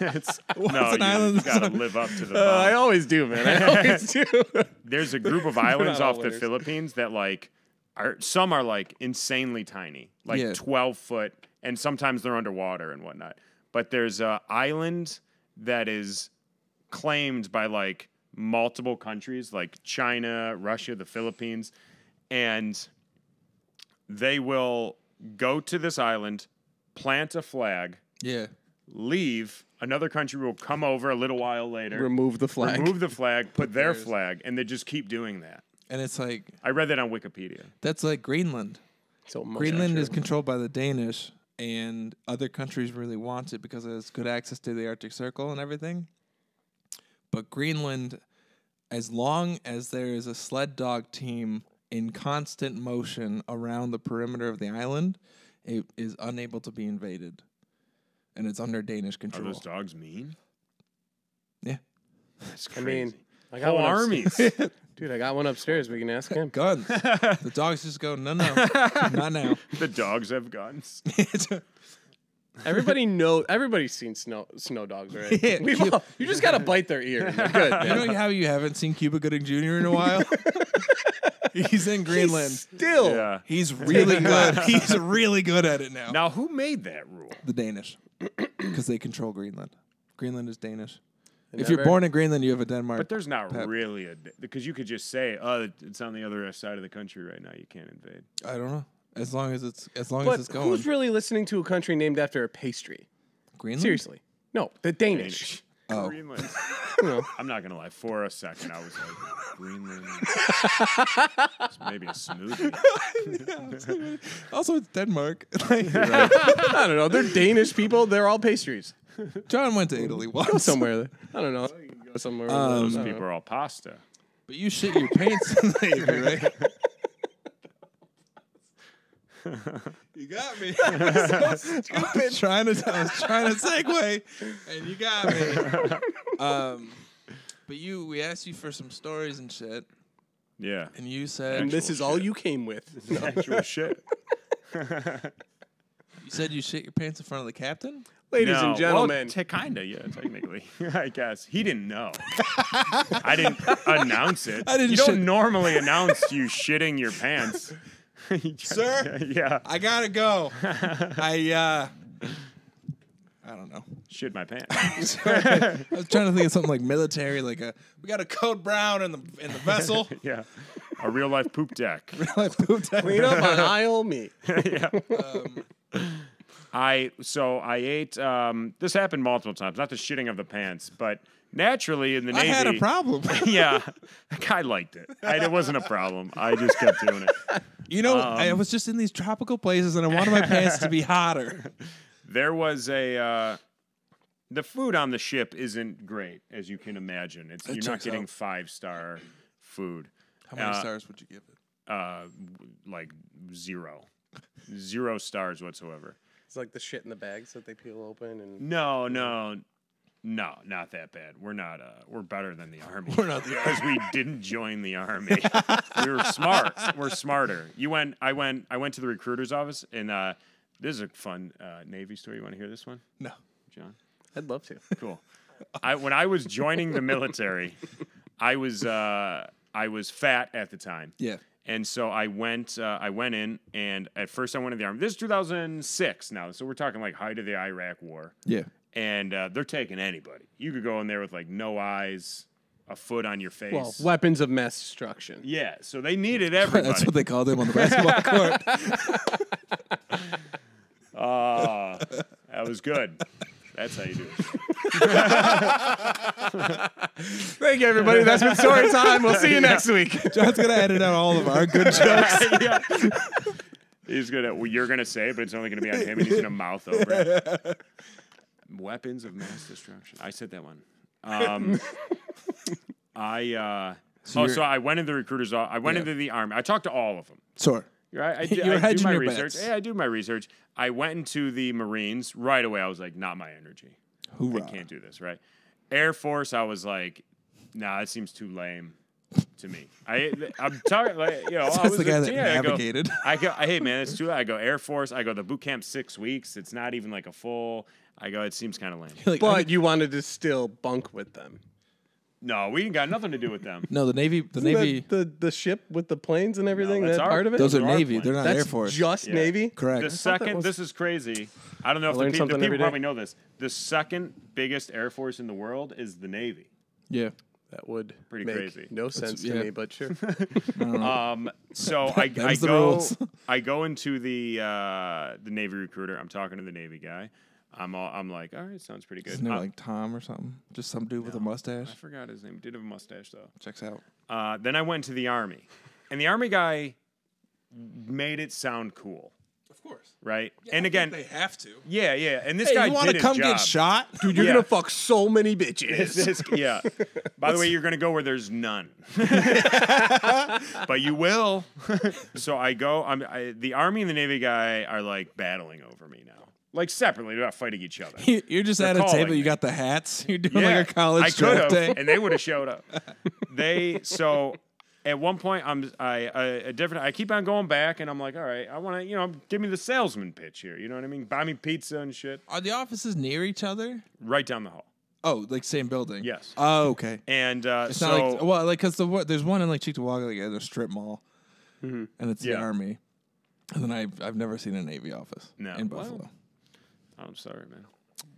Speaker 7: it's,
Speaker 2: What's
Speaker 7: no,
Speaker 2: an
Speaker 7: you,
Speaker 2: island
Speaker 7: gotta live up to the.
Speaker 1: Uh. I always do, man. I always do.
Speaker 7: there's a group of islands off the. Philippines that like are some are like insanely tiny, like
Speaker 2: Yeah.
Speaker 7: 12 foot, and sometimes they're underwater and whatnot. But there's a island that is claimed by like multiple countries, like China, Russia, the Philippines, and they will go to this island, plant a flag,
Speaker 2: Yeah.
Speaker 7: leave. Another country will come over a little while later,
Speaker 1: Remove the flag.
Speaker 7: remove the flag, put their flag, and they just keep doing that.
Speaker 2: And it's like
Speaker 7: I read that on Wikipedia.
Speaker 2: that's like Greenland.
Speaker 1: so much
Speaker 2: Greenland is controlled by the Danish, and other countries really want it because it has good access to the Arctic Circle and everything. But Greenland, as long as there is a sled dog team in constant motion around the perimeter of the island, it is unable to be invaded, and it's under Danish control.
Speaker 7: Are
Speaker 2: control.
Speaker 7: those dogs mean?
Speaker 2: Yeah.
Speaker 7: That's
Speaker 1: I
Speaker 7: crazy.
Speaker 1: mean, I got
Speaker 7: whole
Speaker 1: one ups-
Speaker 7: armies.
Speaker 1: Dude, I got one upstairs. We can ask him.
Speaker 2: Guns. the dogs just go, no, no, not now.
Speaker 7: the dogs have guns.
Speaker 1: Everybody know. Everybody's seen snow snow dogs, right?
Speaker 2: Yeah,
Speaker 1: We've
Speaker 2: you-
Speaker 1: all, you just gotta bite their ear. and they're Good.
Speaker 2: You
Speaker 1: man.
Speaker 2: know how you haven't seen Cuba Gooding Jr. in a while? He's in Greenland.
Speaker 1: Still,
Speaker 7: Yeah.
Speaker 2: He's really good. He's really good at it now.
Speaker 7: Now, who made that rule?
Speaker 2: The Danish, because they control Greenland. Greenland is Danish. If you're born in Greenland, you have a mm-hmm. Denmark.
Speaker 7: But there's not
Speaker 2: Pep.
Speaker 7: really a because you could just say, "Oh, it's on the other side of the country right now. You can't invade."
Speaker 2: I don't know. As long as it's as long
Speaker 1: But
Speaker 2: as it's going.
Speaker 1: who's really listening to a country named after a pastry?
Speaker 2: Greenland?
Speaker 1: Seriously, no, the Danish.
Speaker 7: Danish.
Speaker 2: Oh.
Speaker 7: Greenland.
Speaker 1: You know,
Speaker 7: I'm not gonna lie. For a second, I was like, Greenland. Maybe a smoothie.
Speaker 2: Also, it's Denmark. Like,
Speaker 1: I don't know. They're Danish people. They're all pastries.
Speaker 2: Jon went to Italy once.
Speaker 1: Go somewhere. I don't know. Go somewhere.
Speaker 2: Um,
Speaker 1: I
Speaker 7: Those
Speaker 1: don't
Speaker 7: people
Speaker 1: know.
Speaker 7: are all pasta.
Speaker 2: But you shit your pants in the Navy, right? you got me. I was trying to, I was trying to segue, and you got me. Um, but you, we asked you for some stories and shit,
Speaker 7: Yeah.
Speaker 2: and you said
Speaker 1: And this
Speaker 7: Actual
Speaker 1: is all you came with.
Speaker 7: Actual shit.
Speaker 2: you said you shit your pants in front of the captain.
Speaker 1: Ladies
Speaker 7: No,
Speaker 1: and gentlemen,
Speaker 7: well, te- kinda, yeah, technically. I guess he didn't know. I didn't announce it.
Speaker 2: I didn't
Speaker 7: You don't
Speaker 2: shit-
Speaker 7: normally announce you shitting your pants,
Speaker 2: Sir?
Speaker 7: Yeah,
Speaker 2: I gotta go. I uh, I don't know.
Speaker 7: shit my pants.
Speaker 2: I was trying to think of something like military, like a we got a code brown in the in the vessel.
Speaker 7: yeah, a real life poop deck.
Speaker 2: like pooped out.
Speaker 1: clean up on aisle me.
Speaker 7: I so I ate. Um, this happened multiple times. Not the shitting of the pants, but naturally in the Navy, I
Speaker 2: had a problem.
Speaker 7: yeah, guy liked it. I, it wasn't a problem. I just kept doing it.
Speaker 2: You know, I was just in these tropical places and I wanted my pants to be hotter.
Speaker 7: There was a. Uh, the food on the ship isn't great, as you can imagine. It's you're not getting
Speaker 2: out.
Speaker 7: five star food.
Speaker 2: How many
Speaker 7: Uh,
Speaker 2: stars would you give it?
Speaker 7: Uh, like zero, zero stars whatsoever.
Speaker 1: It's like the shit in the bags that they peel open and
Speaker 7: No, no, No, not that bad. We're not. Uh, we're better than the army.
Speaker 2: We're not the
Speaker 7: because we didn't join the army. we were smart. We're smarter. You went. I went. I went to the recruiter's office, and uh, this is a fun uh, Navy story. You want to hear this one,
Speaker 2: No.
Speaker 7: Jon?
Speaker 1: I'd love to.
Speaker 7: Cool. I when I was joining the military, I was uh, I was fat at the time.
Speaker 2: Yeah.
Speaker 7: And so I went, uh, I went in, and at first I went in the army. This is 2006 now, so we're talking like height of the Iraq War
Speaker 2: Yeah.
Speaker 7: and uh, they're taking anybody. You could go in there with like no eyes, a foot on your face.
Speaker 1: Well, weapons of mass destruction.
Speaker 7: yeah, so they needed everybody.
Speaker 2: That's what they called him on the basketball court.
Speaker 7: Ah, that was good. That's how you do it.
Speaker 1: Thank you, everybody. That's been story time. We'll see you next week.
Speaker 2: Jon's gonna edit out all of our good jokes.
Speaker 7: yeah. He's gonna. Well, you're gonna say, but it's only gonna be on him, and he's gonna mouth over it. Weapons of mass destruction. I said that one. Um, I. Uh, oh,
Speaker 2: you're-
Speaker 7: so I went into the recruiters. o- I went
Speaker 2: Yeah.
Speaker 7: into the army. I talked to all of them.
Speaker 2: Sure.
Speaker 7: Right? I, do,
Speaker 2: You're
Speaker 7: I do
Speaker 2: hedging
Speaker 7: my
Speaker 2: your
Speaker 7: research.
Speaker 2: bets.
Speaker 7: Yeah, I do my research. I went into the Marines right away. I was like, not my energy. I can't do this. Right? Air Force. I was like, nah, that seems too lame to me. I I'm talking like you know. I
Speaker 2: That's
Speaker 7: was
Speaker 2: the guy
Speaker 7: a
Speaker 2: that
Speaker 7: teen- I go- I go, hey man, it's too. I go Air Force. I go the boot camp six weeks. It's not even like a full. I go. It seems kind of lame.
Speaker 2: Like, I
Speaker 1: But you wanted to still bunk with them.
Speaker 7: No, we ain't got nothing to do with them.
Speaker 2: no, the Navy. The
Speaker 1: Isn't
Speaker 2: Navy.
Speaker 1: that the the ship with the planes and everything.
Speaker 7: that's
Speaker 1: that
Speaker 7: our-
Speaker 1: part of it.
Speaker 2: those are
Speaker 7: Those are our
Speaker 2: Navy. They're not
Speaker 1: That's
Speaker 2: Air Force.
Speaker 1: just
Speaker 7: Yeah.
Speaker 1: Navy.
Speaker 2: Correct.
Speaker 7: The second,
Speaker 1: was-
Speaker 7: this is crazy. I don't know if the,
Speaker 1: learn
Speaker 7: pe- the
Speaker 1: something
Speaker 7: people
Speaker 1: every day.
Speaker 7: probably know this. The second biggest air force in the world is the Navy.
Speaker 2: yeah.
Speaker 1: That would
Speaker 7: Pretty
Speaker 1: make
Speaker 7: crazy.
Speaker 1: No sense
Speaker 2: yeah.
Speaker 1: to me, but sure.
Speaker 7: Um, so I, I
Speaker 2: Them's the
Speaker 7: go
Speaker 2: rules.
Speaker 7: I go into the uh, the Navy recruiter. I'm talking to the Navy guy. I'm all, I'm like, all right, sounds pretty good.
Speaker 2: Isn't it
Speaker 7: Uh,
Speaker 2: like Tom or something? Just some dude with a mustache.
Speaker 7: I forgot his name. Did have a mustache though.
Speaker 2: Checks out.
Speaker 7: Uh, then I went to the army, and the army guy made it sound cool,
Speaker 2: Of course.
Speaker 7: right? and again, they
Speaker 2: have to.
Speaker 7: yeah, yeah. And this
Speaker 2: Hey,
Speaker 7: guy
Speaker 2: you want to come
Speaker 7: job.
Speaker 2: get shot?
Speaker 1: Dude, you're
Speaker 7: Yeah.
Speaker 1: gonna fuck so many bitches.
Speaker 7: This- yeah. By the way, you're gonna go where there's none, but you will. so I go. I'm I, the army and the navy guy are like battling over me now, like separately. They're not fighting each other.
Speaker 2: You're just
Speaker 7: They're
Speaker 2: at a table. You got the hats. You're doing
Speaker 7: Yeah,
Speaker 2: like a college
Speaker 7: I could
Speaker 2: draft
Speaker 7: have,
Speaker 2: day.
Speaker 7: and they would have showed up. They so at one point I'm I, I a different. I keep on going back, and I'm like, all right, I want to you know give me the salesman pitch here. You know what I mean? Buy me pizza and shit.
Speaker 2: Are the offices near each other?
Speaker 7: Right down the hall.
Speaker 2: Oh, like same building.
Speaker 7: Yes.
Speaker 2: Oh, okay.
Speaker 7: And uh,
Speaker 2: It's
Speaker 7: so
Speaker 2: not like well, like because the there's one in like Cheektowaga, like at a strip mall, and it's the
Speaker 7: Mm-hmm.
Speaker 2: Army. And then I've I've never seen a Navy office
Speaker 7: No.
Speaker 2: in
Speaker 7: Well,
Speaker 2: Buffalo.
Speaker 7: I'm sorry, man.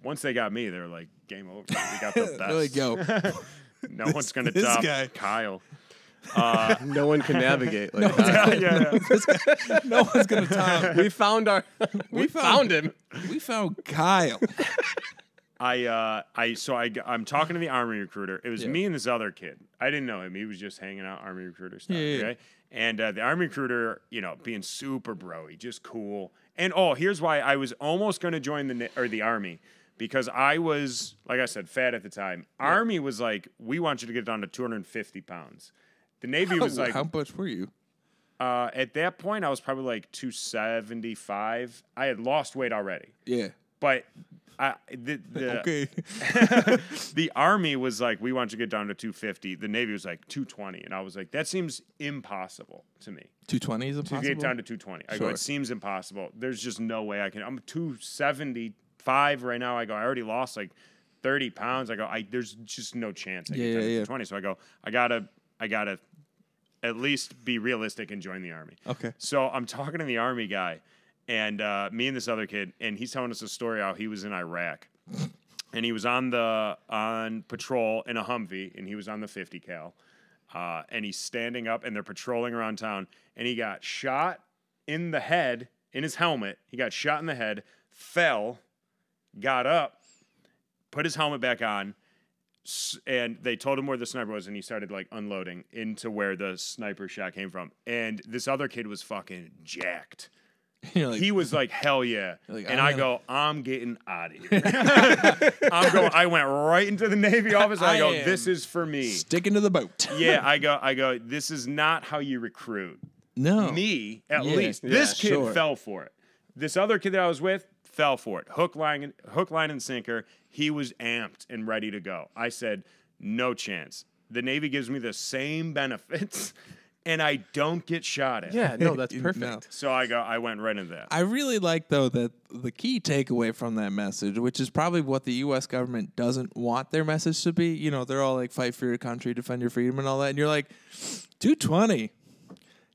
Speaker 7: Once they got me, they were like, game over. We got the best.
Speaker 2: There we go.
Speaker 7: No one's gonna
Speaker 2: this
Speaker 7: top
Speaker 2: guy.
Speaker 7: Kyle.
Speaker 1: no one can navigate like that.
Speaker 7: yeah, yeah.
Speaker 2: no one's gonna top.
Speaker 1: We found our. we,
Speaker 2: found-
Speaker 1: found him.
Speaker 2: We found Kyle.
Speaker 7: I uh I so I g- I'm talking to the army recruiter. It was
Speaker 2: Yeah.
Speaker 7: me and this other kid. I didn't know him. He was just hanging out army recruiter stuff.
Speaker 2: Yeah, yeah, yeah.
Speaker 7: Okay. And uh, the army recruiter, you know, being super broy, just cool. And oh, here's why I was almost going to join the or the army because I was, like I said, fat at the time. Army was like, we want you to get down to 250 pounds. The Navy was like,
Speaker 2: how much were you?
Speaker 7: uh, at that point, I was probably like 275. I had lost weight already,
Speaker 2: Yeah.
Speaker 7: but I the, the
Speaker 2: Okay.
Speaker 7: the army was like, we want you to get down to 250. The Navy was like 220, and I was like, that seems impossible to me.
Speaker 2: Two twenty is
Speaker 7: To
Speaker 2: impossible.
Speaker 7: get down to 220, I go, it seems impossible. There's just no way I can. I'm 275 right now. I go, I already lost like 30 pounds. I go, I there's just no chance I
Speaker 2: Yeah,
Speaker 7: get down
Speaker 2: yeah,
Speaker 7: to
Speaker 2: yeah.
Speaker 7: 220. So I go, I gotta, I gotta at least be realistic and join the army.
Speaker 2: Okay.
Speaker 7: So I'm talking to the army guy, and uh, me and this other kid, and he's telling us a story how he was in Iraq, and he was on the on patrol in a Humvee, and he was on the 50 cal, uh, and he's standing up, and they're patrolling around town, and he got shot in the head in his helmet. He got shot in the head, fell, got up, put his helmet back on. And they told him where the sniper was, and he started like unloading into where the sniper shot came from. And this other kid was fucking jacked.
Speaker 2: You're like,
Speaker 7: He was like, "Hell yeah!"
Speaker 2: like,
Speaker 7: and
Speaker 2: I'm
Speaker 7: I go, "I'm getting out of here." I'm going. I went right into the Navy office. And I,
Speaker 2: I
Speaker 7: go, "This is for me."
Speaker 2: sticking to the boat.
Speaker 7: yeah, I go. I go. This is not how you recruit
Speaker 2: No.
Speaker 7: me. At
Speaker 2: Yeah,
Speaker 7: least
Speaker 2: yeah,
Speaker 7: this kid
Speaker 2: sure.
Speaker 7: fell for it. This other kid that I was with fell for it. Hook, line, and- hook, line, and sinker. He was amped and ready to go. I said, no chance. The Navy gives me the same benefits, and I don't get shot at.
Speaker 1: Yeah, no, that's perfect.
Speaker 2: no.
Speaker 7: So I go. I went right into that.
Speaker 2: I really like though that the key takeaway from that message, which is probably what the U.S. government doesn't want their message to be. You know, they're all like fight for your country, defend your freedom, and all that, and you're like, two twenty.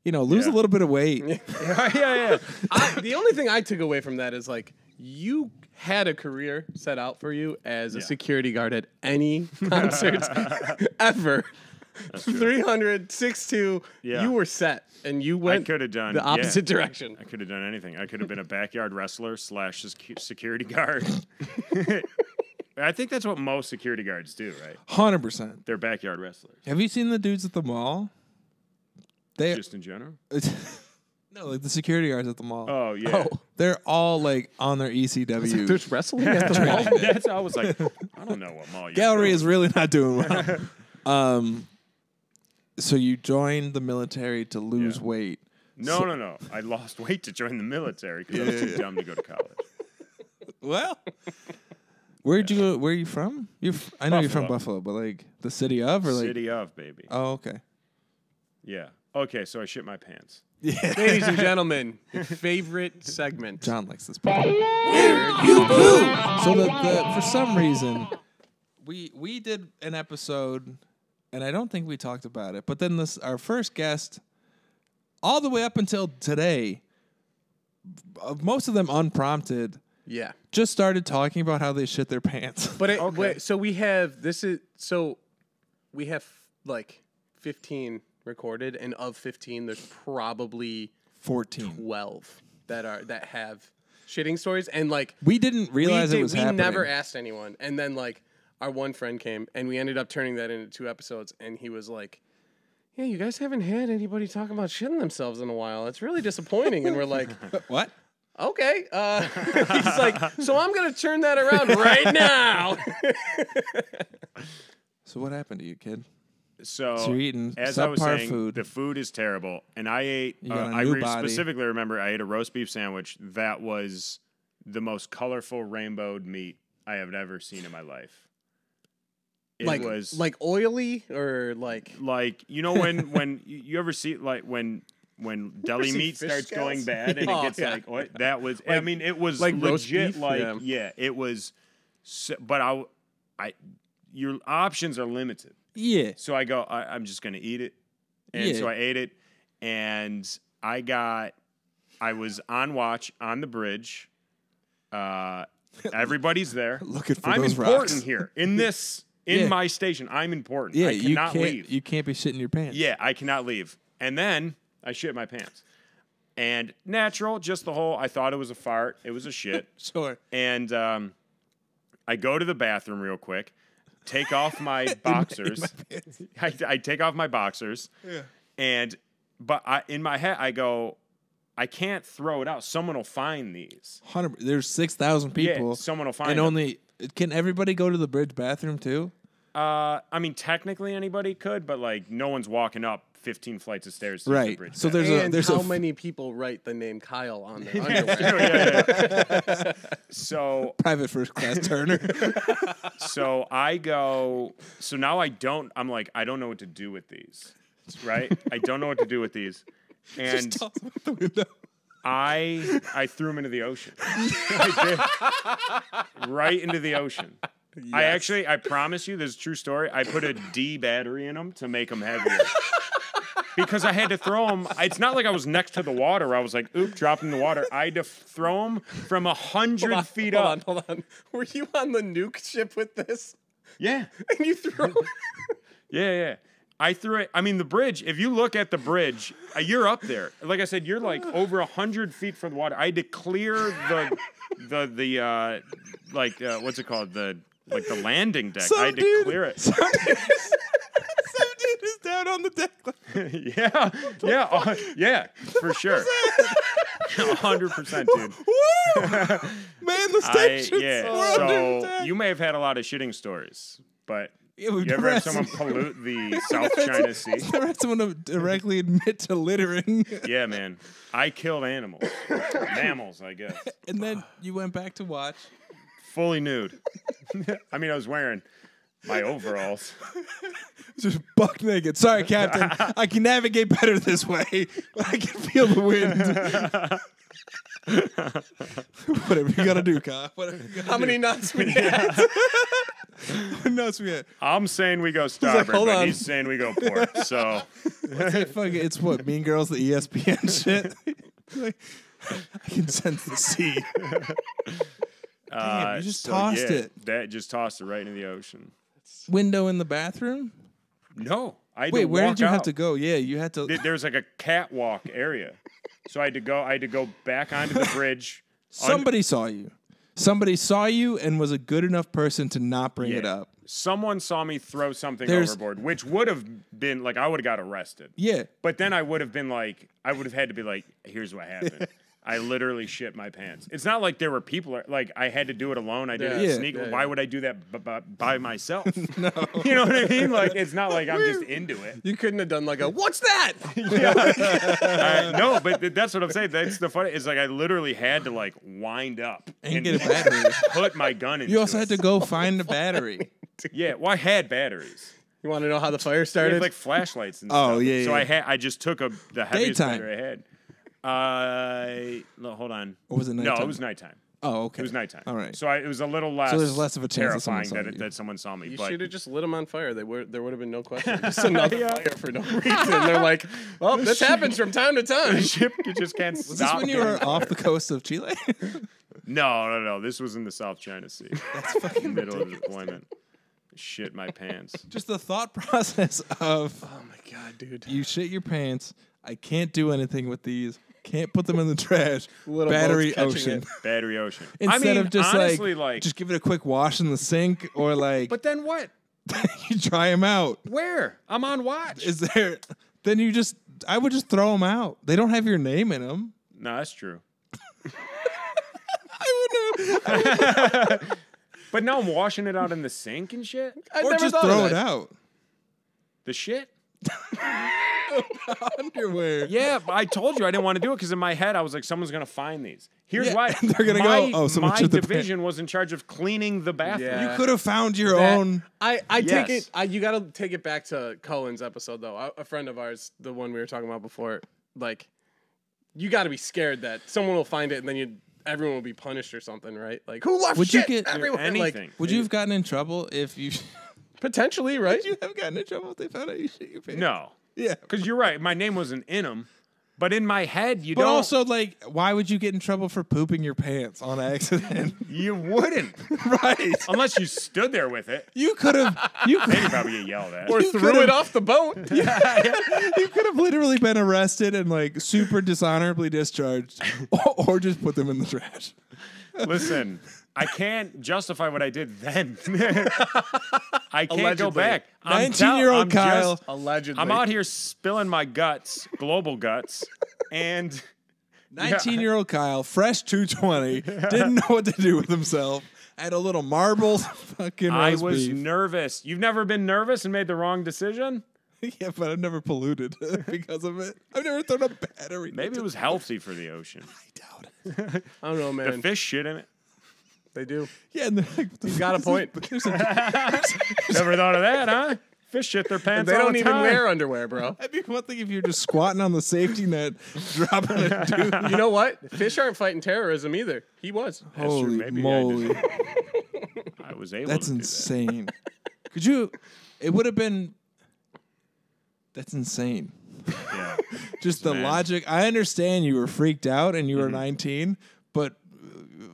Speaker 2: You know, lose
Speaker 7: Yeah.
Speaker 2: a little bit of weight.
Speaker 7: yeah, yeah.
Speaker 1: I, the only thing I took away from that is like you had a career set out for you as a
Speaker 7: Yeah.
Speaker 1: security guard at any concert ever. 300, 6'2",
Speaker 7: Yeah.
Speaker 1: you were set and you
Speaker 7: I
Speaker 1: went
Speaker 7: could have done
Speaker 1: the
Speaker 7: yeah.
Speaker 1: opposite direction.
Speaker 7: I could have done anything. I could have been a backyard wrestler slash security guard. I think that's what most security guards do, right?
Speaker 2: Hundred percent.
Speaker 7: They're backyard wrestlers,
Speaker 2: Have you seen the dudes at the mall? They
Speaker 7: just in general.
Speaker 2: no, like the security guards at the mall.
Speaker 7: Oh yeah.
Speaker 2: They're all like on their ECW.
Speaker 1: There's wrestling at the mall.
Speaker 7: That's I was like, I don't know what mall you're
Speaker 2: Gallery is really not doing well. um, so you joined the military to lose
Speaker 7: Yeah.
Speaker 2: weight.
Speaker 7: No, no, no. I lost weight to join the military because I was too dumb to go to college.
Speaker 2: Well, where'd you go? Where are you from? You're. F- I know you're from
Speaker 7: Buffalo.
Speaker 2: Buffalo, but like the city of, or like.
Speaker 7: City of baby.
Speaker 2: Oh, okay.
Speaker 7: Yeah. Okay, so I shit my pants.
Speaker 1: Ladies and gentlemen, your favorite segment.
Speaker 2: Jon likes this part. So the, the for some reason, we we did an episode, and I don't think we talked about it. But then this our first guest, all the way up until today, uh, most of them unprompted,
Speaker 1: Yeah.
Speaker 2: just started talking about how they shit their pants.
Speaker 1: But it,
Speaker 7: Okay.
Speaker 1: wait, so we have this is so we have like 15 recorded, and of 15, there's probably
Speaker 2: Fourteen.
Speaker 1: 12 that are that have shitting stories, and like
Speaker 2: We didn't realize
Speaker 1: we,
Speaker 2: it was
Speaker 1: we
Speaker 2: happening.
Speaker 1: never asked anyone, and then like our one friend came, and we ended up turning that into two episodes, and he was like. Yeah, you guys haven't had anybody talk about shitting themselves in a while. It's really disappointing. And we're like,
Speaker 2: what?
Speaker 1: okay. Uh, he's like, so I'm going to turn that around right now.
Speaker 2: So what happened to you, kid?
Speaker 7: So,
Speaker 2: So you're eating
Speaker 7: as I was
Speaker 2: subpar
Speaker 7: saying,
Speaker 2: food.
Speaker 7: the food is terrible, and I ate.
Speaker 2: You
Speaker 7: Uh,
Speaker 2: got a
Speaker 7: I
Speaker 2: new
Speaker 7: re- specifically remember I ate a roast beef sandwich that was the most colorful rainbowed meat I have ever seen in my life. It
Speaker 1: like,
Speaker 7: was
Speaker 1: like oily or like
Speaker 7: like you know when when you ever see like when when deli meat starts
Speaker 1: scales?
Speaker 7: going bad and
Speaker 1: Oh,
Speaker 7: it gets
Speaker 1: yeah.
Speaker 7: like what that was I mean it was
Speaker 1: like
Speaker 7: legit like
Speaker 1: Yeah.
Speaker 7: yeah. it was so, but I I your options are limited
Speaker 2: Yeah.
Speaker 7: so I go I, I'm just gonna eat it and
Speaker 2: Yeah.
Speaker 7: so I ate it and I got I was on watch on the bridge uh everybody's there
Speaker 2: Looking for
Speaker 7: I'm
Speaker 2: those
Speaker 7: important
Speaker 2: rocks.
Speaker 7: here in this in
Speaker 2: Yeah.
Speaker 7: my station I'm important
Speaker 2: Yeah,
Speaker 7: I
Speaker 2: you
Speaker 7: cannot
Speaker 2: can't.
Speaker 7: leave
Speaker 2: You can't be shitting your pants.
Speaker 7: yeah, I cannot leave. And then I shit my pants. And natural, just the whole, I thought it was a fart. It was a shit.
Speaker 2: Sure.
Speaker 7: and um, I go to the bathroom real quick, take off my boxers. I, I take off my boxers. Yeah. And, but I, in my head, I go, I can't throw it out. Someone will find these.
Speaker 2: Hundred. There's six thousand people.
Speaker 7: Yeah, someone will find
Speaker 2: and
Speaker 7: them.
Speaker 2: only can everybody go to the bridge bathroom too?
Speaker 7: Uh, I mean, technically anybody could, but like no one's walking up 15 flights of stairs to use the
Speaker 2: Right.
Speaker 7: bridge
Speaker 2: So
Speaker 7: bathroom.
Speaker 2: there's a there's
Speaker 1: how
Speaker 2: a
Speaker 1: many people write the name Kyle on their underwear?
Speaker 7: yeah, yeah. so
Speaker 2: private first class Turner.
Speaker 7: so I go so now I don't I'm like I don't know what to do with these. Right? I don't know what to do with these. And
Speaker 2: Toss them out the window.
Speaker 7: I I threw them into the ocean. Right into the ocean. I actually I promise you this is a true story. I put a D battery in them to make them heavier. Because I had to throw them. It's not like I was next to the water. I was like, oop, drop in the water. I had to throw them from a hundred feet
Speaker 1: hold
Speaker 7: up.
Speaker 1: on, hold on. Were you on the nuke ship with this?
Speaker 7: Yeah.
Speaker 1: And you threw
Speaker 7: Yeah, yeah. I threw it. I mean, the bridge. If you look at the bridge, uh, you're up there. Like I said, you're like over a hundred feet from the water. I had to clear the, the the uh, like uh, what's it called? The like the landing deck. I had to
Speaker 2: dude-
Speaker 7: clear it.
Speaker 2: Some dude is- some dude is down on the deck. like,
Speaker 7: yeah, yeah, uh, yeah, for sure. Hundred percent, dude.
Speaker 2: Woo! Man, the
Speaker 7: I, yeah. So you may have had a lot of shitting stories, but
Speaker 2: Yeah, we've
Speaker 7: You ever
Speaker 2: never
Speaker 7: have
Speaker 2: had
Speaker 7: someone pollute the South China Sea?
Speaker 2: never had someone to directly admit to littering,
Speaker 7: Yeah, man. I killed animals, mammals, I guess,
Speaker 2: and then you went back to watch.
Speaker 7: fully nude. I mean, I was wearing my overalls.
Speaker 2: Just buck naked. Sorry, Captain. I can navigate better this way. I can feel the wind. Whatever you gotta do, Kyle. Whatever you
Speaker 1: How many knots we had?
Speaker 2: knows we?
Speaker 7: I'm saying we go starboard,
Speaker 1: "Hold
Speaker 7: but
Speaker 1: on."
Speaker 7: he's saying we go port. So
Speaker 2: Fuck it, it's what Mean Girls, the ESPN shit. Like, I can sense the sea.
Speaker 7: uh,
Speaker 2: you just
Speaker 7: so,
Speaker 2: tossed
Speaker 7: yeah,
Speaker 2: it.
Speaker 7: That just tossed it right into the ocean.
Speaker 2: Window in the bathroom.
Speaker 7: No, I
Speaker 2: Wait,
Speaker 7: to
Speaker 2: where did you have to go? Yeah, you had to.
Speaker 7: There's like a catwalk area, so I had to go. I had to go back onto the bridge.
Speaker 2: Somebody saw you. Somebody saw you and was a good enough person to not bring it up.
Speaker 7: Someone saw me throw something
Speaker 2: There's-
Speaker 7: overboard, which would have been like I would have got arrested.
Speaker 2: Yeah.
Speaker 7: But then I would have been like, I would have had to be like, here's what happened. I literally shit my pants. It's not like there were people like I had to do it alone. I did it
Speaker 2: Yeah.
Speaker 7: sneak.
Speaker 1: Yeah,
Speaker 7: Why
Speaker 1: yeah.
Speaker 7: would I do that b- b- by myself? no, you know what I mean. Like it's not like I'm just into it.
Speaker 1: You couldn't have done like a what's that?
Speaker 7: Uh, no, but th- that's what I'm saying. That's the funny. Is like I literally had to like wind up
Speaker 2: And get a battery.
Speaker 7: put my gun in.
Speaker 2: You also had to go find a battery.
Speaker 7: Yeah, well, I had batteries.
Speaker 1: You want to know how the fire started?
Speaker 7: like flashlights and
Speaker 2: Oh,
Speaker 7: stuff.
Speaker 2: yeah,
Speaker 7: So
Speaker 2: yeah.
Speaker 7: I had I just took a the heaviest
Speaker 2: Daytime.
Speaker 7: battery I had. Uh, no, hold on.
Speaker 2: Or was it
Speaker 7: No, it was nighttime.
Speaker 2: Oh, okay.
Speaker 7: It was nighttime.
Speaker 2: All right.
Speaker 7: So I, it was a little less.
Speaker 2: So there's less of a chance that someone
Speaker 7: terrifying
Speaker 2: saw
Speaker 7: that,
Speaker 2: you.
Speaker 7: that someone saw me.
Speaker 1: you
Speaker 7: but
Speaker 1: should have just lit them on fire. They were there would have been no question. Just another fire for no reason. They're like, well, this happens from time to time.
Speaker 7: the ship you just can't
Speaker 2: Was this
Speaker 7: stop.
Speaker 2: when you were off the coast of Chile?
Speaker 7: No, no, no. This was in the South China Sea. That's fucking middle of deployment. Shit my pants.
Speaker 2: Just the thought process of
Speaker 1: Oh my god, dude.
Speaker 2: you shit your pants. I can't do anything with these. Can't put them in the trash.
Speaker 1: Little
Speaker 2: Battery
Speaker 1: boats catching
Speaker 2: ocean.
Speaker 1: it.
Speaker 7: Battery ocean.
Speaker 2: Instead
Speaker 7: I mean,
Speaker 2: of just
Speaker 7: honestly,
Speaker 2: like,
Speaker 7: like,
Speaker 2: just give it a quick wash in the sink or like
Speaker 7: But then what?
Speaker 2: you dry them out.
Speaker 7: Where? I'm on watch.
Speaker 2: Is there? Then you just I would just throw them out. They don't have your name in them.
Speaker 7: no, that's true.
Speaker 2: I would
Speaker 7: But now I'm washing it out in the sink and shit.
Speaker 1: I
Speaker 2: or
Speaker 1: never
Speaker 2: just
Speaker 1: thought of
Speaker 2: throw it
Speaker 1: that.
Speaker 2: out.
Speaker 7: The shit.
Speaker 2: Underwear.
Speaker 7: Yeah, I told you I didn't want to do it because in my head I was like, someone's gonna find these. Here's
Speaker 2: Yeah,
Speaker 7: why
Speaker 2: they're gonna go,
Speaker 7: my,
Speaker 2: "Oh, someone
Speaker 7: my
Speaker 2: shit the
Speaker 7: division was in charge of cleaning the bathroom.
Speaker 1: Yeah.
Speaker 2: You could have found your
Speaker 1: That-
Speaker 2: own.
Speaker 1: I, I take it. I, you got to take it back to Cohen's episode though. A, a friend of ours, the one we were talking about before, like, you got to be scared that someone will find it and then you everyone will be punished or something, right? Like, who left
Speaker 2: Would you
Speaker 1: shit
Speaker 2: get-
Speaker 1: everywhere?
Speaker 7: anything.
Speaker 1: Like,
Speaker 2: Would you have gotten in trouble if you?
Speaker 1: Potentially, right?
Speaker 2: Would you have gotten in trouble if they found out you shit your pants?
Speaker 7: No,
Speaker 2: Yeah.
Speaker 7: because you're right. My name wasn't in them, but in my head you
Speaker 2: But
Speaker 7: don't.
Speaker 2: also, like, why would you get in trouble for pooping your pants on accident?
Speaker 7: you wouldn't
Speaker 2: right.
Speaker 7: unless you stood there with it.
Speaker 2: You could have. You
Speaker 7: Then you
Speaker 2: could.
Speaker 7: probably get yelled at.
Speaker 1: or
Speaker 2: you
Speaker 1: threw
Speaker 2: could've-
Speaker 1: it off the boat? Yeah.
Speaker 2: You could have literally been arrested and like super dishonorably discharged, or, or just put them in the trash.
Speaker 7: Listen, I can't justify what I did then. I can't go back. I'm tell-
Speaker 2: 19-year-old
Speaker 7: I'm
Speaker 2: Kyle.
Speaker 7: just-
Speaker 1: Allegedly,
Speaker 7: I'm out here spilling my guts, global guts, and
Speaker 2: 19 year old Kyle, fresh 220, didn't know what to do with himself. Had a little marbles fucking
Speaker 7: I
Speaker 2: roast
Speaker 7: was
Speaker 2: beef.
Speaker 7: nervous. You've never been nervous and made the wrong decision?
Speaker 2: yeah, but I've never polluted because of it. I've never thrown a battery.
Speaker 7: Maybe it was healthy for the ocean.
Speaker 2: I doubt it.
Speaker 1: I don't know, man.
Speaker 7: The
Speaker 1: man.
Speaker 7: fish shit in it.
Speaker 1: They do.
Speaker 2: Yeah, and they're like, the
Speaker 1: You got a point.
Speaker 2: There's a-
Speaker 7: Never thought of that, huh? Fish shit their pants
Speaker 1: They
Speaker 7: all
Speaker 1: don't
Speaker 7: the
Speaker 1: even
Speaker 7: time.
Speaker 1: wear underwear, bro.
Speaker 2: That'd be one thing if you're just squatting on the safety net, dropping a dude.
Speaker 1: You know what? Fish aren't fighting terrorism either. He was.
Speaker 7: true.
Speaker 2: Holy
Speaker 7: Maybe I
Speaker 2: moly.
Speaker 7: I was able
Speaker 2: That's
Speaker 7: to do
Speaker 2: insane. Could you? It would have been. That's insane.
Speaker 7: Yeah.
Speaker 2: Just the
Speaker 7: Man.
Speaker 2: logic. I understand you were freaked out and you
Speaker 7: Mm-hmm.
Speaker 2: were 19, but uh,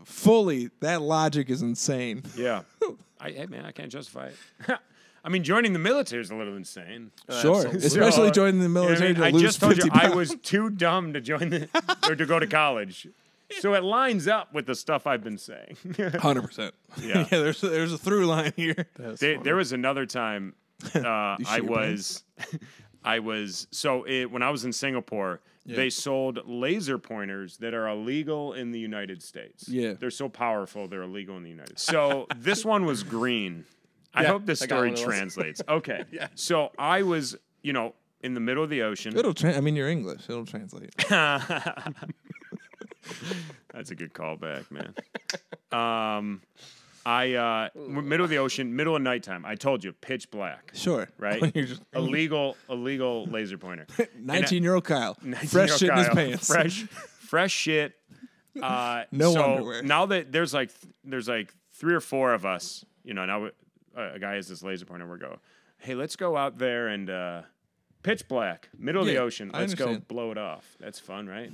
Speaker 2: fully that logic is insane.
Speaker 7: Yeah. I, hey, man, I can't justify it. I mean, joining the military is a little insane.
Speaker 2: Sure,
Speaker 1: absolutely.
Speaker 2: especially
Speaker 7: So,
Speaker 2: joining the
Speaker 7: You know I
Speaker 2: military
Speaker 7: mean?
Speaker 2: to
Speaker 7: I
Speaker 2: lose
Speaker 7: just told
Speaker 2: 50
Speaker 7: you I was too dumb to join the or to go to college. So it lines up with the stuff I've been saying.
Speaker 2: Hundred percent.
Speaker 7: Yeah.
Speaker 2: yeah. There's there's a through line here.
Speaker 7: There, there was another time uh, I was, I was so it, when I was in Singapore, they sold laser pointers that are illegal in the United States.
Speaker 2: Yeah.
Speaker 7: they're so powerful they're illegal in the United. States. So this one was green, I
Speaker 1: Yeah,
Speaker 7: hope this
Speaker 1: I
Speaker 7: story
Speaker 1: one of those.
Speaker 7: translates. Okay.
Speaker 1: Yeah.
Speaker 7: So I was, you know, in the middle of the ocean.
Speaker 2: It'll. Tra- I mean, you're English. It'll translate.
Speaker 7: That's a good callback, man. Um, I uh, middle of the ocean, middle of nighttime. I told you, pitch black,
Speaker 2: Sure.
Speaker 7: right?
Speaker 2: You're just
Speaker 7: illegal, illegal laser pointer.
Speaker 2: 19 year old Kyle,
Speaker 7: 19
Speaker 2: fresh
Speaker 7: year old
Speaker 2: shit in his pants.
Speaker 7: Fresh, fresh shit. Uh,
Speaker 2: No
Speaker 7: so
Speaker 2: underwear.
Speaker 7: Now that there's like there's like three or four of us, you know. Now we- uh, a guy has this laser pointer. We go, hey, let's go out there and uh, pitch black, middle of the ocean. Let's go blow it off. That's fun, right?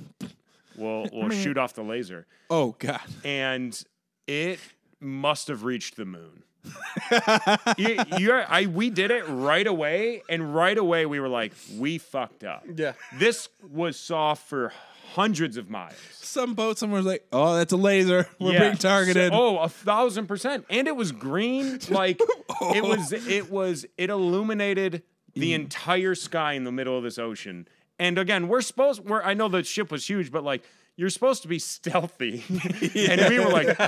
Speaker 7: We'll we'll shoot off the laser,
Speaker 2: Oh God.
Speaker 7: and it must have reached the moon. you, you're, I we did it right away, and right away we were like, we fucked up.
Speaker 1: Yeah.
Speaker 7: This was soft for hundreds of miles.
Speaker 2: Some boat somewhere's like, oh, that's a laser. We're
Speaker 7: Yeah.
Speaker 2: being targeted.
Speaker 7: So- oh, a thousand percent. And it was green. Like it was it was it illuminated the
Speaker 2: Mm.
Speaker 7: entire sky in the middle of this ocean. And again, we're supposed we're I know the ship was huge, but like you're supposed to be stealthy. and we were like,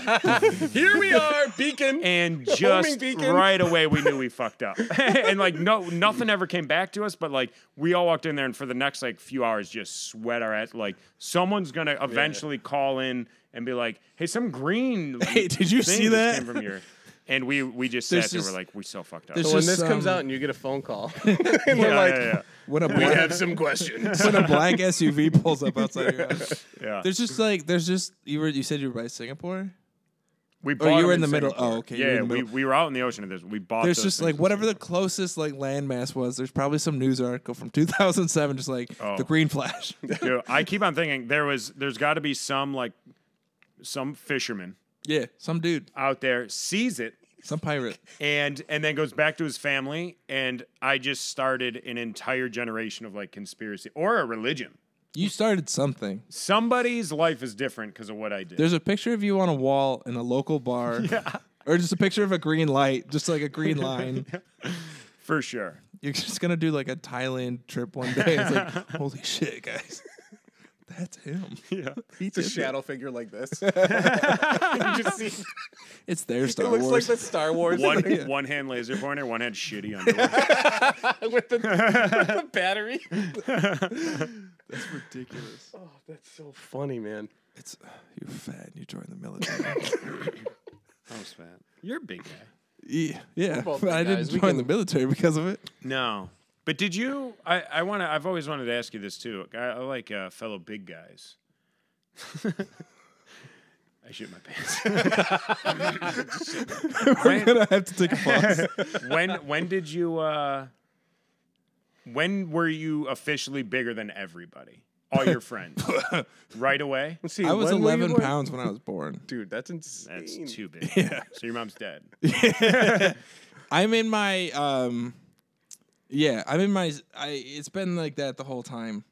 Speaker 1: Here we are, beacon.
Speaker 7: and just
Speaker 1: beacon.
Speaker 7: right away we knew we fucked up. and like no nothing ever came back to us, but like we all walked in there and for the next like few hours just sweat our ass like someone's gonna eventually call in and be like, Hey, some green
Speaker 2: Hey, did you see that?
Speaker 7: Came from your and we we just
Speaker 2: There's
Speaker 7: sat there,
Speaker 2: just-
Speaker 7: we're like, we so fucked up.
Speaker 2: there's
Speaker 1: So when
Speaker 2: just
Speaker 1: this comes
Speaker 2: some-
Speaker 1: out and you get a phone call, and
Speaker 7: yeah,
Speaker 1: they're like,
Speaker 7: yeah, yeah.
Speaker 2: When a
Speaker 1: "We
Speaker 2: black,
Speaker 1: have some questions."
Speaker 2: when a black SUV pulls up outside your house,
Speaker 7: yeah.
Speaker 2: there's just like there's just you were you said you were by Singapore.
Speaker 7: we
Speaker 2: oh,
Speaker 7: bought you
Speaker 2: were
Speaker 7: them
Speaker 2: in the middle-
Speaker 7: Singapore.
Speaker 2: oh, okay, you were
Speaker 7: Yeah,
Speaker 2: in the
Speaker 7: we,
Speaker 2: middle.
Speaker 7: we were out in the ocean and there's we bought
Speaker 2: There's
Speaker 7: those
Speaker 2: just
Speaker 7: things
Speaker 2: like
Speaker 7: in
Speaker 2: whatever the
Speaker 7: Singapore.
Speaker 2: closest like landmass was. There's probably some news article from 2007, just like
Speaker 7: Oh.
Speaker 2: the green flash.
Speaker 7: Dude, I keep on thinking there was there's gotta be some like some fisherman
Speaker 2: yeah, some dude,
Speaker 7: out there sees it
Speaker 2: some pirate.
Speaker 7: and and then goes back to his family and i just started an entire generation of like conspiracy or a religion
Speaker 2: You started something.
Speaker 7: somebody's life is different because of what i did
Speaker 2: There's a picture of you on a wall in a local bar, or just a picture of a green light, just like a green line.
Speaker 7: for sure
Speaker 2: You're just gonna do like a Thailand trip one day. It's like, holy shit, guys, that's him.
Speaker 7: yeah
Speaker 1: It's a shadow figure like this. just see,
Speaker 2: It's their Star
Speaker 1: it looks like the Star Wars
Speaker 7: one
Speaker 2: Yeah.
Speaker 7: one hand laser pointer one hand shitty underwear
Speaker 1: with, the, with the battery.
Speaker 2: That's ridiculous.
Speaker 1: Oh, that's so funny, man.
Speaker 2: It's You're fat. and You joined the military.
Speaker 7: i was fat you're a big guy
Speaker 2: yeah, yeah. But I didn't
Speaker 1: We
Speaker 2: join the military because of it.
Speaker 7: no but did you i i want to i've always wanted to ask you this too i, I like uh, fellow big guys I shit my pants.
Speaker 2: We're gonna have to take a pause.
Speaker 7: when when did you uh when were you officially bigger than everybody? All your friends. right away?
Speaker 1: Let's see.
Speaker 2: I was
Speaker 1: when were you
Speaker 2: 11
Speaker 1: born?
Speaker 2: pounds when I was born.
Speaker 1: Dude, that's insane.
Speaker 7: That's too big.
Speaker 2: Yeah.
Speaker 7: So your mom's dead.
Speaker 2: I'm in my um yeah, I'm in my I it's been like that the whole time.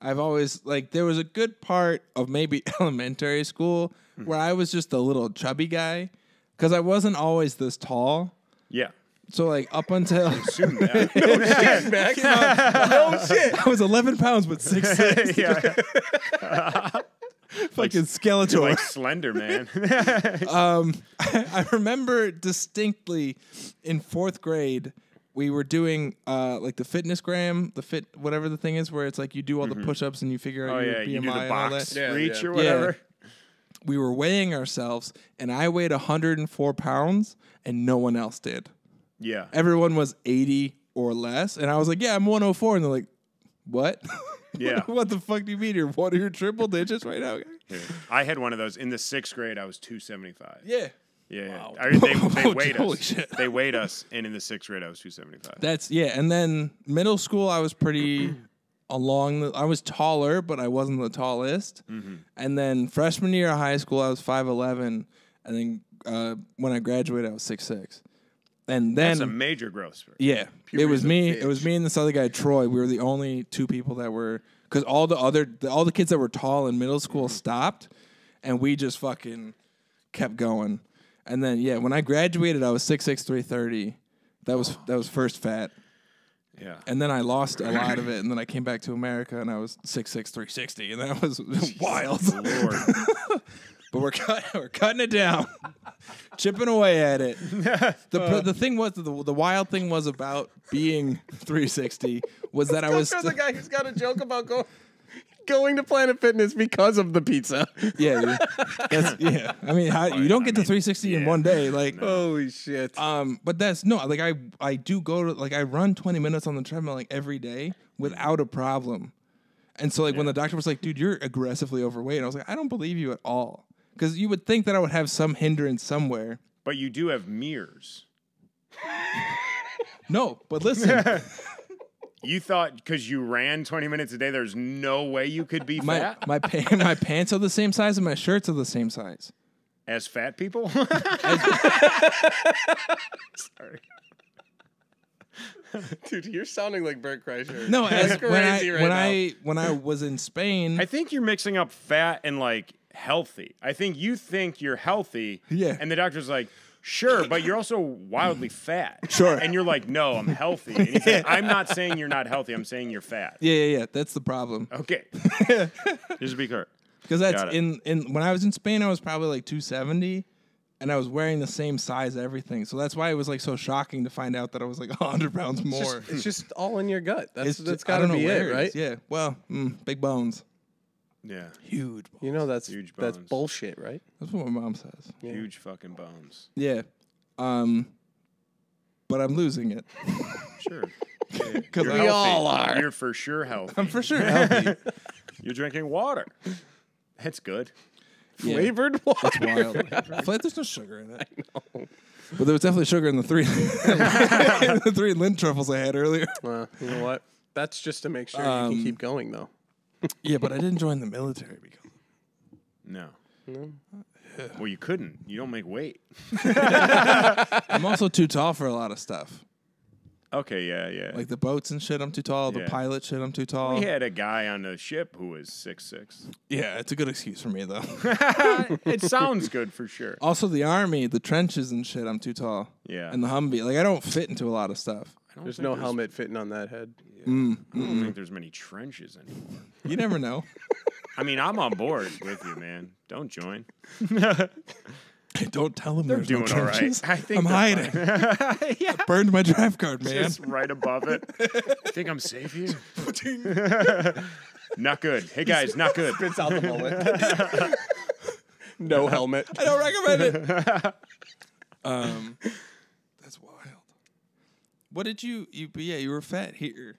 Speaker 2: I've always like there was a good part of maybe elementary school where I was just a little chubby guy cuz I wasn't always this tall.
Speaker 7: Yeah.
Speaker 2: So like up until
Speaker 7: Assume that.
Speaker 1: Back. no shit.
Speaker 2: I was 11 pounds but 6'6",
Speaker 7: yeah.
Speaker 2: fucking skeletal.
Speaker 7: Like slender man.
Speaker 2: Um, I remember distinctly in fourth grade, we were doing uh, like the FitnessGram, the fit whatever the thing is, where it's like you do all the push-ups and you figure out
Speaker 7: oh
Speaker 2: your
Speaker 7: yeah,
Speaker 2: BMI
Speaker 7: you do the
Speaker 2: and all
Speaker 7: box
Speaker 2: that.
Speaker 1: Yeah,
Speaker 7: reach
Speaker 1: yeah.
Speaker 7: or
Speaker 2: Yeah.
Speaker 7: whatever.
Speaker 2: We were weighing ourselves, and I weighed 104 pounds, and no one else did.
Speaker 7: Yeah.
Speaker 2: Everyone was 80 or less, and I was like, "Yeah, I'm 104," and they're like, "What?
Speaker 7: Yeah.
Speaker 2: what the fuck do you mean? You're one of your triple digits right now?" guy?"
Speaker 7: I had one of those in the sixth grade. I was two seventy five.
Speaker 2: Yeah.
Speaker 7: Yeah, yeah. I, they, they weighed
Speaker 2: holy
Speaker 7: us.
Speaker 2: shit.
Speaker 7: They weighed us, and in the sixth grade, I was two seventy five.
Speaker 2: That's yeah, and then middle school I was pretty along the I was taller, but I wasn't the tallest.
Speaker 7: Mm-hmm.
Speaker 2: And then freshman year of high school I was 5'11 and then uh, when I graduated I was 6'6. And then
Speaker 7: That's a major growth spurt.
Speaker 2: yeah, it was me. It was me and this other guy Troy. We were the only two people that were cuz all the other the, all the kids that were tall in middle school
Speaker 7: Mm-hmm.
Speaker 2: stopped and we just fucking kept going. And then yeah, when I graduated I was 6'6 330. That was that was first fat.
Speaker 7: Yeah.
Speaker 2: And then I lost a lot of it, and then I came back to America, and I was 6'6", 360, and that was wild.
Speaker 7: Lord.
Speaker 2: but we're cut, we're cutting it down. chipping away at it. The pr- the thing was the the wild thing was about being 360 was that I was
Speaker 1: a guy who's got a joke about going going to Planet Fitness because of the pizza.
Speaker 2: yeah dude. That's, yeah. I mean, how, you don't get to 360 in one day, like.
Speaker 1: Holy shit!
Speaker 2: Um, but that's no, like I I do go to like I run 20 minutes on the treadmill like every day without a problem. And so like when the doctor was like, "Dude, you're aggressively overweight," I was like, "I don't believe you at all," because you would think that I would have some hindrance somewhere.
Speaker 7: But you do have mirrors.
Speaker 2: No, but listen,
Speaker 7: You thought because you ran 20 minutes a day, there's no way you could be
Speaker 2: my
Speaker 7: fat
Speaker 2: my pa- my pants are the same size and my shirts are the same size.
Speaker 7: as fat people? Sorry.
Speaker 1: Dude, you're sounding like Bert Kreischer.
Speaker 2: No, as
Speaker 1: That's
Speaker 2: when I
Speaker 1: right
Speaker 2: when
Speaker 1: now.
Speaker 2: I when I was in Spain,
Speaker 7: I think you're mixing up fat and like healthy. I think you think you're healthy.
Speaker 2: Yeah.
Speaker 7: And the doctor's like, sure, but you're also wildly fat.
Speaker 2: Sure.
Speaker 7: And you're like, no, I'm healthy. And he's like, I'm not saying you're not healthy. I'm saying you're fat.
Speaker 2: yeah, yeah, yeah, that's the problem.
Speaker 7: Okay. Just to be clear.
Speaker 2: Because that's
Speaker 7: Got it.
Speaker 2: in in when I was in Spain, I was probably like 270, and I was wearing the same size everything. So that's why it was like so shocking to find out that I was like 100 pounds more.
Speaker 1: it's just all in your gut. That's
Speaker 2: ju-
Speaker 1: that's
Speaker 2: I
Speaker 1: got to
Speaker 2: don't know
Speaker 1: be
Speaker 2: where
Speaker 1: it,
Speaker 2: it
Speaker 1: right?
Speaker 2: Yeah. Well, mm, big bones,
Speaker 7: Yeah.
Speaker 2: huge. Bones.
Speaker 1: You know that's
Speaker 7: Huge
Speaker 1: that's
Speaker 7: bones.
Speaker 1: bullshit, right?
Speaker 2: That's what my mom says.
Speaker 7: Huge fucking bones.
Speaker 2: Yeah. Um. But I'm losing it
Speaker 7: Sure.
Speaker 2: because
Speaker 7: You're
Speaker 1: We all are.
Speaker 7: You're for sure healthy.
Speaker 2: I'm for sure healthy.
Speaker 7: You're drinking water. That's good.
Speaker 2: Yeah.
Speaker 1: Flavored water.
Speaker 2: That's wild. I feel like there's no sugar in it. But there was definitely sugar in the three the three Lindt truffles I had earlier.
Speaker 1: Well, you know what? That's just to make sure you
Speaker 2: Um,
Speaker 1: can keep going, though.
Speaker 2: Yeah, but I didn't join the military because
Speaker 7: No. no. Well, you couldn't. You don't make weight.
Speaker 2: I'm also too tall for a lot of stuff.
Speaker 7: Okay, yeah, yeah.
Speaker 2: Like the boats and shit, I'm too tall. The
Speaker 7: Yeah.
Speaker 2: pilot shit, I'm too tall.
Speaker 7: we had a guy on the ship who was six six.
Speaker 2: Yeah, it's a good excuse for me though.
Speaker 7: it sounds good for sure.
Speaker 2: also, the army, the trenches and shit, I'm too tall.
Speaker 7: Yeah.
Speaker 2: And the Humvee, like I don't fit into a lot of stuff.
Speaker 7: I don't
Speaker 1: There's
Speaker 7: think
Speaker 1: no helmet fitting on that head.
Speaker 7: Mm, I don't mm, think mm. there's many trenches anymore.
Speaker 2: You never know.
Speaker 7: I mean, I'm on board with you, man. Don't join.
Speaker 2: don't tell them
Speaker 7: They're
Speaker 2: there's
Speaker 7: doing
Speaker 2: no
Speaker 7: all right.
Speaker 2: trenches.
Speaker 7: I think
Speaker 2: I'm
Speaker 7: they're
Speaker 2: hiding.
Speaker 7: yeah,
Speaker 2: Burned my draft card, man.
Speaker 7: just right above it. think I'm safe here? not good. Hey guys, not good.
Speaker 1: Spits out the bullet. no helmet.
Speaker 2: I don't recommend it. um, that's wild. What did you? You yeah, you were fat here.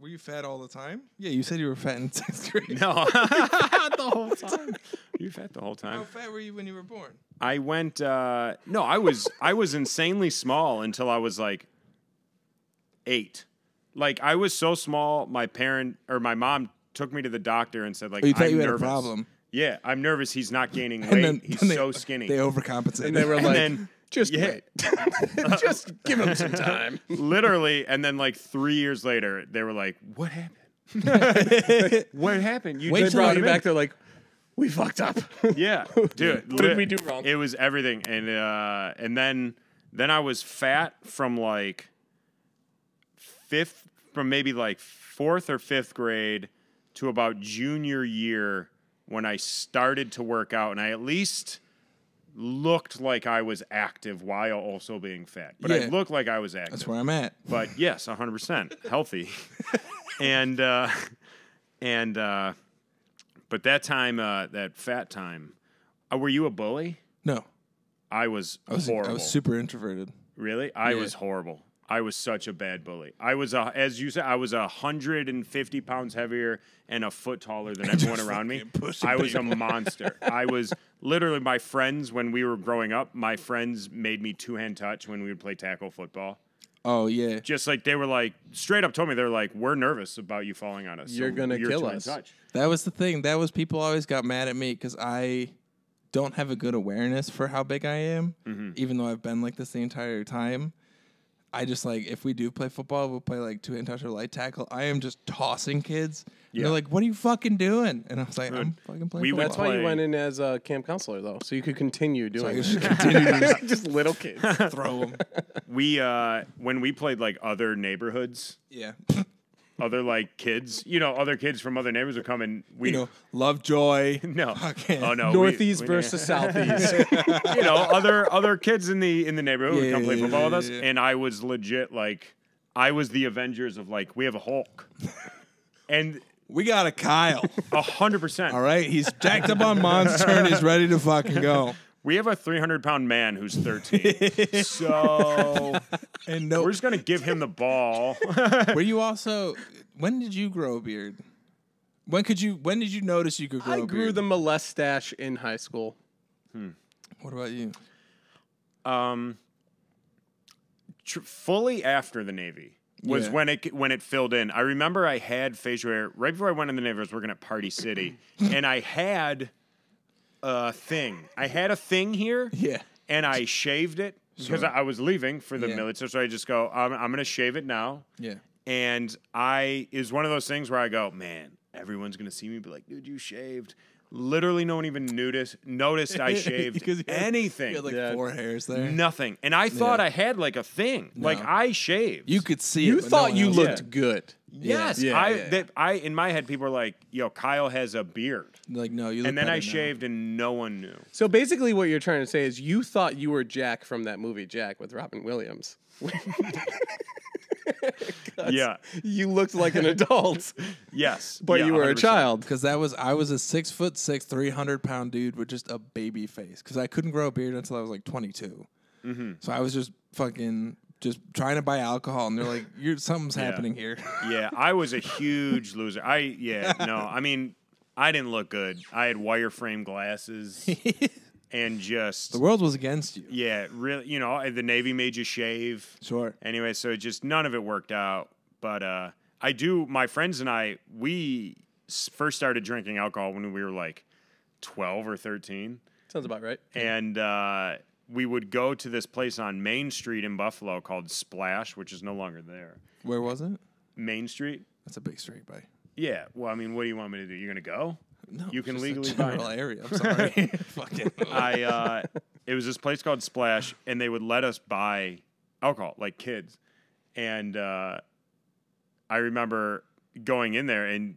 Speaker 2: Were you fat all the time? Yeah, you said you were fat in sixth grade.
Speaker 7: No, the whole time. You fat the whole time.
Speaker 2: How fat were you when you were born?
Speaker 7: I went. Uh, no, I was. I was insanely small until I was like eight. Like I was so small, my parent or my mom took me to the doctor and said, like,
Speaker 2: Oh, you thought
Speaker 7: I'm
Speaker 2: you had
Speaker 7: nervous.
Speaker 2: a problem.
Speaker 7: Yeah, I'm nervous. He's not gaining weight.
Speaker 2: And then
Speaker 7: He's
Speaker 2: then they,
Speaker 7: so skinny.
Speaker 2: They overcompensated.
Speaker 1: And they were
Speaker 7: and
Speaker 1: like,
Speaker 7: then
Speaker 1: just
Speaker 7: yeah.
Speaker 1: wait. just give him some time.
Speaker 7: literally, and then like three years later, they were like, "What happened? what happened? You
Speaker 2: Wait
Speaker 7: just
Speaker 2: till
Speaker 1: brought
Speaker 7: brought
Speaker 1: you back. They're like, we fucked up.
Speaker 7: Yeah, dude.
Speaker 1: What did we do wrong?
Speaker 7: It was everything, and uh, and then then I was fat from like fifth, from maybe like fourth or fifth grade to about junior year when I started to work out, and I at least looked like I was active while also being fat. But I looked like I was active.
Speaker 2: That's where I'm at.
Speaker 7: but yes, 100% healthy. and uh and uh but that time uh that fat time, uh, were you a bully?
Speaker 2: No,
Speaker 7: I was,
Speaker 2: I was
Speaker 7: horrible.
Speaker 2: I was super introverted.
Speaker 7: really? I
Speaker 2: Yeah.
Speaker 7: was horrible. I was such a bad bully. I was a, as you said, I was a hundred and fifty pounds heavier and a foot taller than everyone around me. I was a monster. I was literally my friends when we were growing up. My friends made me two hand touch when we would play tackle football.
Speaker 2: Oh yeah,
Speaker 7: just like they were like straight up told me they're like we're nervous about you falling on us.
Speaker 1: You're gonna
Speaker 7: you're
Speaker 1: kill us."
Speaker 7: touch."
Speaker 2: that was the thing. That was people always got mad at me because I don't have a good awareness for how big I am,
Speaker 7: Mm-hmm.
Speaker 2: even though I've been like this the entire time. I just like if we do play football, we'll play like two hand touch or light tackle. I am just tossing kids. And
Speaker 7: Yeah.
Speaker 2: They're like, "What are you fucking doing?" And I was like, "I'm fucking playing
Speaker 7: we would
Speaker 1: That's
Speaker 2: football."
Speaker 1: why you went in as a camp counselor, though, so you could continue
Speaker 2: I
Speaker 1: doing
Speaker 2: could
Speaker 1: it.
Speaker 2: just continue just
Speaker 1: just little kids.
Speaker 2: throw them.
Speaker 7: We uh when we played like other neighborhoods,
Speaker 2: Yeah.
Speaker 7: Other like kids, you know, other kids from other neighbors would come and we
Speaker 2: You know, Lovejoy.
Speaker 7: no,
Speaker 2: Fucking
Speaker 7: oh no, we-
Speaker 1: Northeast
Speaker 7: we-
Speaker 1: versus Southeast.
Speaker 7: you know, other other kids in the in the neighborhood would
Speaker 2: Yeah,
Speaker 7: come play
Speaker 2: yeah,
Speaker 7: football
Speaker 2: yeah,
Speaker 7: with us, and I was legit like, I was the Avengers of like, we have a Hulk, and
Speaker 2: We got a Kyle.
Speaker 7: a hundred percent.
Speaker 2: All right, he's jacked up on Monster and he's ready to fucking go.
Speaker 7: We have a 300 pound man who's 13. so
Speaker 2: And no,
Speaker 7: we're just going to give him the ball.
Speaker 2: were you also? When did you grow a beard? When could you? When did you notice you could grow
Speaker 1: I
Speaker 2: a
Speaker 1: grew
Speaker 2: beard?
Speaker 1: the molestache in high school.
Speaker 2: What about you?
Speaker 7: um, tr- fully after the Navy was
Speaker 2: Yeah.
Speaker 7: when it when it filled in. I remember I had facial hair right before I went in the Navy. I was working at Party City, and I had a thing. I had a thing here.
Speaker 2: Yeah.
Speaker 7: and I shaved it because
Speaker 2: Sure.
Speaker 7: I was leaving for the
Speaker 2: Yeah.
Speaker 7: military. So I just go, I'm, I'm going to shave it now.
Speaker 2: Yeah.
Speaker 7: And I is one of those things where I go, man, everyone's going to see me be like, dude, you shaved. Literally, no one even noticed noticed I shaved
Speaker 2: Because you had-
Speaker 7: anything.
Speaker 2: You had like
Speaker 1: Yeah.
Speaker 2: four hairs there.
Speaker 7: Nothing. And I thought
Speaker 2: Yeah.
Speaker 7: I had like a thing. Like I shaved.
Speaker 2: You could see
Speaker 1: You
Speaker 2: it. but no
Speaker 1: thought
Speaker 2: one
Speaker 1: you
Speaker 2: else
Speaker 1: looked
Speaker 2: did.
Speaker 1: good.
Speaker 7: yes.
Speaker 1: Yeah,
Speaker 7: I
Speaker 1: yeah, yeah.
Speaker 7: that I in my head people were like, yo, Kyle has a beard.
Speaker 2: Like no, you. Look
Speaker 7: And then I
Speaker 2: now.
Speaker 7: shaved and no one knew.
Speaker 1: So basically, what you're trying to say is you thought you were Jack from that movie Jack with Robin Williams.
Speaker 7: Yeah.
Speaker 1: You looked like an adult,
Speaker 7: Yes.
Speaker 1: but
Speaker 7: Yeah,
Speaker 1: you were a
Speaker 7: 100%.
Speaker 1: child.
Speaker 2: Because that was I was a six foot six, three hundred pound dude with just a baby face. Because I couldn't grow a beard until I was like twenty
Speaker 7: Mm-hmm.
Speaker 2: So I was just fucking just trying to buy alcohol, and they're like, "You're something's happening here."
Speaker 7: Yeah, I was a huge loser. I yeah, no, I mean, I didn't look good. I had wireframe glasses and just
Speaker 2: the world was against you.
Speaker 7: yeah, really, you know, the Navy made you shave.
Speaker 2: Sure.
Speaker 7: Anyway, so just none of it worked out. But uh, I do. My friends and I, we first started drinking alcohol when we were like twelve or thirteen,
Speaker 1: Sounds about right.
Speaker 7: and uh, we would go to this place on Main Street in Buffalo called Splash, which is no longer there.
Speaker 2: Where was it?
Speaker 7: Main Street.
Speaker 2: That's a big street, by.
Speaker 7: Yeah. Well, I mean, what do you want me to do? You're gonna go?
Speaker 2: No,
Speaker 7: You can legally buy it.
Speaker 2: area. I'm sorry. Fucking.
Speaker 7: I uh, it was this place called Splash, and they would let us buy alcohol like kids, and uh, I remember going in there and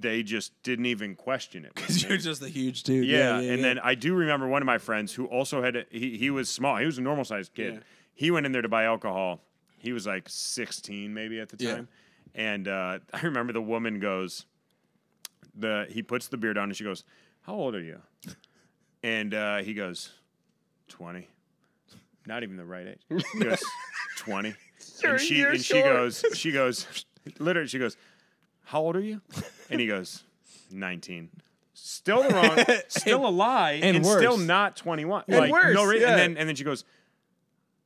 Speaker 7: they just didn't even question it.
Speaker 2: Because you're just a huge dude.
Speaker 7: yeah,
Speaker 2: Yeah,
Speaker 7: and
Speaker 2: yeah.
Speaker 7: then I do remember one of my friends who also had a, he he was small. He was a normal sized kid.
Speaker 2: Yeah.
Speaker 7: He went in there to buy alcohol. He was like 16 maybe at the
Speaker 2: Yeah.
Speaker 7: time. And uh, I remember the woman goes the he puts the beer down and she goes, "How old are you?" And uh, he goes, "20." Not even the right age. He goes, "20."
Speaker 1: You're a
Speaker 7: and she and she
Speaker 1: short.
Speaker 7: goes she goes literally she goes, "How old are you?" And he goes, "19." Still the wrong, still a lie,
Speaker 2: and
Speaker 7: and, still not 21.
Speaker 1: And
Speaker 7: like
Speaker 1: worse,
Speaker 7: no reason.
Speaker 1: yeah.
Speaker 7: and then and then she goes,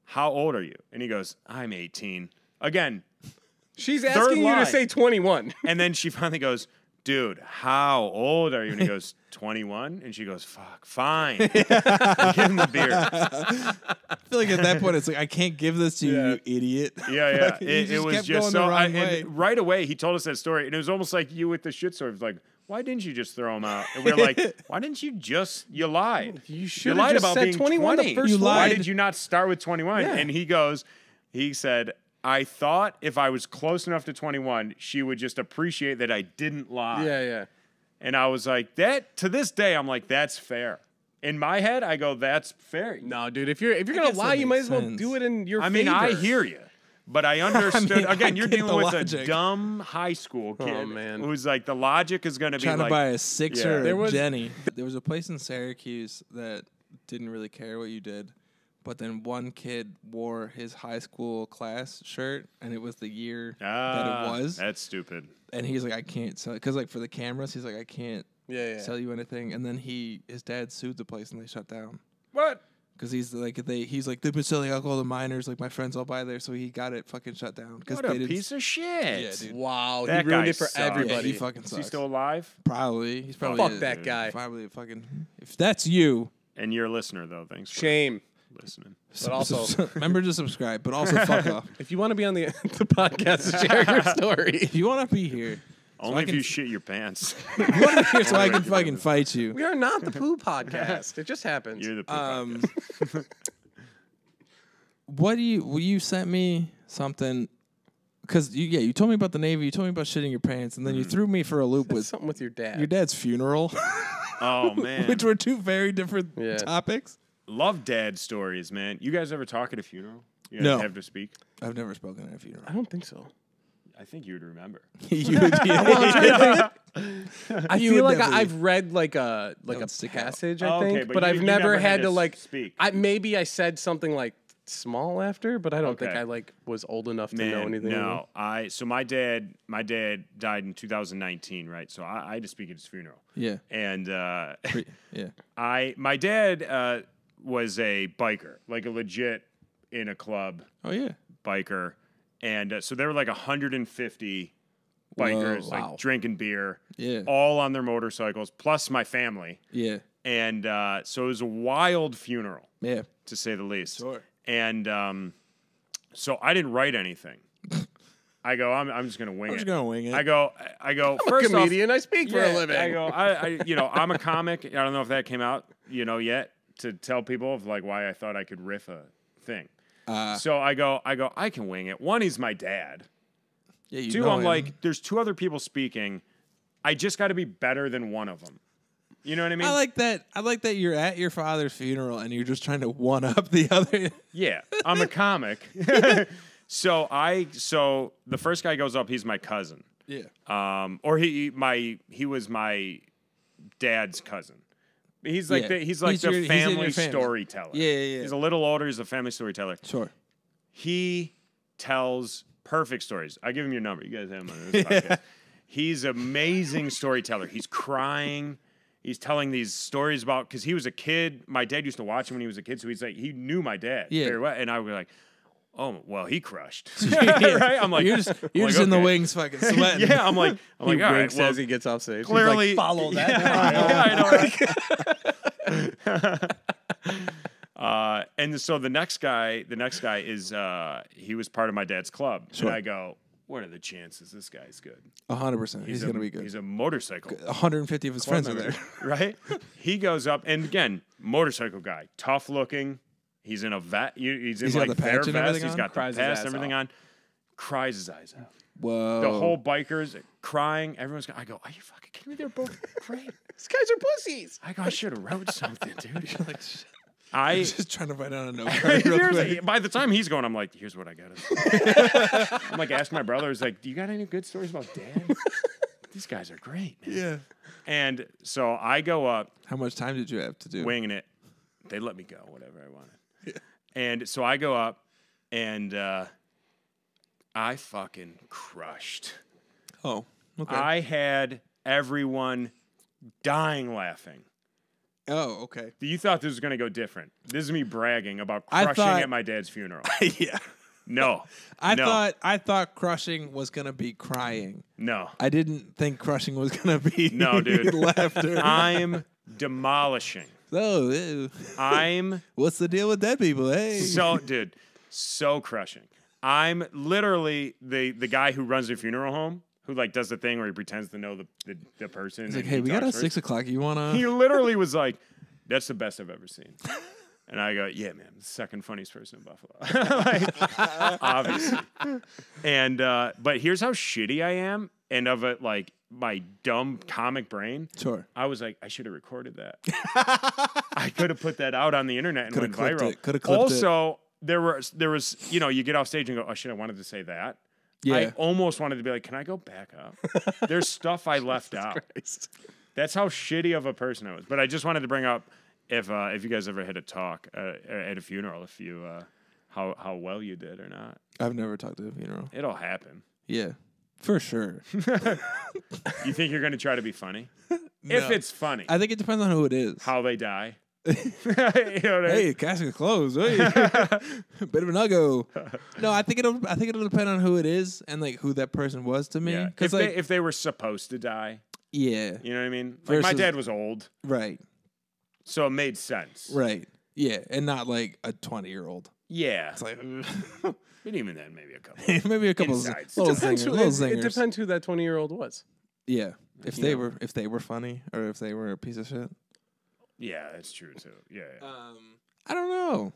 Speaker 7: "How old are you?" And he goes, "I'm 18." Again,
Speaker 1: She's asking you
Speaker 7: lie.
Speaker 1: to say 21.
Speaker 7: and then she finally goes, "Dude, how old are you?" And he goes, "21." And she goes, "Fuck, fine." Give him the beer.
Speaker 2: I feel like at that point it's like I can't give this to you,
Speaker 1: Yeah.
Speaker 2: you idiot.
Speaker 7: Yeah, yeah.
Speaker 2: Fucking-
Speaker 7: It,
Speaker 2: you
Speaker 7: it was just so. I, right away, he told us that story, and it was almost like you with the shit story. It was like, "Why didn't you just throw him out?" And we are like, "Why didn't you just? You lied.
Speaker 1: You
Speaker 7: You lied about
Speaker 1: said
Speaker 7: being
Speaker 1: 21 the first
Speaker 2: You
Speaker 1: one.
Speaker 7: Why did you not start with 21?"
Speaker 1: Yeah.
Speaker 7: And he goes, he said. I thought if I was close enough to 21, she would just appreciate that I didn't lie.
Speaker 1: Yeah, yeah.
Speaker 7: And I was like, that to this day, I'm like, that's fair. In my head, I go, that's fair.
Speaker 1: No, dude. If you're if you're
Speaker 2: I
Speaker 1: gonna lie, you might
Speaker 2: makes
Speaker 1: as well
Speaker 2: sense.
Speaker 1: do it in your.
Speaker 7: I mean, I hear you, but I understood.
Speaker 2: mean, I
Speaker 7: again, you're dealing with
Speaker 2: logic.
Speaker 7: a dumb high school
Speaker 1: Oh,
Speaker 7: kid
Speaker 1: man.
Speaker 7: who's like, the logic is going to be
Speaker 2: Trying
Speaker 7: like,
Speaker 2: to buy a sixer
Speaker 7: Yeah.
Speaker 1: There was-
Speaker 2: Jenny. There was a place in Syracuse that didn't really care what you did, but then one kid wore his high school class shirt, and it was the year that
Speaker 7: ah,
Speaker 2: it was,
Speaker 7: That's stupid.
Speaker 2: and he's like, I can't sell because like for the cameras, he's like, I can't
Speaker 1: Yeah, yeah.
Speaker 2: sell you anything, and then he his dad sued the place and they shut down.
Speaker 7: What?
Speaker 2: Because he's like they he's like they've been selling alcohol to minors like my friends all buy there so he got it fucking shut down because
Speaker 7: What a
Speaker 2: did
Speaker 7: piece of shit.
Speaker 2: Yeah, dude.
Speaker 1: Wow,
Speaker 7: That
Speaker 1: he ruined
Speaker 7: guy
Speaker 1: it for
Speaker 7: sucks.
Speaker 2: yeah,
Speaker 1: everybody.
Speaker 2: he fucking
Speaker 7: Is
Speaker 2: sucks.
Speaker 7: he still alive?
Speaker 2: probably he's probably
Speaker 1: Fuck
Speaker 2: a-
Speaker 1: that guy.
Speaker 2: probably a fucking if that's you
Speaker 7: And you're a listener, though. Thanks for
Speaker 1: Shame.
Speaker 7: Listening.
Speaker 1: But also,
Speaker 2: remember to subscribe but also fuck off
Speaker 1: if you want to be on the the podcast share your story,
Speaker 2: if you want to be here
Speaker 7: Only
Speaker 2: I
Speaker 7: if
Speaker 2: can-
Speaker 7: you shit your pants.
Speaker 2: if you want to be here so I can fucking fight you
Speaker 1: we are not the poo podcast. It just happens.
Speaker 7: You're the poop
Speaker 2: um
Speaker 7: podcast.
Speaker 2: what do you well, you sent me something because you yeah you told me about the Navy, you told me about shitting your pants, and then you threw me for a loop with
Speaker 1: Something with your dad.
Speaker 2: your dad's funeral,
Speaker 7: Oh man,
Speaker 2: which were two very different
Speaker 1: Yeah.
Speaker 2: topics.
Speaker 7: Love dad stories, man. You guys ever talk at a funeral? You guys
Speaker 2: No.
Speaker 7: have to speak.
Speaker 2: I've never spoken at a funeral.
Speaker 1: I don't think so.
Speaker 7: I think you would remember.
Speaker 2: you would, yeah.
Speaker 1: I
Speaker 2: You
Speaker 1: feel
Speaker 2: would
Speaker 1: like
Speaker 2: never-
Speaker 1: I, I've read like a like
Speaker 2: would
Speaker 1: a
Speaker 2: stick out.
Speaker 1: passage, I
Speaker 7: Oh, okay,
Speaker 1: think,
Speaker 7: but
Speaker 1: but,
Speaker 7: you-
Speaker 1: I've
Speaker 7: you
Speaker 1: never,
Speaker 7: never
Speaker 1: had,
Speaker 7: had
Speaker 1: to
Speaker 7: to
Speaker 1: like.
Speaker 7: speak.
Speaker 1: I maybe I said something like small after, but I don't think
Speaker 7: Okay.
Speaker 1: I like was old enough to
Speaker 7: Man,
Speaker 1: know anything.
Speaker 7: no, I so my dad, my dad died in 2019, right? So I, I had to speak at his funeral,
Speaker 2: yeah.
Speaker 7: and uh,
Speaker 2: yeah.
Speaker 7: I my dad uh, was a biker, like a legit in a club
Speaker 2: Oh yeah.
Speaker 7: biker, and uh, so there were like 150 bikers,
Speaker 2: Whoa.
Speaker 7: like drinking beer,
Speaker 2: Yeah.
Speaker 7: all on their motorcycles, plus my family,
Speaker 2: Yeah.
Speaker 7: and uh, so it was a wild funeral
Speaker 2: Yeah.
Speaker 7: to say the least.
Speaker 2: Sure.
Speaker 7: And um, so I didn't write anything. I go, I'm, I'm just gonna wing
Speaker 2: I'm
Speaker 7: it.
Speaker 2: just gonna wing it.
Speaker 7: I go, I go.
Speaker 1: I'm a
Speaker 7: first off,
Speaker 1: comedian. I speak for a living.
Speaker 7: I go, I, I, you know, I'm a comic. I don't know if that came out, you know, yet to tell people of like why I thought I could riff a thing.
Speaker 2: Uh,
Speaker 7: so I go, I go, I can wing it. One, he's my dad.
Speaker 2: yeah, you
Speaker 7: Two,
Speaker 2: know
Speaker 7: I'm
Speaker 2: him.
Speaker 7: like, there's two other people speaking. I just got to be better than one of them. You know what I mean?
Speaker 2: I like that. I like that you're at your father's funeral and you're just trying to one up the other.
Speaker 7: Yeah, I'm a comic. so I so the first guy goes up. He's my cousin,
Speaker 2: yeah.
Speaker 7: um, or he my he was my dad's cousin. He's like
Speaker 2: Yeah.
Speaker 7: the, he's like
Speaker 2: He's
Speaker 7: the
Speaker 2: your- he's
Speaker 7: family,
Speaker 2: family.
Speaker 7: storyteller.
Speaker 2: Yeah, yeah, yeah.
Speaker 7: He's a little older. He's a family storyteller.
Speaker 2: Sure.
Speaker 7: He tells perfect stories. I give him your number. You guys have him on this podcast. He's amazing storyteller. He's crying. He's telling these stories about because he was a kid. My dad used to watch him when he was a kid, so he's like he knew my dad
Speaker 2: Yeah.
Speaker 7: very well, and I was like, oh well, he crushed. right? I'm like
Speaker 2: you're just you're
Speaker 7: like,
Speaker 2: just in the wings, fucking sweating.
Speaker 7: yeah, I'm like I'm
Speaker 1: he
Speaker 7: like all right, well,
Speaker 1: as he gets off stage.
Speaker 7: Clearly
Speaker 1: like, follow that.
Speaker 7: yeah, I know. right? uh, and so the next guy, the next guy is uh, he was part of my dad's club,
Speaker 2: Sure.
Speaker 7: and I go, what are the chances this guy's good?
Speaker 2: hundred percent. He's,
Speaker 7: a,
Speaker 2: gonna be good.
Speaker 7: He's a motorcycle.
Speaker 2: 150 of his friends are there.
Speaker 7: right? He goes up, and again, motorcycle guy, tough looking. He's in a vet. you- He's in
Speaker 2: He's
Speaker 7: like
Speaker 2: the
Speaker 7: their
Speaker 2: patch and
Speaker 7: vest.
Speaker 2: everything
Speaker 7: He's
Speaker 2: on?
Speaker 7: got
Speaker 1: Cries
Speaker 7: the
Speaker 1: his
Speaker 7: vest, everything
Speaker 1: off.
Speaker 7: on. Cries his eyes out.
Speaker 2: Whoa.
Speaker 7: The whole bikers crying. Everyone's. Going I go. Are you fucking kidding me? They're both great.
Speaker 1: These guys are pussies.
Speaker 7: I go. I should have wrote something, dude. I am
Speaker 2: just trying to write down a note card real
Speaker 7: Here's-
Speaker 2: quick.
Speaker 7: by the time he's going, I'm like, here's what I got. I'm like, ask my brother. He's like, do you got any good stories about dad? These guys are great, man.
Speaker 2: Yeah.
Speaker 7: And so I go up,
Speaker 2: How much time did you have to do?
Speaker 7: winging it. They let me go, whatever I wanted. And so I go up, and uh, I fucking crushed.
Speaker 2: Oh. Okay.
Speaker 7: I had everyone dying laughing.
Speaker 2: oh. Okay.
Speaker 7: You thought this was going to go different. This is me bragging about crushing
Speaker 2: thought-
Speaker 7: at my dad's funeral.
Speaker 2: yeah.
Speaker 7: No.
Speaker 2: I
Speaker 7: no,
Speaker 2: thought I thought crushing was gonna be crying.
Speaker 7: No.
Speaker 2: I didn't think crushing was gonna be
Speaker 7: No, dude.
Speaker 2: laughter.
Speaker 7: I'm demolishing.
Speaker 2: Oh, ew.
Speaker 7: I'm
Speaker 2: what's the deal with dead people? Hey.
Speaker 7: so, dude, so crushing. I'm literally the the guy who runs the funeral home, who like does the thing where he pretends to know the the, the person.
Speaker 2: He's like, hey,
Speaker 7: he
Speaker 2: we got a six o'clock. You wanna?
Speaker 7: He literally was like, "That's the best I've ever seen." And I go, "Yeah, man, second funniest person in Buffalo." like, obviously. And uh, but here's how shitty I am, and of it like my dumb comic brain.
Speaker 2: Sure.
Speaker 7: I was like, I should have recorded that. I could have put that out on the internet and
Speaker 2: Coulda
Speaker 7: went viral.
Speaker 2: it. Coulda clipped it.
Speaker 7: also, there was there was you know you get off stage and go, oh shit, I wanted to say that.
Speaker 2: yeah.
Speaker 7: I almost wanted to be like, can I go back up? There's stuff I left out. Christ. That's how shitty of a person I was. But I just wanted to bring up if uh, if you guys ever had a talk uh, at a funeral, if you uh, how how well you did or not.
Speaker 2: I've never talked to a funeral.
Speaker 7: It'll happen.
Speaker 2: Yeah, for sure.
Speaker 7: You think you're gonna try to be funny? If it's funny,
Speaker 2: I think it depends on who it is.
Speaker 7: how they die. you know what I mean?
Speaker 2: Hey, casket closed. Hey. Bit of an uggo. No, I think it'll. I think it'll depend on who it is and like who that person was to me.
Speaker 7: Yeah. If
Speaker 2: Because like,
Speaker 7: they if they were supposed to die,
Speaker 2: yeah,
Speaker 7: you know what I mean? Like my
Speaker 2: Versus-
Speaker 7: dad was old,
Speaker 2: right,
Speaker 7: so it made sense.
Speaker 2: right, yeah, and not like a twenty-year-old.
Speaker 7: Yeah.
Speaker 2: It's like
Speaker 7: But even then, maybe a couple.
Speaker 2: maybe a couple of
Speaker 7: Insides.
Speaker 2: little
Speaker 1: Depends
Speaker 2: zingers.
Speaker 1: who-
Speaker 2: Little
Speaker 1: it, it depends who that twenty year old was.
Speaker 2: Yeah, if
Speaker 1: You
Speaker 2: they
Speaker 1: know.
Speaker 2: were if they were funny or if they were a piece of shit.
Speaker 7: yeah, that's true too. Yeah, yeah.
Speaker 2: Um, I don't know.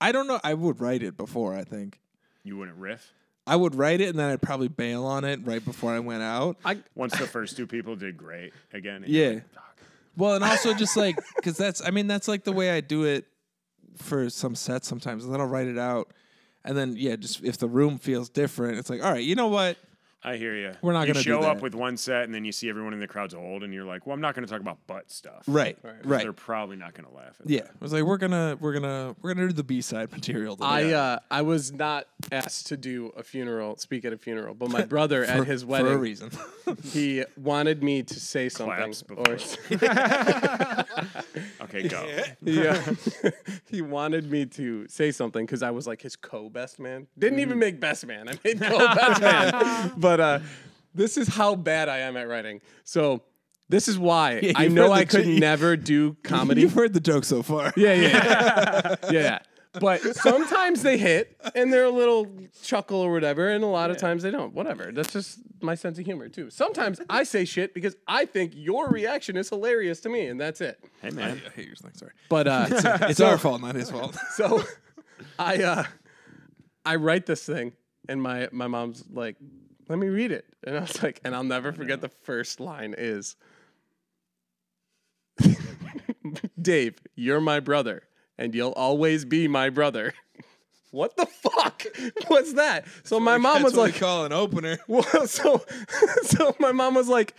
Speaker 2: I don't know. I would write it before. I think.
Speaker 7: you wouldn't riff.
Speaker 2: I would write it and then I'd probably bail on it right before I went out.
Speaker 1: I
Speaker 7: Once the first two people did great again.
Speaker 2: Yeah. Well, and also just like because that's I mean that's like the way I do it for some sets sometimes. And then I'll write it out, and then yeah, just if the room feels different, it's like all right, you know what?
Speaker 7: I hear you.
Speaker 2: We're not
Speaker 7: you
Speaker 2: gonna do
Speaker 7: show up with one set and then you see everyone in the crowd's old and you're like, well, I'm not going to talk about butt stuff.
Speaker 2: Right, right.
Speaker 7: They're probably not going to laugh at
Speaker 2: Yeah, I was like, we're gonna we're gonna we're gonna do the B side material. Today.
Speaker 1: I uh, I was not asked to do a funeral, speak at a funeral, but my brother at his wedding,
Speaker 2: for a
Speaker 1: wedding,
Speaker 2: reason.
Speaker 1: he wanted me to say something. Or.
Speaker 7: Okay, go.
Speaker 1: yeah, he wanted me to say something because I was like his co-best man. Didn't even make best man. I made co-best man. But uh, this is how bad I am at writing. So this is why
Speaker 2: Yeah,
Speaker 1: I know I could
Speaker 2: j-
Speaker 1: never do comedy.
Speaker 2: You've heard the joke so far.
Speaker 1: Yeah, yeah, yeah. yeah. But sometimes they hit and they're a little chuckle or whatever, and a lot of times they don't. Whatever. That's just my sense of humor too. Sometimes I say shit because I think your reaction is hilarious to me, and that's it.
Speaker 7: Hey, man.
Speaker 2: I hate your slang. Sorry,
Speaker 1: But uh,
Speaker 2: it's our fault, not his fault.
Speaker 1: so I uh, I write this thing, and my my mom's like, "Let me read it," and I was like, and I'll never forget the first line is, "Dave, you're my brother, and you'll always be my brother." What the fuck? What's that? So my mom was
Speaker 2: That's what we
Speaker 1: like,
Speaker 2: call an opener.
Speaker 1: well, so so my mom was like,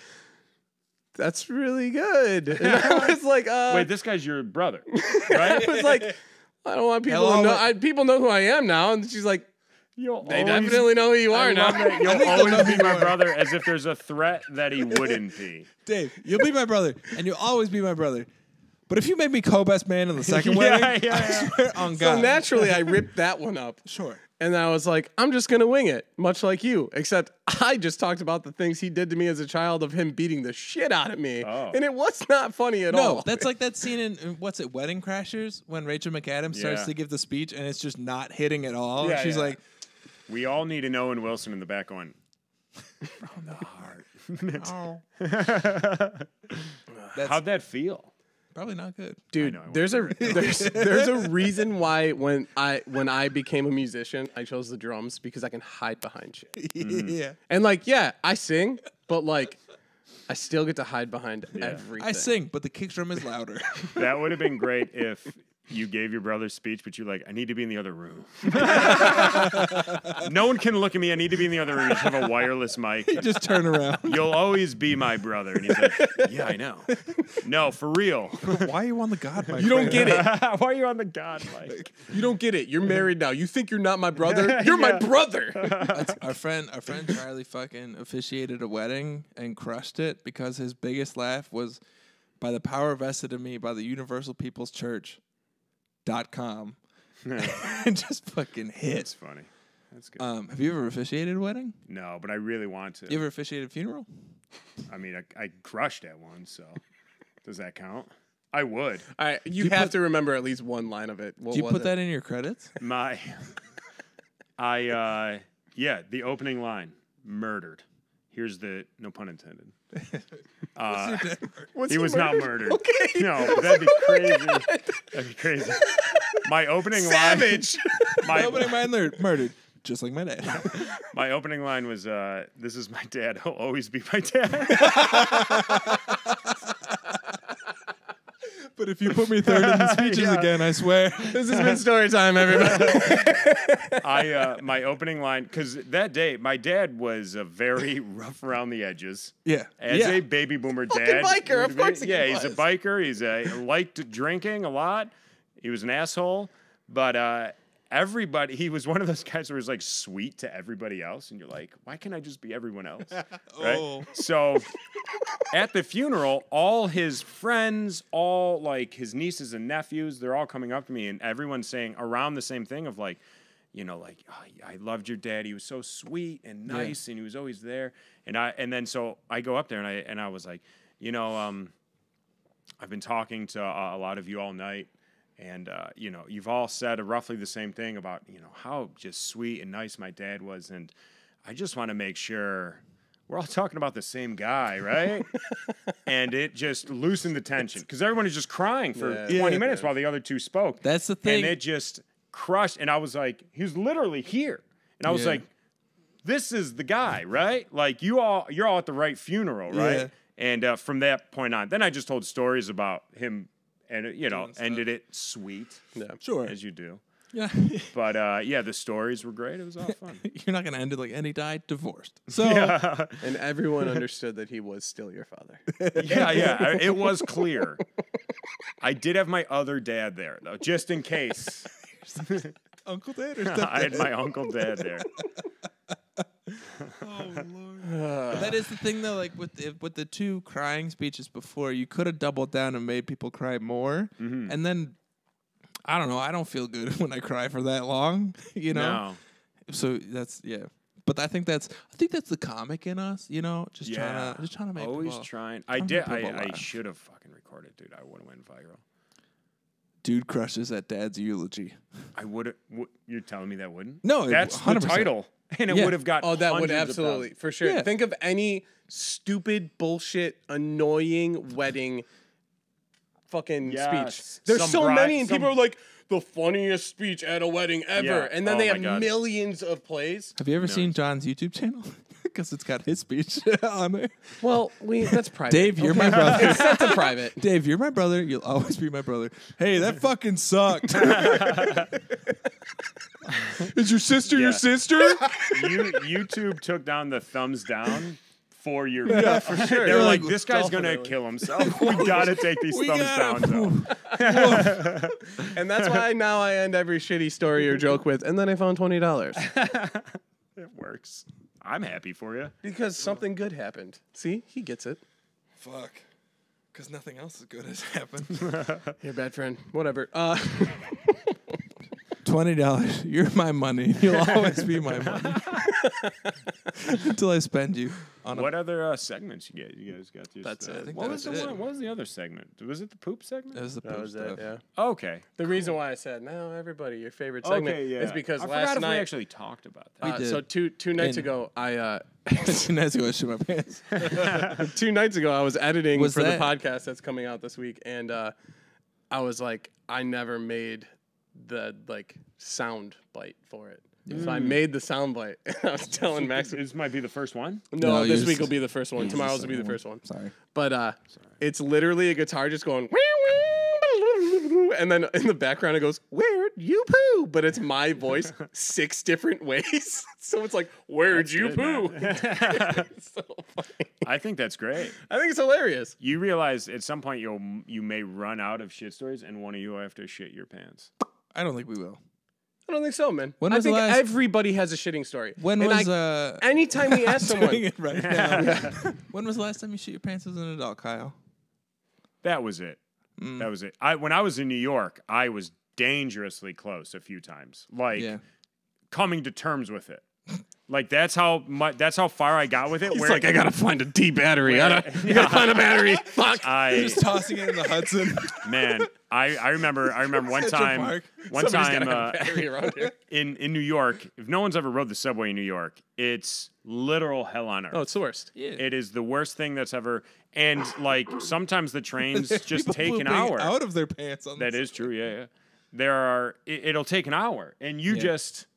Speaker 1: "That's really good," and I was like, uh,
Speaker 7: Wait, this guy's your brother, right?
Speaker 1: I was like, I don't want people
Speaker 2: Hello,
Speaker 1: to know. I, people know who I am now, and she's like,
Speaker 7: You'll
Speaker 1: they
Speaker 7: always-
Speaker 1: definitely know who you
Speaker 7: I
Speaker 1: are now.
Speaker 7: that. You'll
Speaker 2: think they'll know
Speaker 7: always be my brother as if there's a threat that he wouldn't be.
Speaker 2: Dave, you'll be my brother, and you'll always be my brother. But if you made me co-best man in the second
Speaker 7: Yeah,
Speaker 2: wedding,
Speaker 7: yeah,
Speaker 2: I
Speaker 7: yeah.
Speaker 2: swear on
Speaker 1: So naturally, I ripped that one up,
Speaker 2: sure.
Speaker 1: and I was like, I'm just gonna wing it, much like you. Except I just talked about the things he did to me as a child of him beating the shit out of me,
Speaker 7: Oh.
Speaker 1: and it was not funny at all.
Speaker 2: No, that's like that scene in, in what's it, Wedding Crashers, when Rachel McAdams starts to give the speech and it's just not hitting at all.
Speaker 1: Yeah,
Speaker 2: She's
Speaker 1: yeah.
Speaker 2: like,
Speaker 7: We all need an Owen Wilson in the back going, from the heart. Oh.
Speaker 2: that's
Speaker 7: How'd that feel?
Speaker 2: probably not good.
Speaker 1: dude
Speaker 7: know,
Speaker 1: there's a
Speaker 7: won't
Speaker 1: there's there's a reason why when i when i became a musician i chose the drums because i can hide behind shit
Speaker 2: yeah. Mm-hmm.
Speaker 1: and like yeah i sing but like i still get to hide behind everything
Speaker 2: I sing, but the kick drum is louder.
Speaker 7: That would have been great if you gave your brother's speech, but you're like, I need to be in the other room. no one can look at me. I need to be in the other room. You have a wireless mic.
Speaker 2: just turn around.
Speaker 7: You'll always be my brother. And he's like, Yeah, I know. No, for real.
Speaker 2: Why are you on the God mic?
Speaker 1: you don't
Speaker 2: right
Speaker 1: get
Speaker 2: now?
Speaker 1: it
Speaker 7: Why are you on the God mic?
Speaker 1: you don't get it you're married now you think you're not my brother you're my brother
Speaker 2: our friend, our friend Charlie, fucking officiated a wedding and crushed it because his biggest laugh was by the power vested in me by the Universal People's Church dot com, and just fucking
Speaker 7: It's
Speaker 2: That's
Speaker 7: funny. That's good.
Speaker 2: Um, have you ever officiated a wedding?
Speaker 7: no, but I really want to.
Speaker 2: You ever officiated a funeral?
Speaker 7: I mean, I, I crushed at one, so does that count? I would.
Speaker 1: all right you,
Speaker 2: you
Speaker 1: have
Speaker 2: put-
Speaker 1: to remember at least one line of it what
Speaker 2: Do you put
Speaker 1: it?
Speaker 2: that in your credits?
Speaker 7: My, I, uh, yeah, the opening line, murdered. Here's the, no pun intended. Uh,
Speaker 1: Was
Speaker 7: he was not murdered.
Speaker 1: okay
Speaker 7: No, that'd be crazy. That'd be crazy. My opening
Speaker 1: savage
Speaker 7: line, my,
Speaker 2: Opening learned murdered, just like my dad.
Speaker 7: my opening line was, uh, "This is my dad. He'll always be my dad."
Speaker 2: But if you put me third in the speeches
Speaker 7: Yeah.
Speaker 2: again, I swear.
Speaker 1: this has been story time everybody
Speaker 7: I, uh, my opening line, because that day my dad was a very rough around the edges.
Speaker 2: Yeah.
Speaker 7: As
Speaker 2: yeah.
Speaker 7: a baby boomer
Speaker 1: Fucking
Speaker 7: dad,
Speaker 1: biker, of course he
Speaker 7: yeah, he's a biker. He's a liked drinking a lot. He was an asshole, but uh, everybody. He was one of those guys who was like sweet to everybody else, and you're like, why can't I just be everyone else? Right?
Speaker 2: Oh.
Speaker 7: So at the funeral, all his friends, all like his nieces and nephews, they're all coming up to me, and everyone's saying around the same thing of like, you know, like "Oh, I loved your dad. He was so sweet and nice, and he was always there. And I and then so I go up there and I and I was like, you know, um, I've been talking to uh, a lot of you all night. And uh, you know, you've all said roughly the same thing about you know how just sweet and nice my dad was, and I just want to make sure we're all talking about the same guy, right? and it just loosened the tension because everyone is just crying for
Speaker 1: Yeah.
Speaker 7: 20
Speaker 2: Yeah.
Speaker 7: minutes while the other two spoke.
Speaker 2: That's the thing.
Speaker 7: And it just crushed. And I was like, he was literally here. And I was
Speaker 2: Yeah.
Speaker 7: like, this is the guy, right? Like you all, you're all at the right funeral, right?
Speaker 2: Yeah.
Speaker 7: And uh, from that point on, then I just told stories about him, and it, you know, ended it sweet, Yeah.
Speaker 2: Sure.
Speaker 7: as you do.
Speaker 2: Yeah.
Speaker 7: But uh, yeah, the stories were great. It was all fun.
Speaker 2: You're not gonna end it like and he died divorced. So
Speaker 1: And everyone understood that he was still your father.
Speaker 7: yeah, yeah, I- it was clear. I did have my other dad there though, just in case.
Speaker 2: Uncle Dad or
Speaker 7: I had my uncle dad there.
Speaker 2: But that is the thing though, like with the, with the two crying speeches before, you could have doubled down and made people cry more,
Speaker 7: Mm-hmm.
Speaker 2: and then I don't know. I don't feel good when I cry for that long, you know.
Speaker 7: No.
Speaker 2: So that's yeah. But I think that's I think that's the comic in us, you know, just
Speaker 7: Yeah.
Speaker 2: trying to just trying to make
Speaker 7: Always
Speaker 2: people,
Speaker 7: trying. I
Speaker 2: trying
Speaker 7: did. I, I should have fucking recorded, dude. I would have went viral.
Speaker 2: Dude crushes at dad's eulogy.
Speaker 7: I would have. W- you're telling me that wouldn't?
Speaker 2: No, it-
Speaker 7: that's the
Speaker 2: 100%.
Speaker 7: title, and it
Speaker 2: Yeah.
Speaker 7: would have got.
Speaker 1: Oh, that would
Speaker 7: hundreds of
Speaker 1: absolutely,
Speaker 7: thousands.
Speaker 1: for sure.
Speaker 2: Yeah.
Speaker 1: Think of any stupid, bullshit, annoying wedding fucking
Speaker 7: Yes.
Speaker 1: speech. There's
Speaker 7: Some
Speaker 1: so
Speaker 7: bride-
Speaker 1: many, and
Speaker 7: some-
Speaker 1: people are like, the funniest speech at a wedding ever.
Speaker 7: Yeah.
Speaker 1: And then
Speaker 7: Oh
Speaker 1: they
Speaker 7: my
Speaker 1: have
Speaker 7: God.
Speaker 1: millions of plays.
Speaker 2: Have you ever seen Jon's YouTube channel? Because it's got his speech on there.
Speaker 1: Well, we that's private.
Speaker 2: Dave, you're my brother.
Speaker 1: it's set to private.
Speaker 2: Dave, you're my brother. You'll always be my brother. Hey, that fucking sucked.
Speaker 1: Is your sister
Speaker 7: Yeah.
Speaker 1: your sister?
Speaker 7: you, YouTube took down the thumbs down for your. Yeah, for sure. They were like,
Speaker 2: like,
Speaker 7: "This guy's gonna
Speaker 1: definitely.
Speaker 7: kill himself. We gotta take these
Speaker 2: We
Speaker 7: thumbs
Speaker 2: gotta-
Speaker 7: down." Though.
Speaker 1: and that's why now I end every shitty story or joke with, and then I found twenty dollars.
Speaker 7: It works. I'm happy for you.
Speaker 1: because something good happened. See, he gets it.
Speaker 2: Fuck. Because nothing else as good has happened.
Speaker 1: You're a bad friend. Whatever. Uh,
Speaker 2: Twenty dollars. You're my money. You'll always be my money until I spend you on a.
Speaker 7: What other uh, segments you get? You guys got this.
Speaker 1: That's
Speaker 7: uh,
Speaker 1: it. I
Speaker 2: think
Speaker 7: What
Speaker 2: that's
Speaker 7: was the
Speaker 2: it.
Speaker 7: one? What was the other segment? Was it the poop segment?
Speaker 2: That was the
Speaker 1: that
Speaker 2: poop
Speaker 1: was
Speaker 2: stuff.
Speaker 1: it. Yeah.
Speaker 7: okay.
Speaker 1: The reason why I said now everybody your favorite segment
Speaker 7: Okay, yeah.
Speaker 1: is because
Speaker 7: I
Speaker 1: last
Speaker 7: forgot if
Speaker 1: night
Speaker 7: we actually talked about that.
Speaker 1: uh,
Speaker 2: did.
Speaker 1: so two two nights
Speaker 2: And-
Speaker 1: ago I uh,
Speaker 2: Two nights ago, I shit my pants.
Speaker 1: two nights ago I was editing
Speaker 2: Was
Speaker 1: for
Speaker 2: that-
Speaker 1: the podcast that's coming out this week and uh, I was like I never made the like sound bite for it. So I made the sound bite. I was telling Max
Speaker 7: this might be the first one.
Speaker 1: no,
Speaker 2: No,
Speaker 1: this week will be the first one. Tomorrow's
Speaker 2: the
Speaker 1: will be the first one.
Speaker 2: Sorry.
Speaker 1: But uh, it's literally a guitar just going, and then in the background it goes, "Where'd you poo?" But it's my voice six different ways. so it's like, "Where'd you
Speaker 7: good,
Speaker 1: poo?" It's so funny.
Speaker 7: I think that's great.
Speaker 1: I think it's hilarious.
Speaker 7: You realize at some point you'll you may run out of shit stories, and one of you will have to shit your pants.
Speaker 2: I don't think we will.
Speaker 1: I don't think so, man.
Speaker 2: When
Speaker 1: I
Speaker 2: was the
Speaker 1: think
Speaker 2: last-
Speaker 1: everybody has a shitting story.
Speaker 2: When
Speaker 1: And
Speaker 2: was
Speaker 1: I,
Speaker 2: uh?
Speaker 1: anytime we ask
Speaker 2: doing
Speaker 1: someone,
Speaker 2: it right now. when was the last time you shit your pants as an adult, Kyle?
Speaker 7: That was it.
Speaker 2: Mm.
Speaker 7: That was it. I when I was in New York, I was dangerously close a few times. Like
Speaker 2: Yeah.
Speaker 7: coming to terms with it. Like that's how much. That's how far I got with it.
Speaker 1: it's
Speaker 7: where
Speaker 1: like I gotta find a D battery. I gotta, I gotta find a battery. Fuck.
Speaker 7: I
Speaker 2: Just tossing it in the Hudson.
Speaker 7: man, I, I remember I remember one time
Speaker 2: Park.
Speaker 7: one
Speaker 1: Somebody's
Speaker 7: time uh,
Speaker 1: have a battery around here.
Speaker 7: in in New York. If no one's ever rode the subway in New York, it's literal hell on earth.
Speaker 1: Oh, it's the worst. Yeah.
Speaker 7: It is the worst thing that's ever. And like sometimes the trains just take an hour.
Speaker 2: out of their pants. On
Speaker 7: That
Speaker 2: the
Speaker 7: is true. Yeah, yeah. There are. It, it'll take an hour, and you
Speaker 2: Yeah.
Speaker 7: just.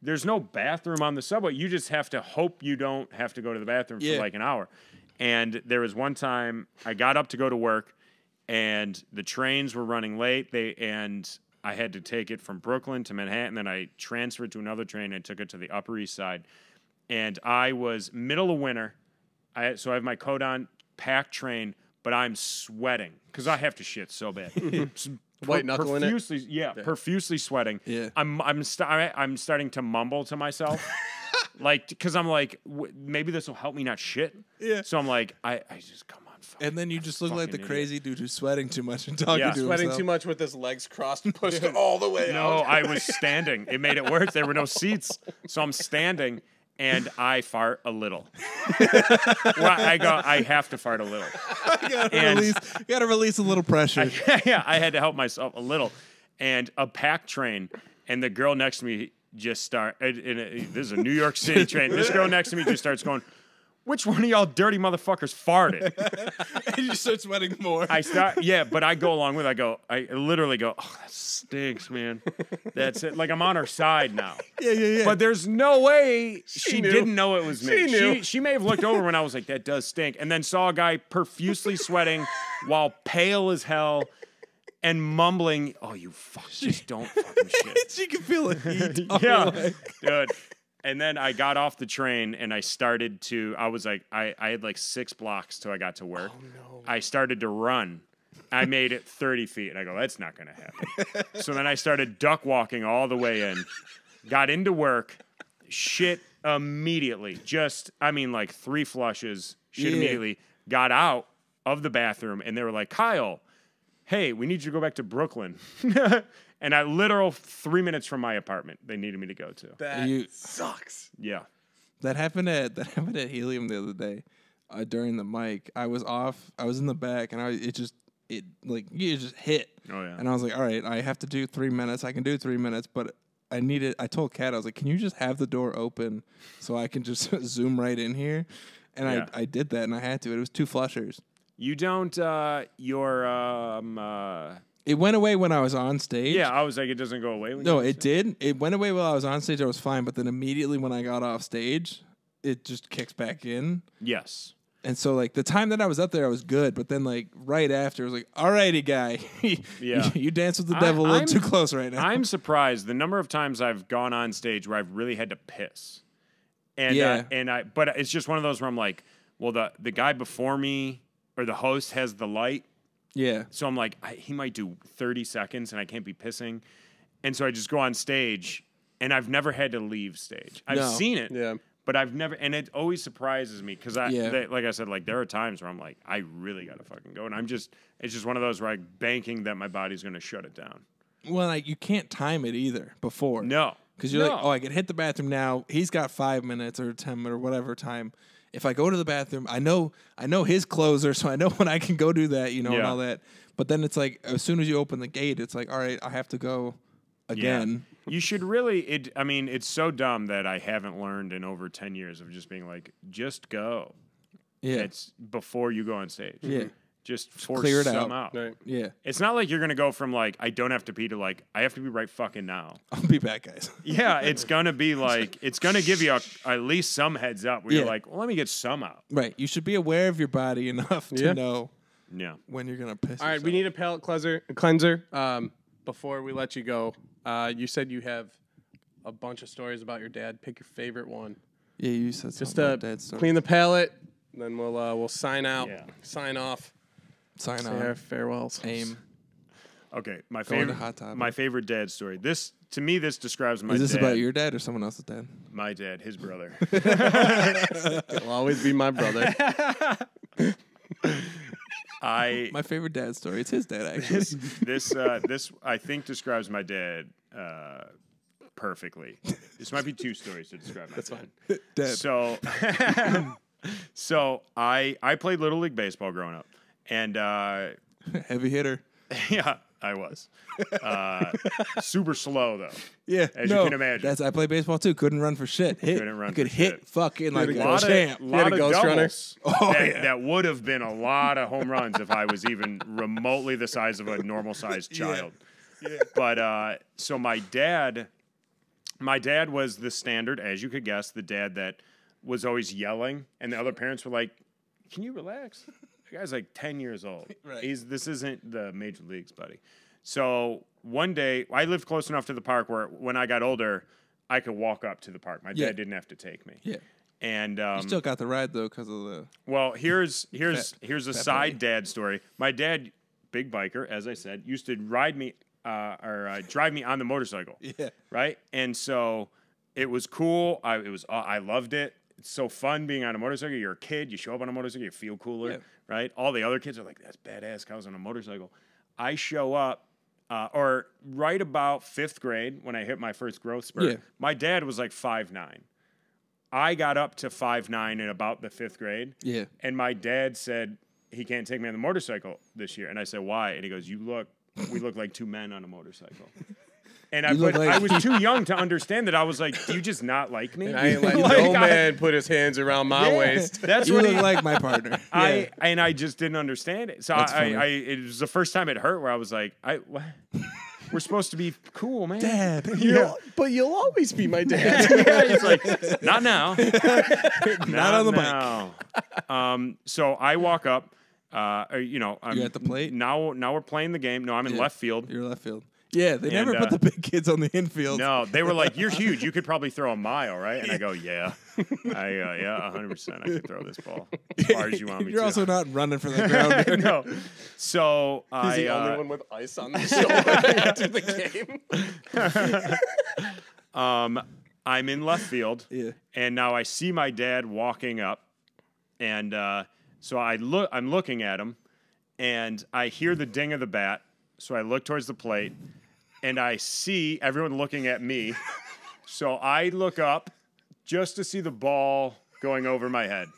Speaker 7: There's no bathroom on the subway. You just have to hope you don't have to go to the bathroom
Speaker 2: Yeah.
Speaker 7: for like an hour. And there was one time I got up to go to work, and the trains were running late. They and I had to take it from Brooklyn to Manhattan. Then I transferred to another train and took it to the Upper East Side. And I was middle of winter. I so I have my coat on, packed train, but I'm sweating because I have to shit so bad. S-
Speaker 1: White knuckling it?
Speaker 7: profusely, Yeah, profusely sweating.
Speaker 2: Yeah.
Speaker 7: I'm I'm st- I- I'm starting to mumble to myself, like because I'm like w- maybe this will help me not shit.
Speaker 2: Yeah.
Speaker 7: So I'm like I I just come on. Fuck.
Speaker 2: And then you just look like the
Speaker 7: idiot.
Speaker 2: crazy dude who's sweating too much and talking
Speaker 7: Yeah.
Speaker 2: to
Speaker 1: Sweating
Speaker 2: himself.
Speaker 1: too much with his legs crossed, and pushed all the way
Speaker 7: No,
Speaker 1: out.
Speaker 7: I was standing. It made it worse. There were no seats, so I'm standing, and I fart a little. well, I go. I have to fart a little.
Speaker 2: You gotta,
Speaker 7: And-
Speaker 2: release, you gotta release a little pressure.
Speaker 7: yeah, I had to help myself a little. And a packed train, and the girl next to me just start. And, and it- this is a New York City train. This girl next to me just starts going, which one of y'all dirty motherfuckers farted?
Speaker 2: and you start sweating more.
Speaker 7: I start, yeah, but I go along with. it. I go, I literally go, oh, that stinks, man. That's it. Like I'm on her side now.
Speaker 2: yeah, yeah, yeah.
Speaker 7: But there's no way she,
Speaker 1: knew.
Speaker 7: didn't know it was me.
Speaker 1: She knew.
Speaker 7: She, she may have looked over when I was like, that does stink, and then saw a guy profusely sweating while pale as hell and mumbling, oh, you fuck, just don't fucking shit.
Speaker 2: she can feel it.
Speaker 7: yeah, dude. And then I got off the train and I started to. I was like, I, I had like six blocks till I got to work.
Speaker 1: Oh, no.
Speaker 7: I started to run. I made it 30 feet, and I go, that's not gonna happen. so then I started duck walking all the way in. Got into work, shit immediately. Just, I mean, like three flushes. Shit
Speaker 2: Yeah.
Speaker 7: immediately. Got out of the bathroom, and they were like, Kyle, hey, we need you to go back to Brooklyn. and I literal three minutes from my apartment, they needed me to go to.
Speaker 1: That
Speaker 2: You-
Speaker 1: sucks.
Speaker 7: Yeah.
Speaker 2: That happened at that happened at Helium the other day. Uh, during the mic, I was off. I was in the back, and I it just it like you just hit.
Speaker 7: Oh, yeah.
Speaker 2: And I was like, all right, I have to do three minutes. I can do three minutes, but I needed. I told Kat, I was like, can you just have the door open so I can just zoom right in here? And
Speaker 7: Yeah.
Speaker 2: I I did that, and I had to. It was two flushers.
Speaker 7: You don't, uh, your, um, uh,
Speaker 2: It went away when I was on stage.
Speaker 7: yeah, I was like, it doesn't go away. When
Speaker 2: No, it did. It went away while I was on stage. I was fine, but then immediately when I got off stage, it just kicks back in.
Speaker 7: Yes.
Speaker 2: And so like the time that I was up there, I was good, but then like right after, I was like, "Alrighty, guy,
Speaker 7: Yeah.
Speaker 2: you, dance with the
Speaker 7: I-
Speaker 2: devil a little
Speaker 7: I'm-
Speaker 2: too close right now."
Speaker 7: I'm surprised the number of times I've gone on stage where I've really had to piss. And,
Speaker 2: Yeah.
Speaker 7: uh, and I, but it's just one of those where I'm like, well, the, the guy before me or the host has the light.
Speaker 2: Yeah,
Speaker 7: So I'm like, I, he might do 30 seconds and I can't be pissing. And so I just go on stage and I've never had to leave stage. I've
Speaker 2: No.
Speaker 7: seen it.
Speaker 1: Yeah.
Speaker 7: But I've never, and it always surprises me because I,
Speaker 2: Yeah.
Speaker 7: they- like I said, like there are times where I'm like, I really gotta fucking go, and I'm just, it's just one of those where I'm banking that my body's gonna shut it down.
Speaker 2: well, like you can't time it either before.
Speaker 7: No,
Speaker 2: because you're like, "Oh, I can hit the bathroom now." He's got five minutes or ten or whatever time. If I go to the bathroom, I know I know his closer, so I know when I can go do that, you know, and all that. But then it's like as soon as you open the gate, it's like, "All right, I have to go again."
Speaker 7: You should really. It. I mean, it's so dumb that I haven't learned in over ten years of just being like, just go.
Speaker 2: Yeah,
Speaker 7: It's before you go on stage.
Speaker 2: Yeah.
Speaker 7: Just force
Speaker 2: clear it
Speaker 7: some
Speaker 2: out.
Speaker 7: out.
Speaker 1: Right.
Speaker 2: yeah.
Speaker 7: It's not like you're gonna go from like I don't have to pee to like I have to be right fucking now.
Speaker 2: I'll be back, guys.
Speaker 7: Yeah, it's gonna be like it's gonna give you a, at least some heads up where you're like, well, let me get some out.
Speaker 2: right, you should be aware of your body enough to
Speaker 1: Yeah.
Speaker 2: know
Speaker 7: Yeah.
Speaker 2: when you're gonna piss.
Speaker 1: All right, we need a palate cleanser. Cleanser. Um, before we let you go, uh, you said you have a bunch of stories about your dad. Pick your favorite one.
Speaker 2: Yeah, you said
Speaker 1: Just
Speaker 2: something
Speaker 1: uh,
Speaker 2: about dead
Speaker 1: clean the palate. Then we'll uh, we'll sign out.
Speaker 7: Yeah.
Speaker 1: Sign off.
Speaker 2: Sign
Speaker 1: Say
Speaker 2: on.
Speaker 1: our farewells.
Speaker 2: Aim.
Speaker 7: Okay. My
Speaker 2: Going to
Speaker 7: favorite
Speaker 2: Hot Topic.
Speaker 7: my favorite dad story. This to me this describes my dad.
Speaker 2: Is this
Speaker 7: dad.
Speaker 2: about your dad or someone else's dad?
Speaker 7: my dad, his brother.
Speaker 1: It'll always be my brother.
Speaker 7: I
Speaker 2: My favorite dad story. It's his dad actually.
Speaker 7: this uh, this I think describes my dad uh, perfectly. This might be two stories to describe my That's
Speaker 1: fine.
Speaker 2: dad.
Speaker 7: So, so I I played little league baseball growing up, and uh,
Speaker 2: Heavy hitter.
Speaker 7: yeah, I was uh, super slow though.
Speaker 2: Yeah,
Speaker 7: As you can imagine.
Speaker 2: That's I played baseball too. Couldn't run for shit. Hit,
Speaker 7: Couldn't run
Speaker 2: I could
Speaker 7: for
Speaker 2: hit
Speaker 7: shit.
Speaker 2: fucking like
Speaker 1: a
Speaker 2: a
Speaker 1: ghost-
Speaker 2: champ.
Speaker 7: lot
Speaker 1: a
Speaker 7: of
Speaker 1: ghost runner?
Speaker 7: doubles
Speaker 2: Oh,
Speaker 7: that,
Speaker 2: yeah.
Speaker 7: that would have been a lot of home runs if I was even remotely the size of a normal sized child. Yeah. But uh, so my dad, my dad was the standard, as you could guess, the dad that was always yelling, and the other parents were like, "Can you relax?" The guy's like ten years old.
Speaker 2: Right.
Speaker 7: He's this isn't the major leagues, buddy. So one day, I lived close enough to the park where when I got older, I could walk up to the park. My
Speaker 2: Yeah.
Speaker 7: dad didn't have to take me.
Speaker 2: Yeah.
Speaker 7: And um,
Speaker 2: Still got the ride though because of the.
Speaker 7: well, here's here's
Speaker 2: Fat-
Speaker 7: here's a side
Speaker 2: buddy.
Speaker 7: dad story. My dad, big biker, as I said, used to ride me uh, or uh, drive me on the motorcycle.
Speaker 2: Yeah.
Speaker 7: Right, and so it was cool. I it was uh, I loved it. It's so fun being on a motorcycle. You're a kid. You show up on a motorcycle. You feel cooler.
Speaker 2: Yeah.
Speaker 7: Right. All the other kids are like, "That's badass." Cows on a motorcycle. I show up. Uh, or right about fifth grade when I hit my first growth spurt.
Speaker 2: Yeah.
Speaker 7: My dad was like five nine. I got up to five nine in about the fifth grade.
Speaker 2: Yeah.
Speaker 7: And my dad said he can't take me on the motorcycle this year. And I said, why? And he goes, you look, we look like two men on a motorcycle. And I,
Speaker 2: You
Speaker 7: but
Speaker 2: like-
Speaker 7: I was too young to understand that. I was like, "Do you just not like me?"
Speaker 1: I ain't letting
Speaker 7: Like,
Speaker 1: no
Speaker 7: I-
Speaker 1: man put his hands around my
Speaker 7: Yeah,
Speaker 1: waist.
Speaker 7: That's
Speaker 2: You
Speaker 7: what
Speaker 2: look
Speaker 7: he,
Speaker 2: like my partner.
Speaker 7: I and I just didn't understand it. So
Speaker 2: That's
Speaker 7: I,
Speaker 2: funny.
Speaker 7: I, it was the first time it hurt where I was like, "I, what? we're supposed to be cool, man."
Speaker 2: Dad.
Speaker 1: You'll- but you'll always be my dad.
Speaker 7: yeah, he's like, not now. not,
Speaker 2: on the bike.
Speaker 7: now. Um, so I walk up. Uh, you know, I'm,
Speaker 2: You're at the plate?
Speaker 7: now. Now we're playing the game. No, I'm in
Speaker 2: Yeah.
Speaker 7: left field.
Speaker 2: You're left field. Yeah, they never
Speaker 7: And,
Speaker 2: put
Speaker 7: uh,
Speaker 2: the big kids on the infield.
Speaker 7: No, they were like, "You're huge. You could probably throw a mile, right?" And I go, "Yeah, I uh, yeah, 100. percent I can throw this ball as far as you want me
Speaker 2: You're
Speaker 7: to."
Speaker 2: also not running for the ground.
Speaker 7: no. So
Speaker 1: He's
Speaker 7: I
Speaker 1: the
Speaker 7: uh,
Speaker 1: only one with ice on the shoulder after the game.
Speaker 7: um, I'm in left field,
Speaker 2: Yeah.
Speaker 7: and now I see my dad walking up, and uh, so I look. I'm looking at him, and I hear the ding of the bat. So I look towards the plate, and I see everyone looking at me. so I look up just to see the ball going over my head.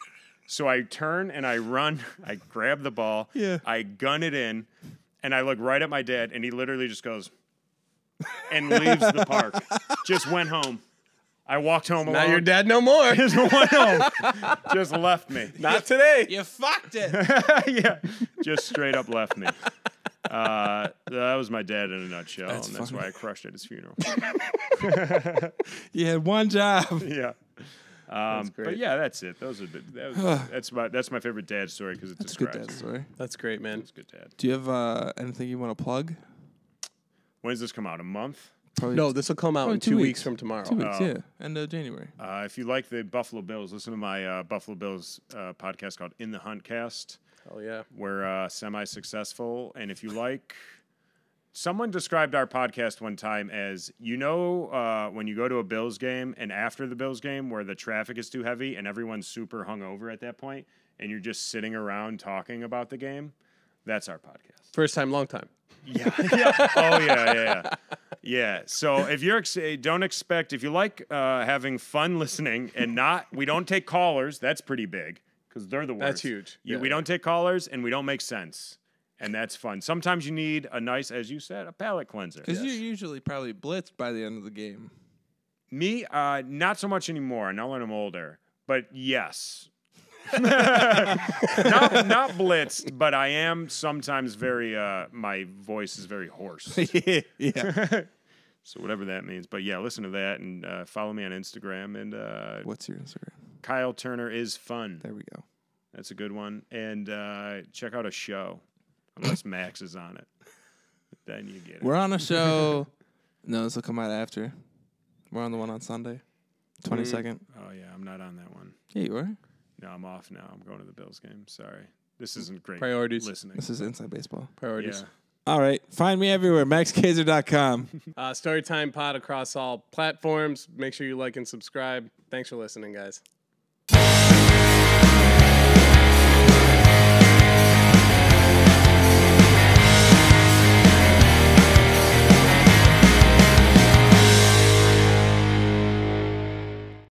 Speaker 7: So I turn and I run. I grab the ball.
Speaker 2: Yeah.
Speaker 7: I gun it in, and I look right at my dad, and he literally just goes and leaves the park. Just went home. I walked home alone.
Speaker 1: Not your dad no more.
Speaker 7: Just went home. Just left me.
Speaker 1: Not today.
Speaker 2: You fucked it.
Speaker 7: yeah. Just straight up left me. Uh, that was my dad in a nutshell,
Speaker 2: That's
Speaker 7: and that's
Speaker 2: funny.
Speaker 7: why I crushed at his funeral.
Speaker 2: You had one job.
Speaker 7: yeah. Um, but yeah, that's it. Those are the, that was, that's my that's my favorite dad story because it
Speaker 2: That's a good dad
Speaker 7: it.
Speaker 2: story.
Speaker 1: That's great, man.
Speaker 7: It's a good dad.
Speaker 2: Do you have uh, anything you want to plug?
Speaker 7: When does this come out? A month?
Speaker 2: Probably
Speaker 1: No, this will come out in
Speaker 2: two
Speaker 1: two weeks.
Speaker 2: weeks.
Speaker 1: from tomorrow.
Speaker 2: two weeks.
Speaker 7: Oh.
Speaker 2: Yeah, end of January.
Speaker 7: Uh, if you like the Buffalo Bills, listen to my uh, Buffalo Bills uh, podcast called In the Hunt Cast.
Speaker 1: Oh yeah.
Speaker 7: We're uh, semi successful. And if you like, someone described our podcast one time as you know, uh, when you go to a Bills game and after the Bills game where the traffic is too heavy and everyone's super hungover at that point and you're just sitting around talking about the game, that's our podcast.
Speaker 1: First time, long time.
Speaker 7: Yeah. yeah. Oh, yeah, yeah, yeah. Yeah. So if you're, ex- eh, don't expect, if you like uh, having fun listening and not, we don't take callers, that's pretty big because they're the worst.
Speaker 1: That's huge.
Speaker 7: Yeah,
Speaker 1: Yeah.
Speaker 7: we don't take callers and we don't make sense. And that's fun. Sometimes you need a nice, as you said, a palate cleanser.
Speaker 2: Because you're usually probably blitzed by the end of the game.
Speaker 7: Me, uh, not so much anymore. Now that I'm older, but yes, not not blitzed, but I am sometimes very. Uh, my voice is very hoarse.
Speaker 2: yeah.
Speaker 7: So whatever that means. But yeah, listen to that and uh, follow me on Instagram. And uh,
Speaker 2: What's your Instagram?
Speaker 7: Kyle Turner is fun.
Speaker 2: There we go.
Speaker 7: That's a good one. And uh, check out a show, unless Max is on it. Then you get it.
Speaker 2: We're on a show. no, this will come out after. We're on the one on Sunday, twenty second.
Speaker 7: oh yeah, I'm not on that one.
Speaker 2: Yeah, you are.
Speaker 7: No, I'm off now. I'm going to the Bills game. Sorry, this isn't great.
Speaker 1: Priorities.
Speaker 7: Listening.
Speaker 2: This is inside baseball.
Speaker 1: Priorities.
Speaker 7: Yeah.
Speaker 2: All right, find me everywhere. MaxKaczor.com.
Speaker 1: Uh, Stourytime Pod across all platforms. Make sure you like and subscribe. Thanks for listening, guys.